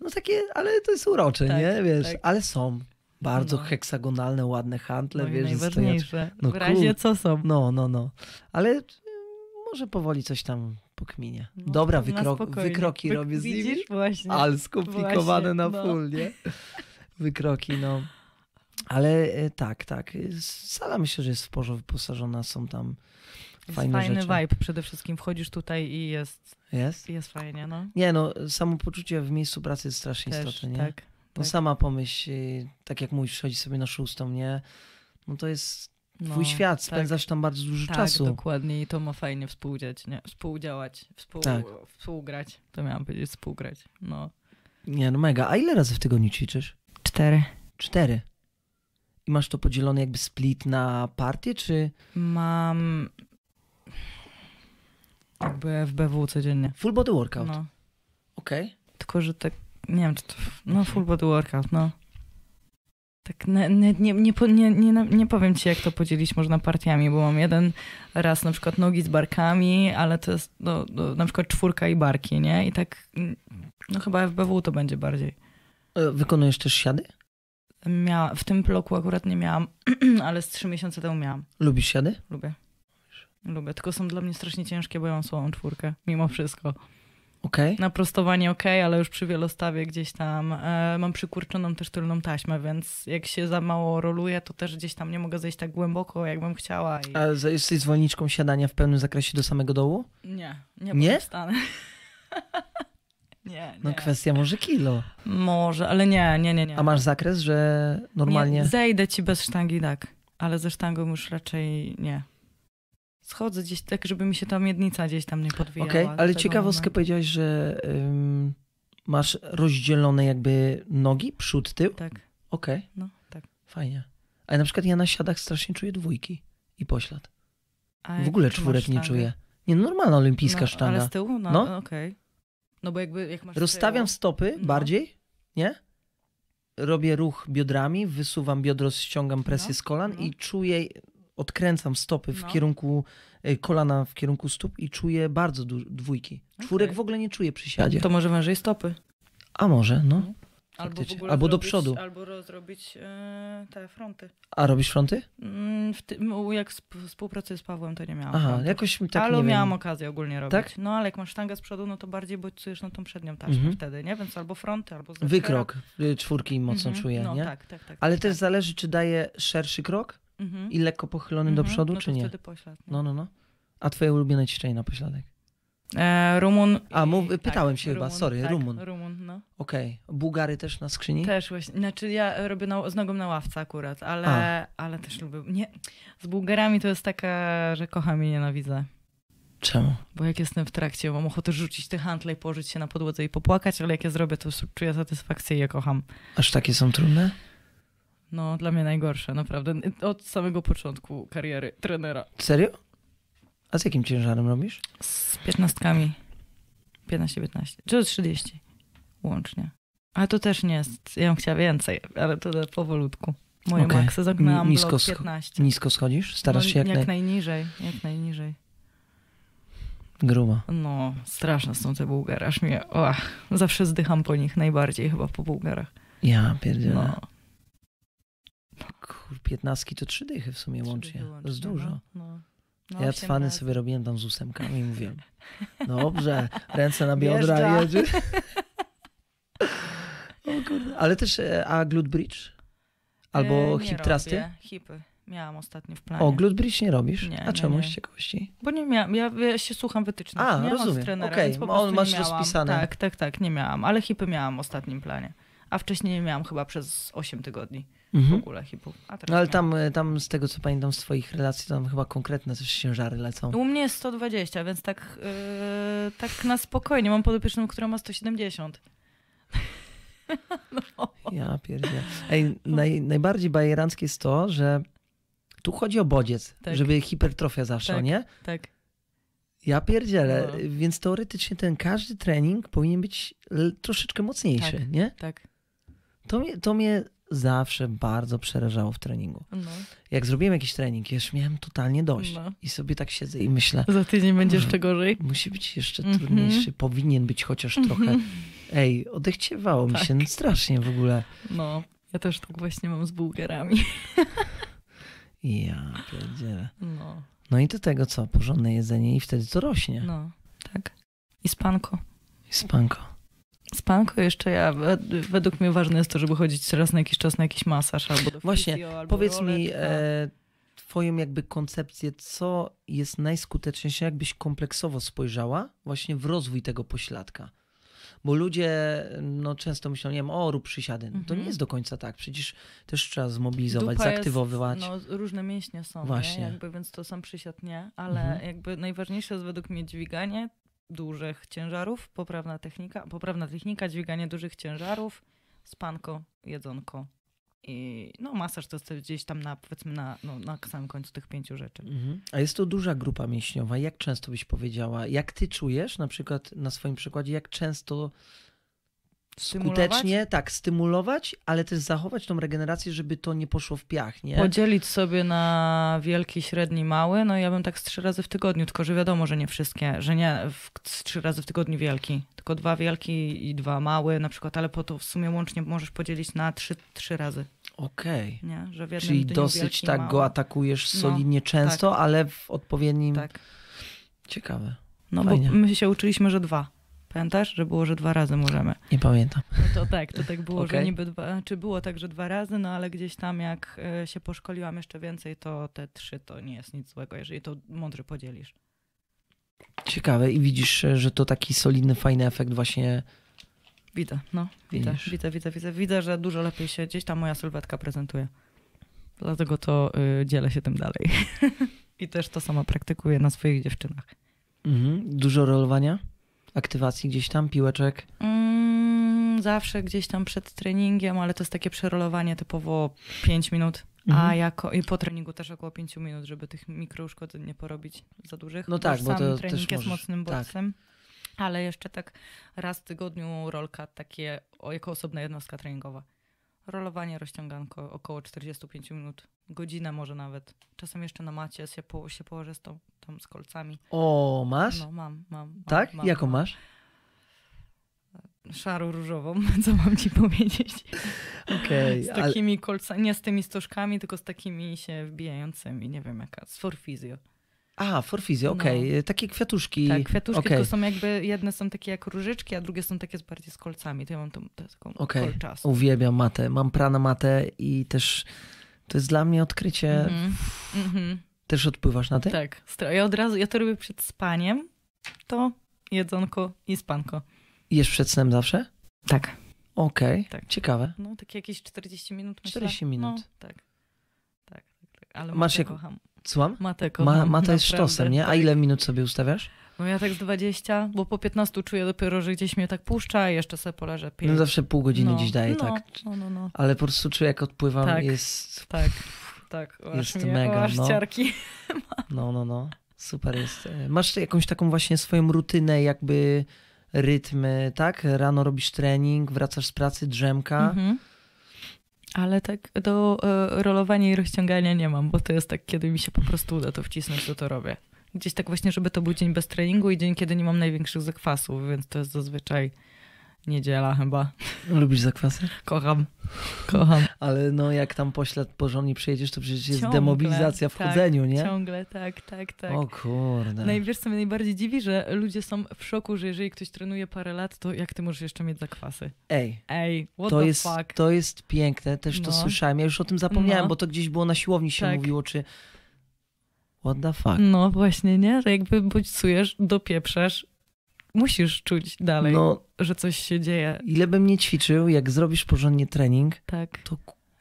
no takie, ale to jest urocze, Tak, nie? Wiesz, tak. ale są bardzo No. heksagonalne, ładne handle, No wiesz, najważniejsze. No w razie kur- co są. No, no, no. Ale może powoli coś tam pokminie. No, Dobra, wykro... wykroki Wy- robię z nimi. Widzisz? Właśnie. Ale skomplikowane na no. full, nie? [LAUGHS] Wykroki, no. Ale e, tak, tak. Sala myślę, że jest w porządku wyposażona, są tam Jest fajne fajny rzeczy. vibe przede wszystkim. Wchodzisz tutaj i jest, Jest? jest fajnie, no. Nie no, samopoczucie w miejscu pracy jest strasznie Też, istotne, nie? tak. No tak. sama pomyśl, y, tak jak mówisz, chodzi sobie na szóstą, nie? No to jest twój No, świat, tak. spędzasz tam bardzo dużo Tak, czasu. dokładnie i to ma fajnie współdziać, nie? Współdziałać, współ, Tak. współgrać. To miałam powiedzieć, współgrać. No. Nie no mega. A ile razy w tygodniu ćwiczysz? Cztery. Cztery. I masz to podzielone jakby split na partie, czy Mam jakby FBW codziennie. full body workout? No. Okej. Tylko, że tak, nie wiem, czy to, no full body workout, no. Tak, nie, nie, nie, nie, nie powiem ci, jak to podzielić można partiami, bo mam jeden raz na przykład nogi z barkami, ale to jest no, no, na przykład czwórka i barki, nie? I tak, no chyba FBW to będzie bardziej. E, Wykonujesz też siady? Miała, w tym bloku akurat nie miałam, [CLEARS THROAT] ale z trzy miesiące temu miałam. Lubisz siady? Lubię. Lubię, tylko są dla mnie strasznie ciężkie, bo ja mam słabą czwórkę, mimo wszystko. Okej. Na prostowanie ok, ale już przy wielostawie gdzieś tam e, mam przykurczoną też tylną taśmę, więc jak się za mało roluje, to też gdzieś tam nie mogę zejść tak głęboko, jakbym chciała. I... A jesteś zwolenniczką siadania w pełnym zakresie do samego dołu? Nie, nie, Nie? nie? stanę. [LAUGHS] nie, No nie. kwestia może kilo. Może, ale nie, nie, nie, nie. A masz zakres, że normalnie... Nie, zejdę ci bez sztangi, tak, ale ze sztangą już raczej nie. Schodzę gdzieś tak, żeby mi się ta miednica gdzieś tam nie podwijała. Okej, do ale ciekawostkę momentu. powiedziałeś, że ym, masz rozdzielone jakby nogi, przód, tył. Tak, Okej, no, tak. fajnie. Ale na przykład ja na siadach strasznie czuję dwójki i poślad. A W ogóle czwórek nie czuję. Nie, no normalna olimpijska no, sztanga. Ale z tyłu? No, No. okej. No bo jakby jak masz Rozstawiam tyłu, stopy No. bardziej, nie? Robię ruch biodrami, wysuwam biodro, ściągam presję No, z kolan no. i czuję, odkręcam stopy w No. kierunku, y, kolana w kierunku stóp i czuję bardzo dwójki. Czwórek w ogóle nie czuję przy siadzie. To może wężej stopy. A może, no. Mhm. Albo, Albo do zrobić, przodu. Albo rozrobić e, te fronty. A robisz fronty? Mm, tym, jak sp- współpracuję z Pawłem, to nie miałam Aha, frontów. jakoś mi tak ale miałam wiem. okazję ogólnie robić. Tak? No ale jak masz sztangę z przodu, no to bardziej bodźcujesz na tą przednią taśmę Mhm. wtedy, nie? Więc albo fronty, albo. Wykrok, y, czwórki mocno Mhm. czuję, no, nie? tak, tak, tak. Ale tak, też tak. zależy, czy daje szerszy krok Mhm. i lekko pochylony do Mhm. przodu, no czy nie. wtedy poślad. nie? No, no, no. A twoje ulubione ćwiczenie na pośladek? E, Rumun. A, mów- pytałem się chyba, Rumun, sorry, tak, Rumun. Rumun, no. Okej. Bułgary też na skrzyni? Też właśnie, znaczy ja robię na, z nogą na ławce akurat, ale, ale też lubię. Nie, z Bułgarami to jest taka, że kocham i nienawidzę. Czemu? Bo jak jestem w trakcie, mam ochotę rzucić te handle i położyć się na podłodze i popłakać, ale jak ja zrobię, to czuję satysfakcję i je kocham. Aż takie są trudne? No, dla mnie najgorsze, naprawdę. Od samego początku kariery trenera. Serio? A z jakim ciężarem robisz? Z piętnastkami. 15-15. Czy 30 łącznie. Ale to też nie jest, ja bym chciała więcej, ale to powolutku. Moje Okej. maksy zamknęłam Nisko blok scho- 15. Nisko schodzisz? Starasz no, się jak, jak naj... najniżej, jak najniżej. Grubo. No, straszne są te Bułgary, aż mnie, o, zawsze zdycham po nich najbardziej chyba po Bułgarach. Ja pierdzielę. No, Kur, piętnastki to trzy dychy w sumie łącznie. To jest dużo. No, no, ja osiem cwany razy. sobie robiłem tam z ósemkami i mówiłem, [LAUGHS] dobrze, ręce na biodra Wjeżdża. i jedzie. [LAUGHS] O kurde. Ale też, e, a glute bridge? Albo E, hip thrusty? robię. Hipy. Miałam ostatnio w planie. O, glute bridge nie robisz? Nie, a nie, czemu nie. z ciekawości? Bo nie miałam, ja, ja się słucham wytycznych. A, nie rozumiem. Trenera, więc po on masz nie miałam. rozpisane. Tak, tak, tak, nie miałam. Ale hipy miałam w ostatnim planie. A wcześniej nie miałam chyba przez 8 tygodni w Mhm. ogóle hipów. No ale tam, e, tam z tego co pamiętam z twoich relacji, tam chyba konkretne też ciężary lecą. U mnie jest 120, więc tak, yy, tak na spokojnie. Mam podopieczną, która ma 170. [LAUGHS] no. Ja pierdzielę. Ej, naj, najbardziej bajeranckie jest to, że tu chodzi o bodziec, Tak. żeby hipertrofia zaszła, Tak. nie? Tak. Ja pierdzielę, No. więc teoretycznie ten każdy trening powinien być troszeczkę mocniejszy, Tak. nie? Tak. To mnie, to mnie zawsze bardzo przerażało w treningu. No. Jak zrobiłem jakiś trening, już miałem totalnie dość No. i sobie tak siedzę i myślę, Za tydzień będzie jeszcze gorzej. musi być jeszcze Mhm. trudniejszy, powinien być chociaż trochę. Ej, odechciewało mi Tak. się strasznie w ogóle. No, ja też tak właśnie mam z bułgarami. [LAUGHS] Ja pierdzielę. No, No i do tego co? Porządne jedzenie i wtedy to rośnie. no, tak. I spanko. I spanko. Spanko jeszcze ja, wed- według mnie ważne jest to, żeby chodzić raz na jakiś czas na jakiś masaż albo do Właśnie, fizjo, albo Powiedz mi rolet, e, twoją jakby koncepcję, co jest najskuteczniejsze, jakbyś kompleksowo spojrzała właśnie w rozwój tego pośladka. Bo ludzie no, często myślą, nie wiem, o rób przysiady. To Mhm. nie jest do końca tak. Przecież też trzeba zmobilizować, Dupa zaktywowywać. Jest, no, różne mięśnie są, Właśnie. Nie? Jakby, więc to sam przysiad nie, ale Mhm. jakby najważniejsze jest według mnie dźwiganie dużych ciężarów, poprawna technika, poprawna technika, dźwiganie dużych ciężarów, spanko, jedzonko i no masaż to jest gdzieś tam na, powiedzmy na, no, na samym końcu tych pięciu rzeczy. Mhm. A jest to duża grupa mięśniowa. Jak często byś powiedziała, jak ty czujesz, na przykład na swoim przykładzie, jak często Stymulować? skutecznie tak stymulować, ale też zachować tą regenerację, żeby to nie poszło w piach, nie? Podzielić sobie na wielki, średni, mały, no ja bym tak z trzy razy w tygodniu, tylko że wiadomo, że nie wszystkie, że nie z trzy razy w tygodniu wielki, tylko dwa wielki i dwa mały na przykład, ale po to w sumie łącznie możesz podzielić na trzy, trzy razy, Okej. jednym Czyli dosyć tak mały. go atakujesz No, solidnie często, ale w odpowiednim. Tak. Ciekawe. No Fajnie. bo my się uczyliśmy, że dwa. Pamiętasz, że było, że dwa razy możemy. Nie pamiętam. No to tak, to tak było, że Okej. niby dwa, czy było tak, że dwa razy, no ale gdzieś tam jak e, się poszkoliłam jeszcze więcej, to te trzy to nie jest nic złego, jeżeli to mądrze podzielisz. Ciekawe i widzisz, że to taki solidny, fajny efekt właśnie. Widzę, no, widzę, Widzisz. widzę, widzę, widzę, widzę, że dużo lepiej się gdzieś tam moja sylwetka prezentuje. Dlatego to y, dzielę się tym dalej. [LAUGHS] I też to samo praktykuję na swoich dziewczynach. Mhm. Dużo rolowania, aktywacji gdzieś tam, piłeczek. Mm, zawsze gdzieś tam przed treningiem, ale to jest takie przerolowanie typowo 5 minut. A Mhm. jako, i po treningu też około 5 minut, żeby tych mikrouszkodzeń nie porobić za dużych. No tak, bo sam to trening też jest możesz- mocnym tak. bodźcem. Ale jeszcze tak raz w tygodniu rolka takie o, jako osobna jednostka treningowa. Rolowanie, rozciąganko około 45 minut, godzinę może nawet. Czasem jeszcze na macie się, po, się położę z tą, tam z kolcami. O, masz? No mam, mam. mam tak? Mam, Jaką mam. masz? Szaro-różową, [LAUGHS] co mam ci powiedzieć. Okej. Z ale- takimi kolcami, nie z tymi stożkami, tylko z takimi się wbijającymi, nie wiem jaka, z Forfizio. A, forfizję, okej. Takie kwiatuszki. Tak, kwiatuszki tylko są jakby, jedne są takie jak różyczki, a drugie są takie bardziej z kolcami. To ja mam tą, tą taką Okej. kolczastą. Uwielbiam matę. Mam prana matę i też to jest dla mnie odkrycie. Mhm. Mhm. Też odpływasz na tym? Tak. Ja od razu, ja to robię przed spaniem, to jedzonko i spanko. Jesz przed snem zawsze? Tak. Okej, Tak. ciekawe. No, takie jakieś 40 minut myślę. 40 minut. No, tak. Tak, tak. Ale Masz matę jak- kocham. Słucham? Matę Ma, kocham. mata jest naprawdę, sztosem, nie? A tak. ile minut sobie ustawiasz? No ja tak z 20, bo po 15 czuję dopiero, że gdzieś mnie tak puszcza i jeszcze sobie poleżę pięć. No zawsze pół godziny no, gdzieś daję, no, tak. No, no, no. Ale po prostu czuję, jak odpływam, Tak. jest... Tak, tak. Jest mnie, mega, no. ciarki. [LAUGHS] No, no, no. Super jest. E, Masz jakąś taką właśnie swoją rutynę, jakby rytmy, tak? Rano robisz trening, wracasz z pracy, drzemka. Mhm. Ale tak do e, rolowania i rozciągania nie mam, bo to jest tak, kiedy mi się po prostu uda to wcisnąć, to to robię. Gdzieś tak właśnie, żeby to był dzień bez treningu i dzień, kiedy nie mam największych zakwasów, więc to jest zazwyczaj niedziela chyba. Lubisz zakwasy? Kocham. Kocham. Ale no jak tam poślad porządnie przyjedziesz, to przecież jest Ciągle, demobilizacja w tak, chodzeniu, nie? Ciągle, tak, tak, tak. O kurde. No i wiesz, co mnie najbardziej dziwi, że ludzie są w szoku, że jeżeli ktoś trenuje parę lat, to jak ty możesz jeszcze mieć zakwasy? Ej, Ej, what to the jest, fuck? to jest piękne, też to No. słyszałem. Ja już o tym zapomniałem, No. bo to gdzieś było na siłowni się Tak. mówiło, czy what the fuck. No właśnie, nie? Że jakby bodźcujesz, dopieprzesz, musisz czuć dalej, No, że coś się dzieje. ile bym nie ćwiczył, jak zrobisz porządnie trening, Tak, to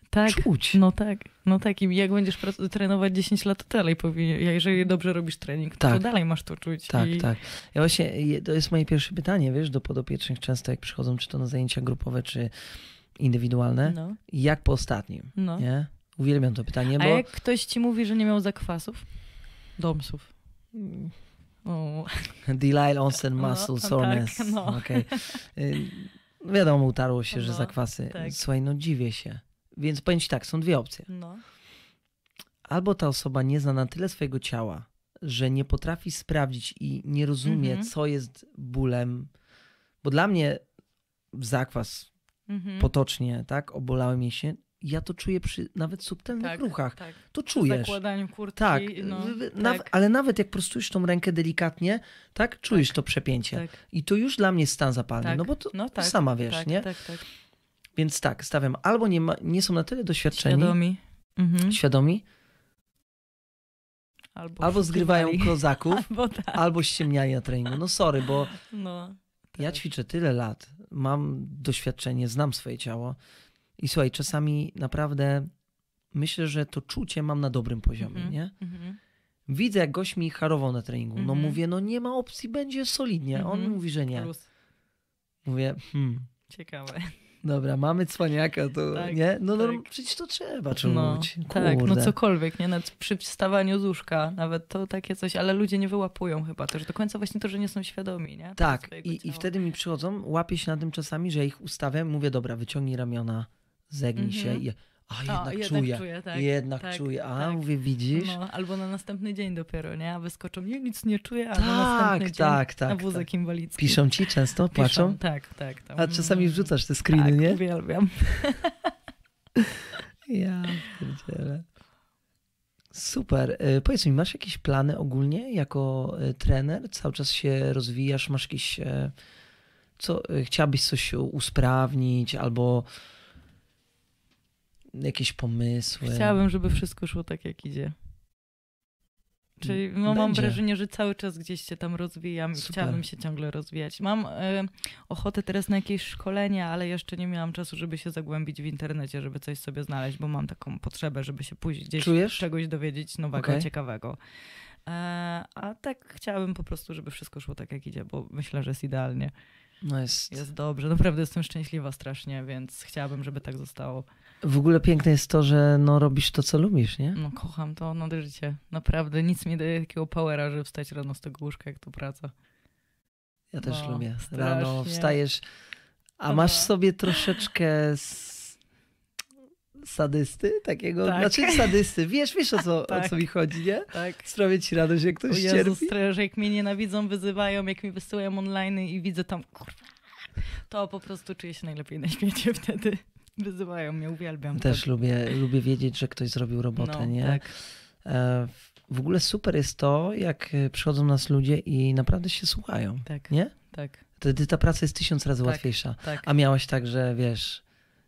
tak. czuć. No tak, no tak. I jak będziesz trenować 10 lat, to dalej powinien. Jeżeli dobrze robisz trening, to, Tak. dalej masz to czuć. Tak, I... tak. Ja właśnie, to jest moje pierwsze pytanie, wiesz, do podopiecznych często jak przychodzą, czy to na zajęcia grupowe, czy indywidualne. No, Jak po ostatnim, no. nie? Uwielbiam to pytanie, A bo... jak ktoś ci mówi, że nie miał zakwasów? Domsów. O, Delisle Onsen No, Muscle tak, Soreness. no. Okej. Y, Wiadomo, utarło się, że No, zakwasy. tak. Słuchaj, no dziwię się. Więc powiem ci tak, są dwie opcje. no. Albo ta osoba nie zna na tyle swojego ciała, że nie potrafi sprawdzić i nie rozumie, Mhm. co jest bólem. Bo dla mnie zakwas Mhm. potocznie, tak, obolałe mięśnie, ja to czuję przy nawet subtelnych tak, ruchach. Tak. To Przy czujesz. zakładaniu kurtki. Tak, no, w- w- tak, naw- ale nawet jak prostujesz tą rękę delikatnie, tak, czujesz to przepięcie. tak, I to już dla mnie stan zapalny, Tak. no bo to, no tak, sama wiesz, tak, nie? Tak, tak. Więc tak, stawiam, albo nie, ma, nie są na tyle doświadczeni, Świadomi. Mhm. świadomi, Albo, albo zgrywają kozaków, [LAUGHS] Albo tak. albo ściemniali na treningu. No sorry, bo No, ja tak. ćwiczę tyle lat, mam doświadczenie, znam swoje ciało i słuchaj, czasami naprawdę myślę, że to czucie mam na dobrym poziomie, Mhm. nie? Mhm. Widzę, jak gość mi harował na treningu. No Mhm. mówię, no nie ma opcji, będzie solidnie. On Mhm. mówi, że nie. Plus. Mówię, hmm, Ciekawe. dobra, mamy cwaniaka, to Tak, nie? No, no tak. przecież to trzeba No, czuć. tak, no cokolwiek, nie? Nawet przy wstawaniu z łóżka, nawet to takie coś, ale ludzie nie wyłapują chyba też do końca właśnie to, że nie są świadomi, nie? Tak, i, i wtedy mi przychodzą, łapię się na tym czasami, że ich ustawiam, mówię, dobra, wyciągnij ramiona, zegnij się Mhm. i a jednak, jednak czuję, czuję, tak, jednak tak, czuję, a tak. mówię, widzisz? No, albo na następny dzień dopiero, nie? A wyskoczą, nie, nic nie czuję, a na tak, następny dzień tak, na tak, wózek tak. inwalidzki. Piszą ci często, Piszą, płaczą? Tak, tak. Tam, A czasami mm, wrzucasz te screeny, tak, nie? uwielbiam. [LAUGHS] Ja pierdzielę. Super. E, Powiedz mi, masz jakieś plany ogólnie jako e, trener? Cały czas się rozwijasz? Masz jakieś... e, Co, chciałabyś coś usprawnić albo jakieś pomysły? Chciałabym, żeby wszystko szło tak, jak idzie. Czyli no, mam wrażenie, że cały czas gdzieś się tam rozwijam i Super. chciałabym się ciągle rozwijać. Mam e, ochotę teraz na jakieś szkolenie, ale jeszcze nie miałam czasu, żeby się zagłębić w internecie, żeby coś sobie znaleźć, bo mam taką potrzebę, żeby się pójść gdzieś Czujesz? czegoś dowiedzieć nowego, Okej. ciekawego. E, a tak chciałabym po prostu, żeby wszystko szło tak, jak idzie, bo myślę, że jest idealnie. No jest... Jest dobrze, naprawdę jestem szczęśliwa strasznie, więc chciałabym, żeby tak zostało. W ogóle piękne jest to, że no, robisz to, co lubisz, nie? No kocham to na życie. Naprawdę nic mi daje takiego powera, żeby wstać rano z tego łóżka, jak to praca. Ja też No, lubię. Rano strasznie. wstajesz, a No. masz sobie troszeczkę s- sadysty takiego? Tak. Znaczy sadysty, wiesz, wiesz o co, o Tak. co mi chodzi, nie? Tak. Sprawia ci radość, jak O ktoś Jezu, cierpi? stres, że jak mnie nienawidzą, wyzywają, jak mi wysyłają online i widzę tam, kurwa, to po prostu czuję się najlepiej na świecie wtedy. Wyzywają mnie, uwielbiam. Też to. lubię, lubię wiedzieć, że ktoś zrobił robotę, no, nie? Tak. E, w ogóle super jest to, jak e, przychodzą nas ludzie i naprawdę się słuchają, Tak, nie? tak, Wtedy ta praca jest tysiąc razy Tak. łatwiejsza. tak. A miałaś tak, że wiesz,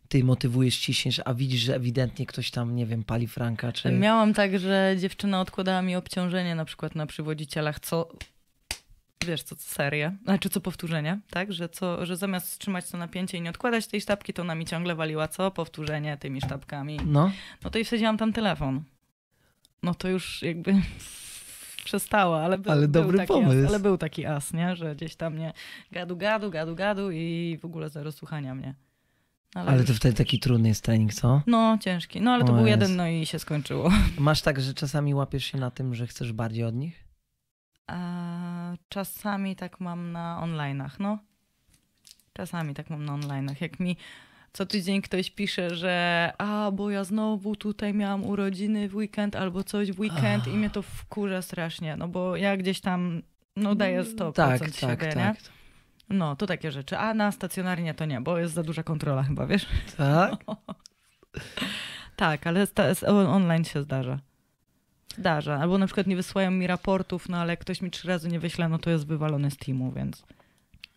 ty motywujesz, ciśniesz, a widzisz, że ewidentnie ktoś tam, nie wiem, pali franka, czy... Miałam tak, że dziewczyna odkładała mi obciążenie na przykład na przywodzicielach, co wiesz, co, co serię, znaczy co powtórzenie, tak? Że, co, że zamiast trzymać to napięcie i nie odkładać tej sztabki, to ona mi ciągle waliła co? Powtórzenie tymi sztabkami. No, No to i wsadziłam tam telefon. No to już jakby [LAUGHS] przestała, ale, był, Ale był dobry taki pomysł. As, ale był taki as, nie? Że gdzieś tam nie gadu, gadu, gadu, gadu i w ogóle zero słuchania mnie. ale już- to wtedy taki trudny jest trening, co? No, ciężki. No, ale to O był jeden, no i się skończyło. Masz tak, że czasami łapiesz się na tym, że chcesz bardziej od nich? A czasami tak mam na online'ach, no. Czasami tak mam na online'ach. Jak mi co tydzień ktoś pisze, że a, bo ja znowu tutaj miałam urodziny w weekend albo coś w weekend i mnie to wkurza strasznie, no bo ja gdzieś tam, no daję 100% Tak, siebie, tak, nie? tak. No, to takie rzeczy. A na stacjonarnie to nie, bo jest za duża kontrola chyba, wiesz? Tak? [LAUGHS] Tak, ale online się zdarza. Zdarza. Albo na przykład nie wysyłają mi raportów, no ale ktoś mi trzy razy nie wyśle, no to jest wywalony z teamu, więc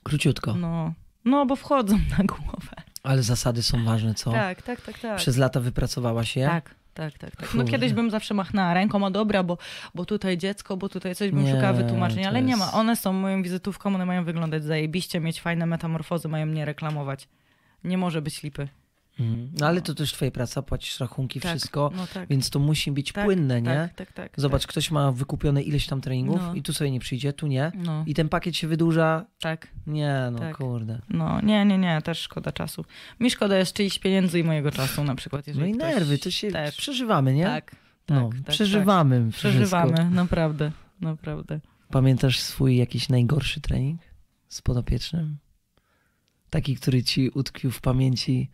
Króciutko. no, no bo wchodzą na głowę. Ale zasady są ważne, co? Tak, tak, tak, tak. Przez lata wypracowałaś je? Tak, tak, tak. tak. No kiedyś bym zawsze machnęła ręką, a dobra, bo, bo tutaj dziecko, bo tutaj coś bym Nie, szukała ale nie ma. jest- One są moją wizytówką, one mają wyglądać zajebiście, mieć fajne metamorfozy, mają mnie reklamować. Nie może być lipy. Mhm. No ale to też twoja praca, płacisz rachunki, Tak, wszystko, No tak. więc to musi być tak, płynne, nie? Tak, tak, tak. Zobacz, tak. ktoś ma wykupione ileś tam treningów No. i tu sobie nie przyjdzie, tu nie. No, I ten pakiet się wydłuża. tak. Nie, no Tak. kurde. No, nie, nie, nie, też szkoda czasu. Mi szkoda jest czyichś pieniędzy i mojego czasu na przykład. No i nerwy, to się też. przeżywamy, nie? Tak, tak, no, tak, tak. przeżywamy. wszystko. Przeżywamy, naprawdę, naprawdę. Pamiętasz swój jakiś najgorszy trening z podopiecznym? Taki, który ci utkwił w pamięci.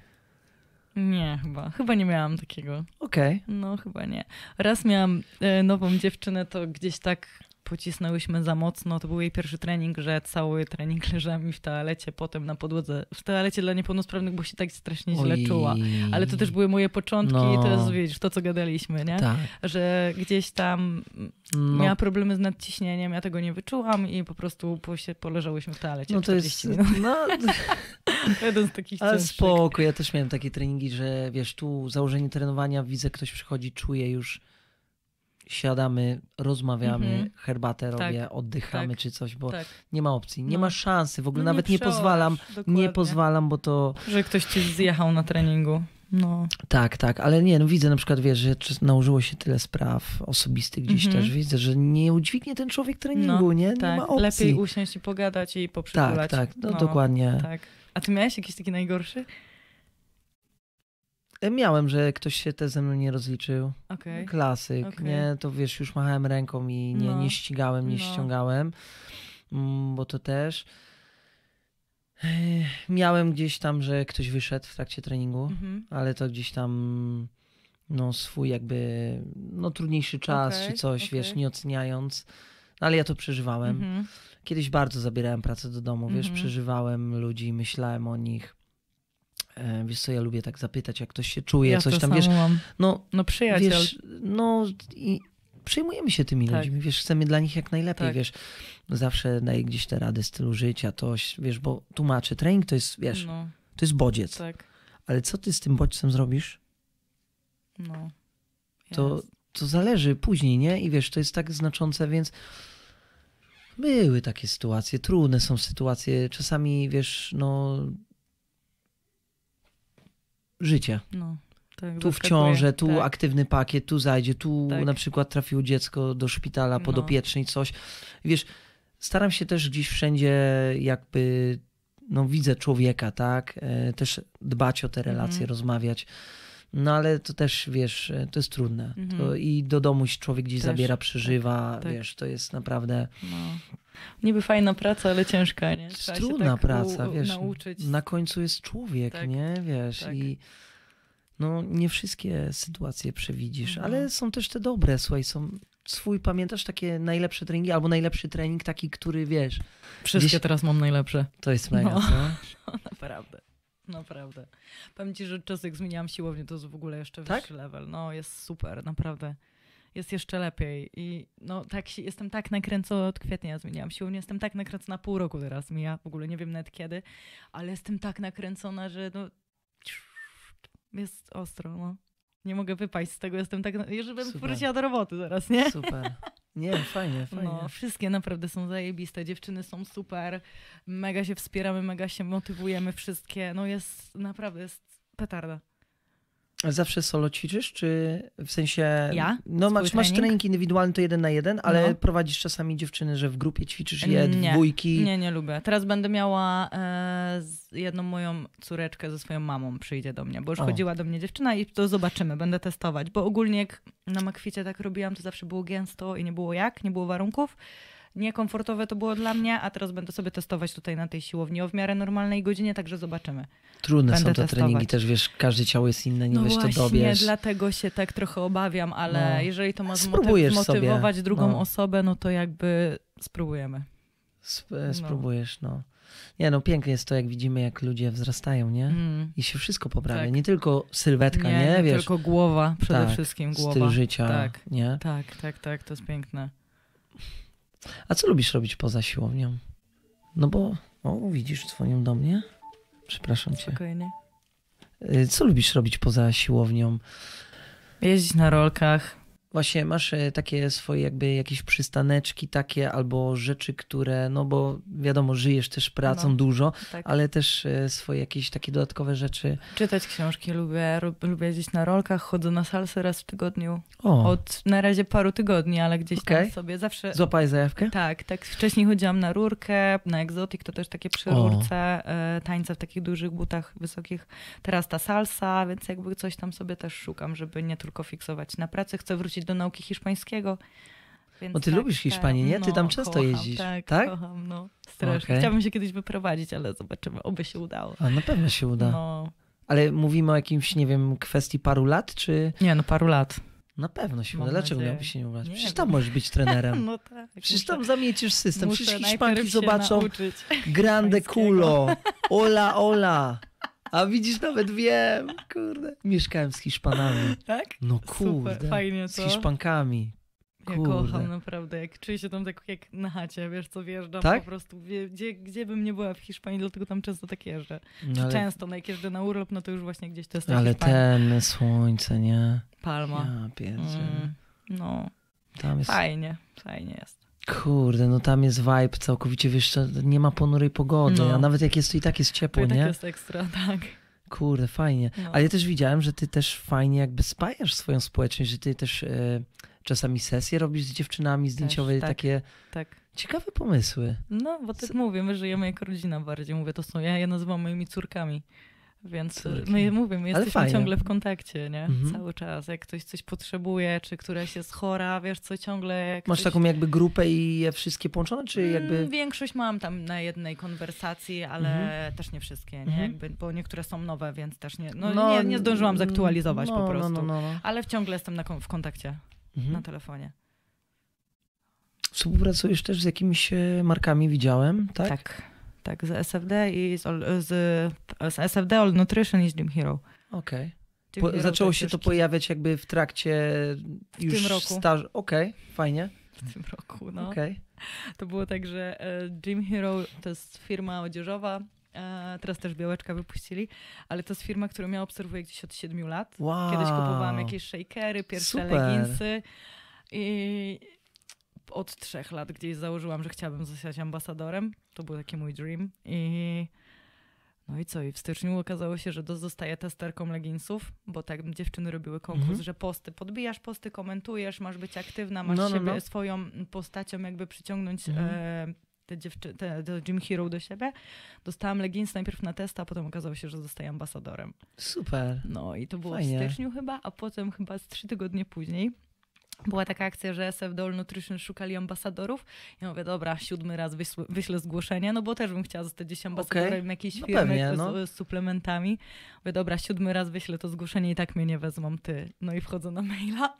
Nie, chyba. Chyba nie miałam takiego. Okej. No, chyba nie. Raz miałam e, nową dziewczynę, to gdzieś tak pocisnęłyśmy za mocno. To był jej pierwszy trening, że cały trening [LAUGHS] leżała mi w toalecie, potem na podłodze. W toalecie dla niepełnosprawnych, bo się tak strasznie źle Oj. czuła. Ale to też były moje początki No. i to jest, wiesz, to co gadaliśmy, nie? Tak. Że gdzieś tam No, miała problemy z nadciśnieniem, ja tego nie wyczułam i po prostu po się poleżałyśmy w toalecie no to jest. 40 minut. No, [LAUGHS] Jeden z takich ale cięższych. spoko, ja też miałem takie treningi, że wiesz, tu założenie trenowania, widzę, ktoś przychodzi, czuje już, siadamy, rozmawiamy, Mhm. herbatę Tak, robię, oddychamy tak, czy coś, bo Tak. nie ma opcji, nie No. ma szansy, w ogóle No nawet nie, przełaż, pozwalam, nie dokładnie. pozwalam, bo to Że ktoś ci zjechał na treningu. No. tak, tak, ale nie, no widzę na przykład, wiesz, że nałożyło się tyle spraw osobistych gdzieś Mhm. też, widzę, że nie udźwignie ten człowiek treningu, nie, nie tak. ma opcji. Lepiej usiąść i pogadać i tak, poprzytulać. tak, no, No, dokładnie. Tak. A ty miałeś jakiś taki najgorszy? E, Miałem, że ktoś się też ze mną nie rozliczył. Okej. Klasyk, Okej. nie? To wiesz, już machałem ręką i nie, No. nie ścigałem, nie No. ściągałem, mm, bo to też. Miałem gdzieś tam, że ktoś wyszedł w trakcie treningu, Mhm. ale to gdzieś tam no swój jakby no trudniejszy czas Okej, czy coś, wiesz, nie oceniając. No, ale ja to przeżywałem. Mhm. Kiedyś bardzo zabierałem pracę do domu, wiesz, Mhm. przeżywałem ludzi, myślałem o nich. E, Wiesz co, ja lubię tak zapytać, jak ktoś się czuje, Ja coś to tam, wiesz, mam. no No przyjaciel. Wiesz, no i przejmujemy się tymi Tak. ludźmi, wiesz, chcemy dla nich jak najlepiej, Tak. wiesz. Zawsze daję gdzieś te rady stylu życia, toś, wiesz, bo tłumaczę, trening to jest, wiesz, No, to jest bodziec, tak. ale co ty z tym bodźcem zrobisz, No. to, Jest. to zależy później, nie? I wiesz, to jest tak znaczące, więc były takie sytuacje, trudne są sytuacje, czasami, wiesz, no życie. No, tak, Tu w ciążę, tu tak. aktywny pakiet, tu zajdzie, tu Tak. na przykład trafiło dziecko do szpitala No. podopieczny, coś. Wiesz, staram się też gdzieś wszędzie jakby, no widzę człowieka, tak? E, Też dbać o te relacje, Mhm. rozmawiać. No ale to też, wiesz, e, to jest trudne. Mhm. To I do domu się człowiek gdzieś Też, zabiera, tak, przeżywa, tak. wiesz, to jest naprawdę No. Niby fajna praca, ale ciężka, nie? Trzeba się trudna tak praca, u, wiesz. nauczyć. Na końcu jest człowiek, Tak, nie? Wiesz, tak. i no nie wszystkie sytuacje przewidzisz, Mhm. ale są też te dobre, słuchaj, są swój, pamiętasz takie najlepsze treningi, albo najlepszy trening taki, który, wiesz, Wszystkie gdzieś- teraz mam najlepsze. to jest mega, No. co? [LAUGHS] Naprawdę. Naprawdę. Powiem ci, że czas jak zmieniałam siłownię, to jest w ogóle jeszcze Tak? wyższy level. No jest super, naprawdę. Jest jeszcze lepiej. I no tak się, jestem tak nakręcona od kwietnia zmieniałam siłownię. Jestem tak nakręcona pół roku teraz mija. W ogóle nie wiem nawet kiedy, ale jestem tak nakręcona, że no jest ostro, no. Nie mogę wypaść z tego, jestem tak, na- żebym Super. wróciła do roboty zaraz, nie? Super. Nie, fajnie, [LAUGHS] fajnie. No, wszystkie naprawdę są zajebiste. Dziewczyny są super. Mega się wspieramy, mega się motywujemy wszystkie. No jest naprawdę jest petarda. Zawsze solo ćwiczysz, czy w sensie... Ja? No masz, masz trening? indywidualny to jeden na jeden, ale No. prowadzisz czasami dziewczyny, że w grupie ćwiczysz je, Nie. dwójki. Nie, nie lubię. Teraz będę miała e, jedną moją córeczkę ze swoją mamą przyjdzie do mnie, bo już O. chodziła do mnie dziewczyna i to zobaczymy, będę testować, bo ogólnie jak na makwicie tak robiłam, to zawsze było gęsto i nie było jak, nie było warunków. Niekomfortowe to było dla mnie, a teraz będę sobie testować tutaj na tej siłowni o w miarę normalnej godzinie, także zobaczymy. Trudne Będę są te testować. treningi też, wiesz, każde ciało jest inne, nie no wiesz, to właśnie, dobierz. dlatego się tak trochę obawiam, ale No. jeżeli to ma Spróbujesz zmotyw- sobie. zmotywować drugą No. osobę, no to jakby spróbujemy. Sp- spróbujesz, no. Nie, no pięknie jest to, jak widzimy, jak ludzie wzrastają, nie? Mm. I się wszystko poprawia. Tak. Nie tylko sylwetka, Nie, nie, nie wiesz, tylko głowa, przede Tak, wszystkim głowa. styl życia, Tak. nie? Tak, tak, tak, to jest piękne. A co lubisz robić poza siłownią? No bo, o, widzisz, dzwonią do mnie. Przepraszam cię. Spokojnie. Y, Co lubisz robić poza siłownią? Jeździć na rolkach. Właśnie masz e, takie swoje jakby jakieś przystaneczki takie albo rzeczy, które, no bo wiadomo, żyjesz też pracą No. dużo, Tak. ale też e, swoje jakieś takie dodatkowe rzeczy. Czytać książki lubię, lubię jeździć na rolkach, chodzę na salsę raz w tygodniu. O, Od na razie paru tygodni, ale gdzieś tam Okej. sobie zawsze... złapaj zajawkę? Tak, tak. Wcześniej chodziłam na rurkę, na egzotik, to też takie przy O. rurce, e, tańce w takich dużych butach wysokich. Teraz ta salsa, więc jakby coś tam sobie też szukam, żeby nie tylko fiksować na pracy. Chcę wrócić do nauki hiszpańskiego. Więc O, ty tak, lubisz Hiszpanię, nie? Ty tam często kocham, jeździsz, Tak, tak? kocham, no. Strasznie. Okej. Chciałabym się kiedyś wyprowadzić, ale zobaczymy, oby się udało. A na pewno się uda. No. Ale mówimy o jakimś, nie wiem, kwestii paru lat, czy... Nie, no paru lat. Na pewno się Mam uda. Dlaczego nadzieję. miałbyś się nie udać? Przecież wiem. tam możesz być trenerem. [LAUGHS] No tak. Przecież muszę- tam zamiecisz system. muszę Przecież Hiszpanki zobaczą grande culo, ola, ola. A widzisz, nawet wiem, kurde. Mieszkałem z Hiszpanami. Tak? No Super, kurde. fajnie Z co? Hiszpankami. Ja Kurde. kocham naprawdę, jak czuję się tam tak jak na chacie, wiesz co, wjeżdżam Tak? po prostu, gdzie, gdzie bym nie była w Hiszpanii, dlatego tam często tak jeżdżę. No, ale Często, no jak jeżdżę na urlop, no to już właśnie gdzieś to jest ale ten słońce, nie? Palma. Ja. Mm, no, jest... fajnie, fajnie jest. Kurde, no tam jest vibe całkowicie, wiesz, to nie ma ponurej pogody, No. a nawet jak jest, to i tak jest To ciepło, i tak nie? jest ekstra, tak. Kurde, fajnie. No. Ale ja też widziałem, że ty też fajnie jakby spajasz swoją społeczność, że ty też e, czasami sesje robisz z dziewczynami zdjęciowe, tak. takie Tak. ciekawe pomysły. No, bo tak Co- mówię, my żyjemy jako rodzina bardziej, mówię, to są, ja je nazywam moimi córkami. Więc Córki. my mówię, my Ale jesteśmy ciągle w kontakcie, nie? Mhm. Cały czas. Jak ktoś coś potrzebuje, czy któraś jest chora, wiesz co, ciągle Masz ktoś... taką jakby grupę i je wszystkie połączone, czy jakby... Mm, Większość mam tam na jednej konwersacji, ale Mhm. też nie wszystkie, nie? Mhm. Jakby, bo niektóre są nowe, więc też nie, no, nie, nie zdążyłam zaktualizować no, po prostu. No, no, no, no. Ale ciągle jestem na, w kontakcie Mhm. na telefonie. Współpracujesz też z jakimiś e, markami, widziałem, tak? Tak. Tak. z SFD i z, z, z SFD All Nutrition i z Gym Hero. Okej. Po- Hero Zaczęło się to pojawiać jakby w trakcie już tym roku. Okej, fajnie. w tym roku, no. Okej. To było tak, że e, Gym Hero to jest firma odzieżowa, e, teraz też Białeczka wypuścili, ale to jest firma, którą ja obserwuję gdzieś od 7 lat. Wow. Kiedyś kupowałam jakieś shakery, pierwsze Super. leginsy i od trzech lat gdzieś założyłam, że chciałabym zostać ambasadorem. To był taki mój dream i no i co? I w styczniu okazało się, że zostaję testerką leginsów, bo tak dziewczyny robiły konkurs, Mhm. że posty, podbijasz posty, komentujesz, masz być aktywna, masz No, no, siebie, no. swoją postacią jakby przyciągnąć Mhm. e, te dziewczy- te, te Gym Hero do siebie. Dostałam legins najpierw na testa, a potem okazało się, że zostaję ambasadorem. Super. No i to było Fajnie. w styczniu chyba, a potem chyba z trzy tygodnie później była taka akcja, że SF Doll Nutrition szukali ambasadorów. Ja mówię, dobra, siódmy raz wyślę, wyślę zgłoszenie, no bo też bym chciała zostać gdzieś ambasadorem jakiejś No firmy pewnie, z, no. z suplementami. Mówię, dobra, siódmy raz wyślę to zgłoszenie i tak mnie nie wezmą ty. No i wchodzę na maila. [LAUGHS]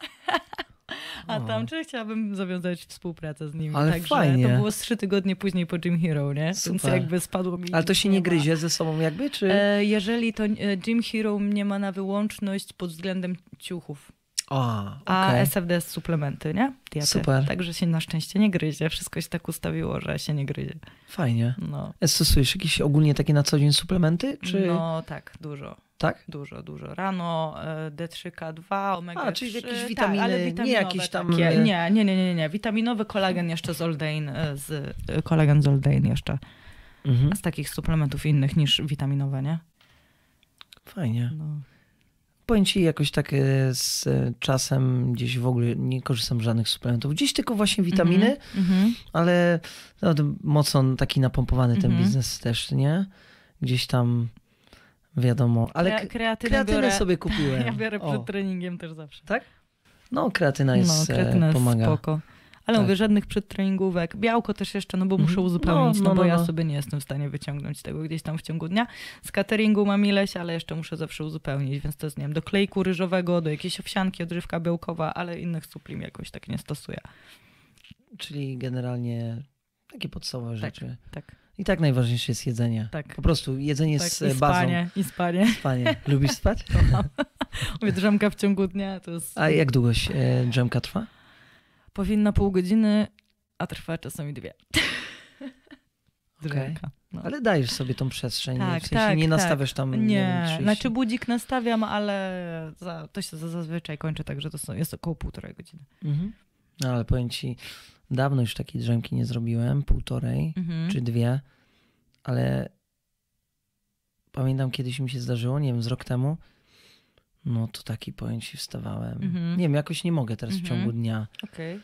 A tam, czy chciałabym zawiązać współpracę z nimi. Ale Także fajnie. to było trzy tygodnie później po Gym Hero, nie? Więc Super. jakby spadło mi. Ale to się nie ma. gryzie ze sobą jakby, czy... E, jeżeli to e, Gym Hero mnie ma na wyłączność pod względem ciuchów, A, a okej. SFD suplementy, nie? Diety. Super. Także się na szczęście nie gryzie. Wszystko się tak ustawiło, że się nie gryzie. Fajnie. No, E, Stosujesz jakieś ogólnie takie na co dzień suplementy, czy... no tak, dużo. Tak? Dużo, dużo. Rano e, D3K2, omega A, czyli 3, jakieś tak, witaminy, ale nie witaminowe jakieś tam, Takie. e, Nie, nie, nie, nie, nie. Witaminowy kolagen jeszcze z Oldein, z, kolagen z Oldein jeszcze. Mhm. A z takich suplementów innych niż witaminowe, nie? Fajnie. No. Powiem ci jakoś tak z e, czasem gdzieś w ogóle nie korzystam z żadnych suplementów. Gdzieś tylko właśnie witaminy, Mhm. ale no, mocno taki napompowany ten Mhm. biznes też, nie? Gdzieś tam wiadomo. Ale Kre- kreatynę, kreatynę biorę, sobie kupiłem. [LAUGHS] Ja biorę O, przed treningiem też zawsze. No, kreatyna No, jest, kreatyna e, jest pomaga. spoko. Ale Tak. mówię, żadnych przedtreningówek. Białko też jeszcze, no bo Mhm. muszę uzupełnić, No, no, no, bo no, ja no. sobie nie jestem w stanie wyciągnąć tego gdzieś tam w ciągu dnia. Z cateringu mam ileś, ale jeszcze muszę zawsze uzupełnić, więc to jest, nie wiem, do klejku ryżowego, do jakiejś owsianki, odżywka białkowa, ale innych suplim jakoś tak nie stosuję. Czyli generalnie takie podstawowe Tak. rzeczy. Tak, I tak najważniejsze jest jedzenie. tak. Po prostu jedzenie tak. jest I e, bazą. spanie, i spanie. Spanie. Lubisz spać? [LAUGHS] Mówię, drzemka w ciągu dnia to jest... A jak długo się, e, drzemka trwa? Powinna pół godziny, a trwa czasami dwie. [LAUGHS] Drzemka. No. Ale dajesz sobie tą przestrzeń. Tak, w sensie tak, nie tak. nastawiasz tam. Nie, Nie, wiem, 30. znaczy budzik nastawiam, ale za, to się za- zazwyczaj kończy tak, że to są, jest około półtorej godziny. Mhm. No ale powiem ci, dawno już takiej drzemki nie zrobiłem, półtorej Mhm. czy dwie, ale pamiętam kiedyś mi się zdarzyło, nie wiem, z rok temu, no to taki powiem ci wstawałem. Mhm. Nie wiem, jakoś nie mogę teraz w Mhm. ciągu dnia. Okej.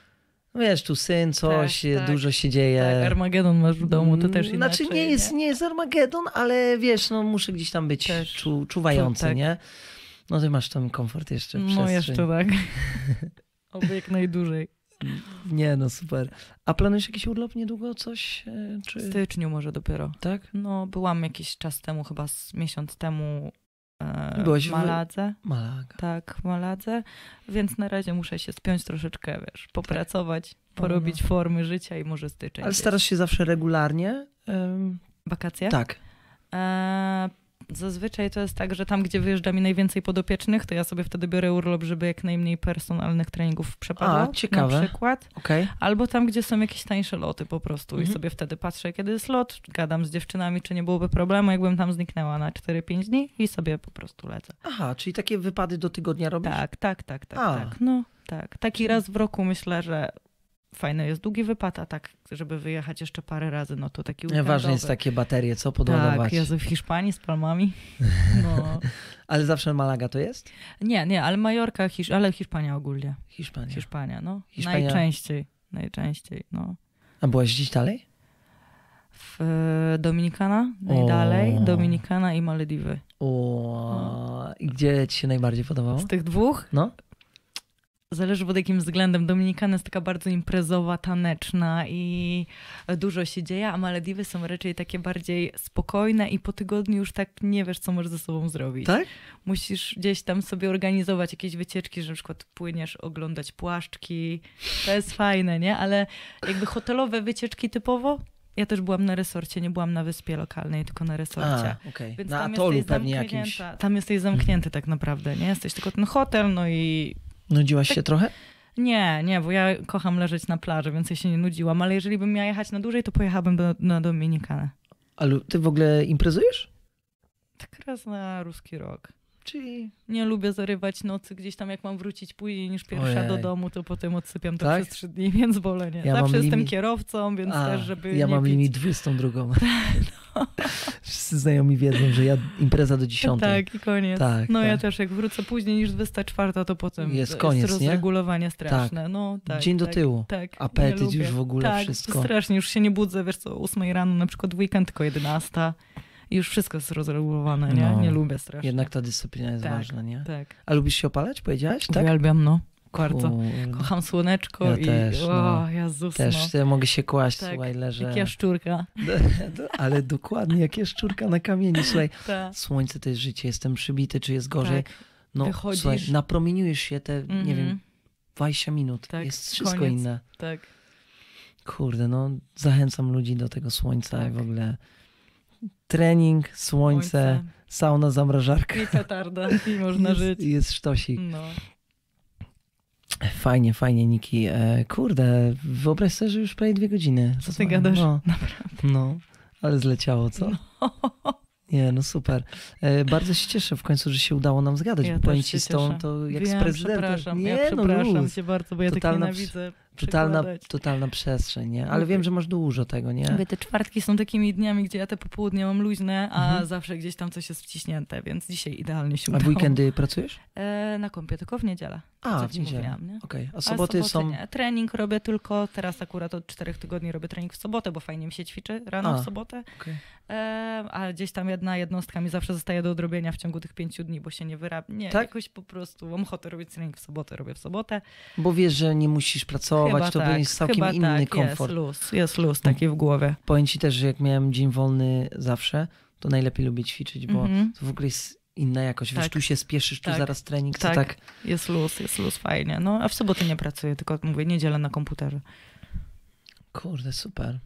No wiesz, tu syn, coś, Tak, tak. dużo się dzieje. Tak, Armagedon masz w domu, to też inaczej. Znaczy nie jest, nie jest Armagedon, ale wiesz, no muszę gdzieś tam być czu, czuwający, tak. nie? No ty masz ten komfort jeszcze, No przestrzeń. jeszcze tak. [LAUGHS] Oby jak najdłużej. Nie, no super. A planujesz jakiś urlop niedługo, coś? e, W Czy... styczniu może dopiero. Tak? No byłam jakiś czas temu, chyba miesiąc temu Byłaś w w- Maladze. Malaga. Tak, w Maladze, więc na razie muszę się spiąć troszeczkę, wiesz, popracować, porobić formy życia i może styczeń. Ale starasz się zawsze regularnie? Em, Wakacje? tak. E, zazwyczaj to jest tak, że tam, gdzie wyjeżdża mi najwięcej podopiecznych, to ja sobie wtedy biorę urlop, żeby jak najmniej personalnych treningów przepadło. A, ciekawe. Na przykład. Okej. Albo tam, gdzie są jakieś tańsze loty po prostu Mhm. i sobie wtedy patrzę, kiedy jest lot, gadam z dziewczynami, czy nie byłoby problemu, jakbym tam zniknęła na 4-5 dni i sobie po prostu lecę. Aha, czyli takie wypady do tygodnia robisz? Tak, tak, tak, tak, A. tak. No, tak. Taki raz w roku myślę, że fajny jest długi wypad, a tak, żeby wyjechać jeszcze parę razy, no to taki Ważne jest weekendowy. takie baterie, co podładować. Tak, Jezu, w Hiszpanii z palmami. [LAUGHS] No. Ale zawsze Malaga to jest? Nie, nie, ale Majorka, Hisz... ale Hiszpania ogólnie. Hiszpania. Hiszpania, no. Hiszpania. Najczęściej, najczęściej, no. A byłaś gdzieś dalej? W e, Dominikana, najdalej, O. Dominikana i Malediwy. O, I gdzie ci się najbardziej podobało? Z tych dwóch No? Zależy pod jakim względem. Dominikana jest taka bardzo imprezowa, taneczna i dużo się dzieje, a Malediwy są raczej takie bardziej spokojne i po tygodniu już tak nie wiesz, co możesz ze sobą zrobić. Tak? Musisz gdzieś tam sobie organizować jakieś wycieczki, że na przykład płyniesz oglądać płaszczki. To jest fajne, nie? Ale jakby hotelowe wycieczki typowo, ja też byłam na resorcie, nie byłam na wyspie lokalnej, tylko na resorcie. A, okej. Więc Na atolu pewnie jakimś. Tam jesteś zamknięty tak naprawdę, nie? Jesteś tylko ten hotel, no i Nudziłaś Tak. się trochę? nie, nie, bo ja kocham leżeć na plaży, więc ja się nie nudziłam, ale jeżeli bym miała jechać na dłużej, to pojechałabym do, na Dominikanę. Ale ty w ogóle imprezujesz? Tak raz na ruski rok. Czyli... Nie lubię zarywać nocy gdzieś tam, jak mam wrócić później niż pierwsza Ojej. do domu, to potem odsypiam to Tak? przez trzy dni, [LAUGHS] więc wolę nie. Ja Zawsze jestem limit- kierowcą, więc A, też, żeby ja nie mam pić. limit 22. [LAUGHS] [LAUGHS] Wszyscy znajomi wiedzą, że ja impreza do 10. Tak, i koniec. Tak, no ja tak. też, jak wrócę później niż 24, to potem Jest koniec, nie? rozregulowanie straszne. No, tak, Dzień do tak, tyłu. Tak, Apetyt nie już w ogóle, tak, wszystko. strasznie, już się nie budzę, wiesz co, o 8 rano, na przykład w weekend tylko 11 i już wszystko jest rozregulowane, nie? No. Nie lubię strasznie. Jednak ta dyscyplina jest Tak. ważna, nie? Tak, A lubisz się opalać, powiedziałaś? Tak? uwielbiam, no, bardzo. Kocham słoneczko Ja i też, o, no. Jezus, Też no. mogę się kłaść, Tak, słuchaj, leżę. Jak jaszczurka. [LAUGHS] Ale dokładnie, jak jaszczurka na kamieni. Słuchaj, [LAUGHS] Ta. słońce to jest życie, jestem przybity, czy jest gorzej. Tak, No, Wychodzisz. słuchaj, napromieniujesz się te, nie Mhm. wiem, 20 minut. Tak, jest wszystko koniec. inne. tak. Kurde, no zachęcam ludzi do tego słońca Tak. i w ogóle trening, słońce, sauna, zamrażarka. I petarda, i [LAUGHS] można jest, żyć. Jest sztosik. No. Fajnie, fajnie, Niki. E, kurde, wyobraź sobie, że już prawie dwie godziny. Co ty gadasz? No, no, ale zleciało, co? Nie, no super. E, bardzo się cieszę w końcu, że się udało nam zgadać. Ja bo powiem ci z tą, to jak Wiem, z prezydentem. przepraszam, Nie, ja no przepraszam luz. cię bardzo, bo ja Totalna tak nienawidzę Totalna, totalna przestrzeń, nie? Ale wiem, że masz dużo tego, nie? Mówię, te czwartki są takimi dniami, gdzie ja te popołudnie mam luźne, a Mhm. zawsze gdzieś tam coś jest wciśnięte, więc dzisiaj idealnie się A w udało. weekendy pracujesz? E, na kąpie, tylko w niedzielę. A, w niedzielę. mówiłam, nie? Okej, a A soboty są... Nie. Trening robię tylko, teraz akurat od czterech tygodni robię trening w sobotę, bo fajnie mi się ćwiczy rano A. w sobotę. Okej. E, a gdzieś tam jedna jednostka mi zawsze zostaje do odrobienia w ciągu tych pięciu dni, bo się nie wyrabia. Nie, Tak? jakoś po prostu mam ochotę robić trening w sobotę, robię w sobotę. Bo wiesz, że nie musisz pracować, to tak, jest całkiem chyba inny tak, komfort. Jest luz, jest luz taki w głowie. Powiem ci też, że jak miałem dzień wolny zawsze, to najlepiej lubię ćwiczyć, bo Mhm. to w ogóle jest inna jakość. Wiesz, Tak. tu się spieszysz, tu Tak. zaraz trening, to Tak. tak... Jest luz, jest luz, fajnie. No, a w sobotę nie pracuję, tylko mówię, niedzielę na komputerze. Kurde, super.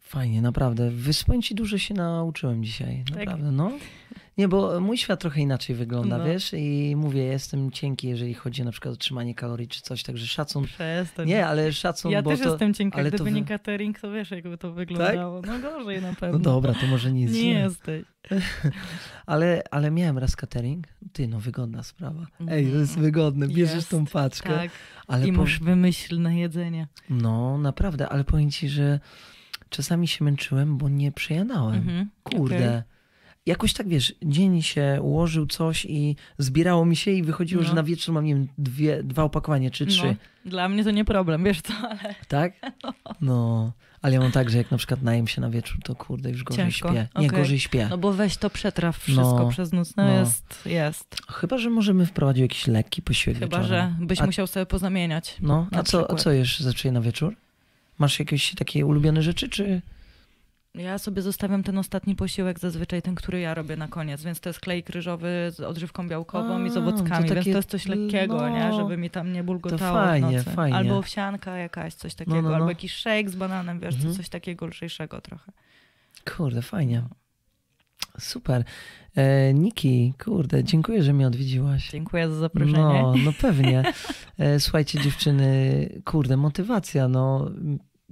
Fajnie, naprawdę. Wyspałem ci dużo się nauczyłem dzisiaj. Tak? Naprawdę, no. Nie, bo mój świat trochę inaczej wygląda, No. wiesz? I mówię, jestem cienki, jeżeli chodzi na przykład o trzymanie kalorii czy coś, także szacun. Przestań. Nie, ale szacun, ja też to... jestem cienka, ale gdyby to nie catering, to wiesz, jakby to wyglądało. No gorzej na pewno. No dobra, to może nic. Nie jesteś. [LAUGHS] Ale, ale miałem raz catering. Ty, no wygodna sprawa. Ej, to jest Mhm. wygodne. Bierzesz Jest, tą paczkę. Tak. Ale I po... masz wymyślne jedzenie. No, naprawdę, ale powiem ci, że czasami się męczyłem, bo nie przejadałem. Mhm. Kurde. Okej. Jakoś tak, wiesz, dzień się ułożył coś i zbierało mi się i wychodziło, No. że na wieczór mam, nie wiem, dwie, dwa opakowania czy trzy. No, dla mnie to nie problem, wiesz co, ale Tak? [LAUGHS] No. Ale ja mam tak, że jak na przykład najem się na wieczór, to kurde, już gorzej Ciężko. śpię. Nie, Okej. gorzej śpię. no bo weź to przetraw wszystko No. przez noc. No, No. jest, jest. Chyba, że możemy wprowadzić jakiś lekki posiłek Chyba, wieczorem. że byś A- musiał sobie pozamieniać. No, a co, a co jesz zazwyczaj na wieczór? Masz jakieś takie ulubione rzeczy, czy... Ja sobie zostawiam ten ostatni posiłek, zazwyczaj ten, który ja robię na koniec, więc to jest klej ryżowy z odżywką białkową i z A, owockami, to więc takie- to jest coś lekkiego, no, nie? Żeby mi tam nie bulgotało fajnie, w nocy. fajnie. Albo owsianka jakaś, coś takiego, no, no. albo jakiś shake z bananem, wiesz, Mhm. coś takiego lżejszego trochę. Kurde, fajnie. Super. E, Niki, kurde, dziękuję, że mnie odwiedziłaś. Dziękuję za zaproszenie. No, no pewnie. E, Słuchajcie, dziewczyny, kurde, motywacja, no.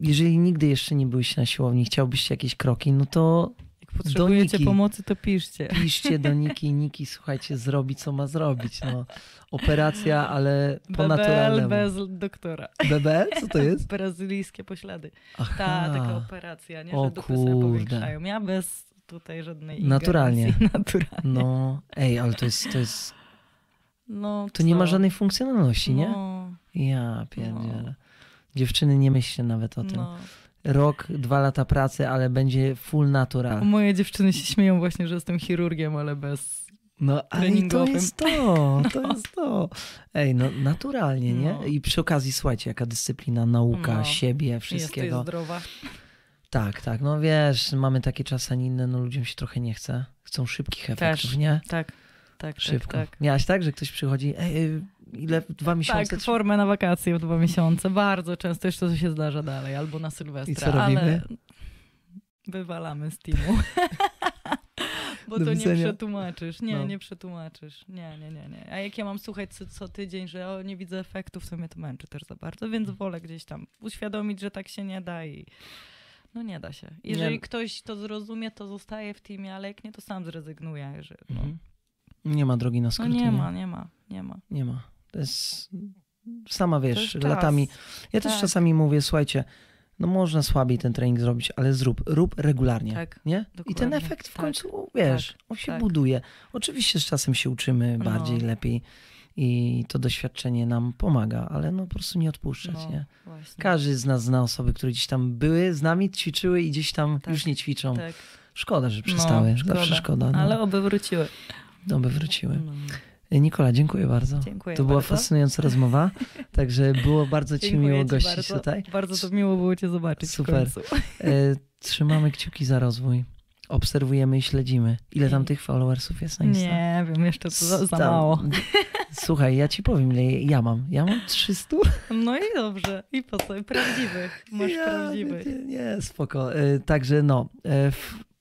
Jeżeli nigdy jeszcze nie byłyście na siłowni, chciałbyście jakieś kroki, no to Jak potrzebujecie Niki. pomocy, to piszcie. piszcie do Niki. [LAUGHS] Niki, słuchajcie, zrobi co ma zrobić. No. Operacja, ale po BBL naturalnemu. bez doktora. BBL? Co to jest? [LAUGHS] Brazylijskie poślady. Aha. Ta, taka operacja, nie? O Że dupy sobie powiększają. Ja bez tutaj żadnej Naturalnie. [LAUGHS] Naturalnie. No, ej, ale to jest, to jest, No, to nie ma żadnej funkcjonalności, nie? No, Ja pierdzielę. Dziewczyny, nie myślcie nawet o tym. no. Rok, dwa lata pracy, ale będzie full natural. Moje dziewczyny się śmieją właśnie, że jestem chirurgiem, ale bez... No, ale i to jest to, [LAUGHS] to jest to. Ej, no naturalnie, nie? No. I przy okazji, słuchajcie, jaka dyscyplina, nauka, No. siebie, wszystkiego. zdrowa. Tak, tak, no wiesz, mamy takie czasy, a inne, no ludziom się trochę nie chce. Chcą szybkich efektów, Też. nie? Tak, tak, Szybko. tak, tak. Miałaś tak, że ktoś przychodzi, ej, ej, ile, dwa miesiące? Tak, formę na wakacje w dwa miesiące. Bardzo często jeszcze to się zdarza dalej, albo na Sylwestra. I co robimy? Ale wywalamy z teamu. [LAUGHS] Bo Do to nie widzenia. przetłumaczysz. Nie, No. nie przetłumaczysz. Nie, nie, nie, nie. A jak ja mam słuchać co, co tydzień, że o, nie widzę efektów, to mnie to męczy też za bardzo, więc wolę gdzieś tam uświadomić, że tak się nie da i no nie da się. Jeżeli Nie. ktoś to zrozumie, to zostaje w teamie, ale jak nie, to sam zrezygnuje. Że, no. Mhm. Nie ma drogi na no skróty. nie ma, nie ma, nie ma. Nie ma. To jest, sama wiesz, latami. Ja też Tak. czasami mówię, słuchajcie, no można słabiej ten trening zrobić, ale zrób, rób regularnie. Tak. Nie? I ten Dokładnie. efekt w Tak. końcu, wiesz, on się tak. buduje. Oczywiście z czasem się uczymy No. bardziej, lepiej i to doświadczenie nam pomaga, ale no po prostu nie odpuszczać, No, nie? właśnie. Każdy z nas zna osoby, które gdzieś tam były z nami, ćwiczyły i gdzieś tam Tak. już nie ćwiczą. Tak. Szkoda, że przestały. No, Zawsze szkoda. No, Ale oby wróciły. No by wróciły. No. Nikola, dziękuję bardzo. Dziękuję To była bardzo. fascynująca rozmowa, także było bardzo ci Dziękuję miło ci gościć bardzo. tutaj. Bardzo to miło było cię zobaczyć Super. E, trzymamy kciuki za rozwój. Obserwujemy i śledzimy. Ile tam tych followersów jest na Insta? Nie wiem, jeszcze to za, za mało. [LAUGHS] Słuchaj, ja ci powiem, ile ja mam. Ja mam 300. No i dobrze. I po co? Prawdziwych. Masz ja, prawdziwych. Nie, nie, spoko. E, Także no, e,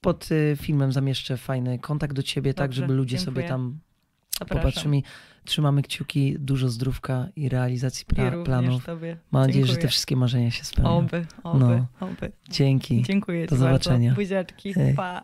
pod e, filmem zamieszczę fajny kontakt do ciebie, tak Dobrze, żeby ludzie dziękuję. sobie tam Zapraszam. popatrzyli. Trzymamy kciuki, dużo zdrówka i realizacji I pra- również planów. tobie. Mam nadzieję, że te wszystkie marzenia się spełnią. Oby, oby, No. oby. Dzięki. Dziękuję Do zobaczenia. Buziaczki. Pa.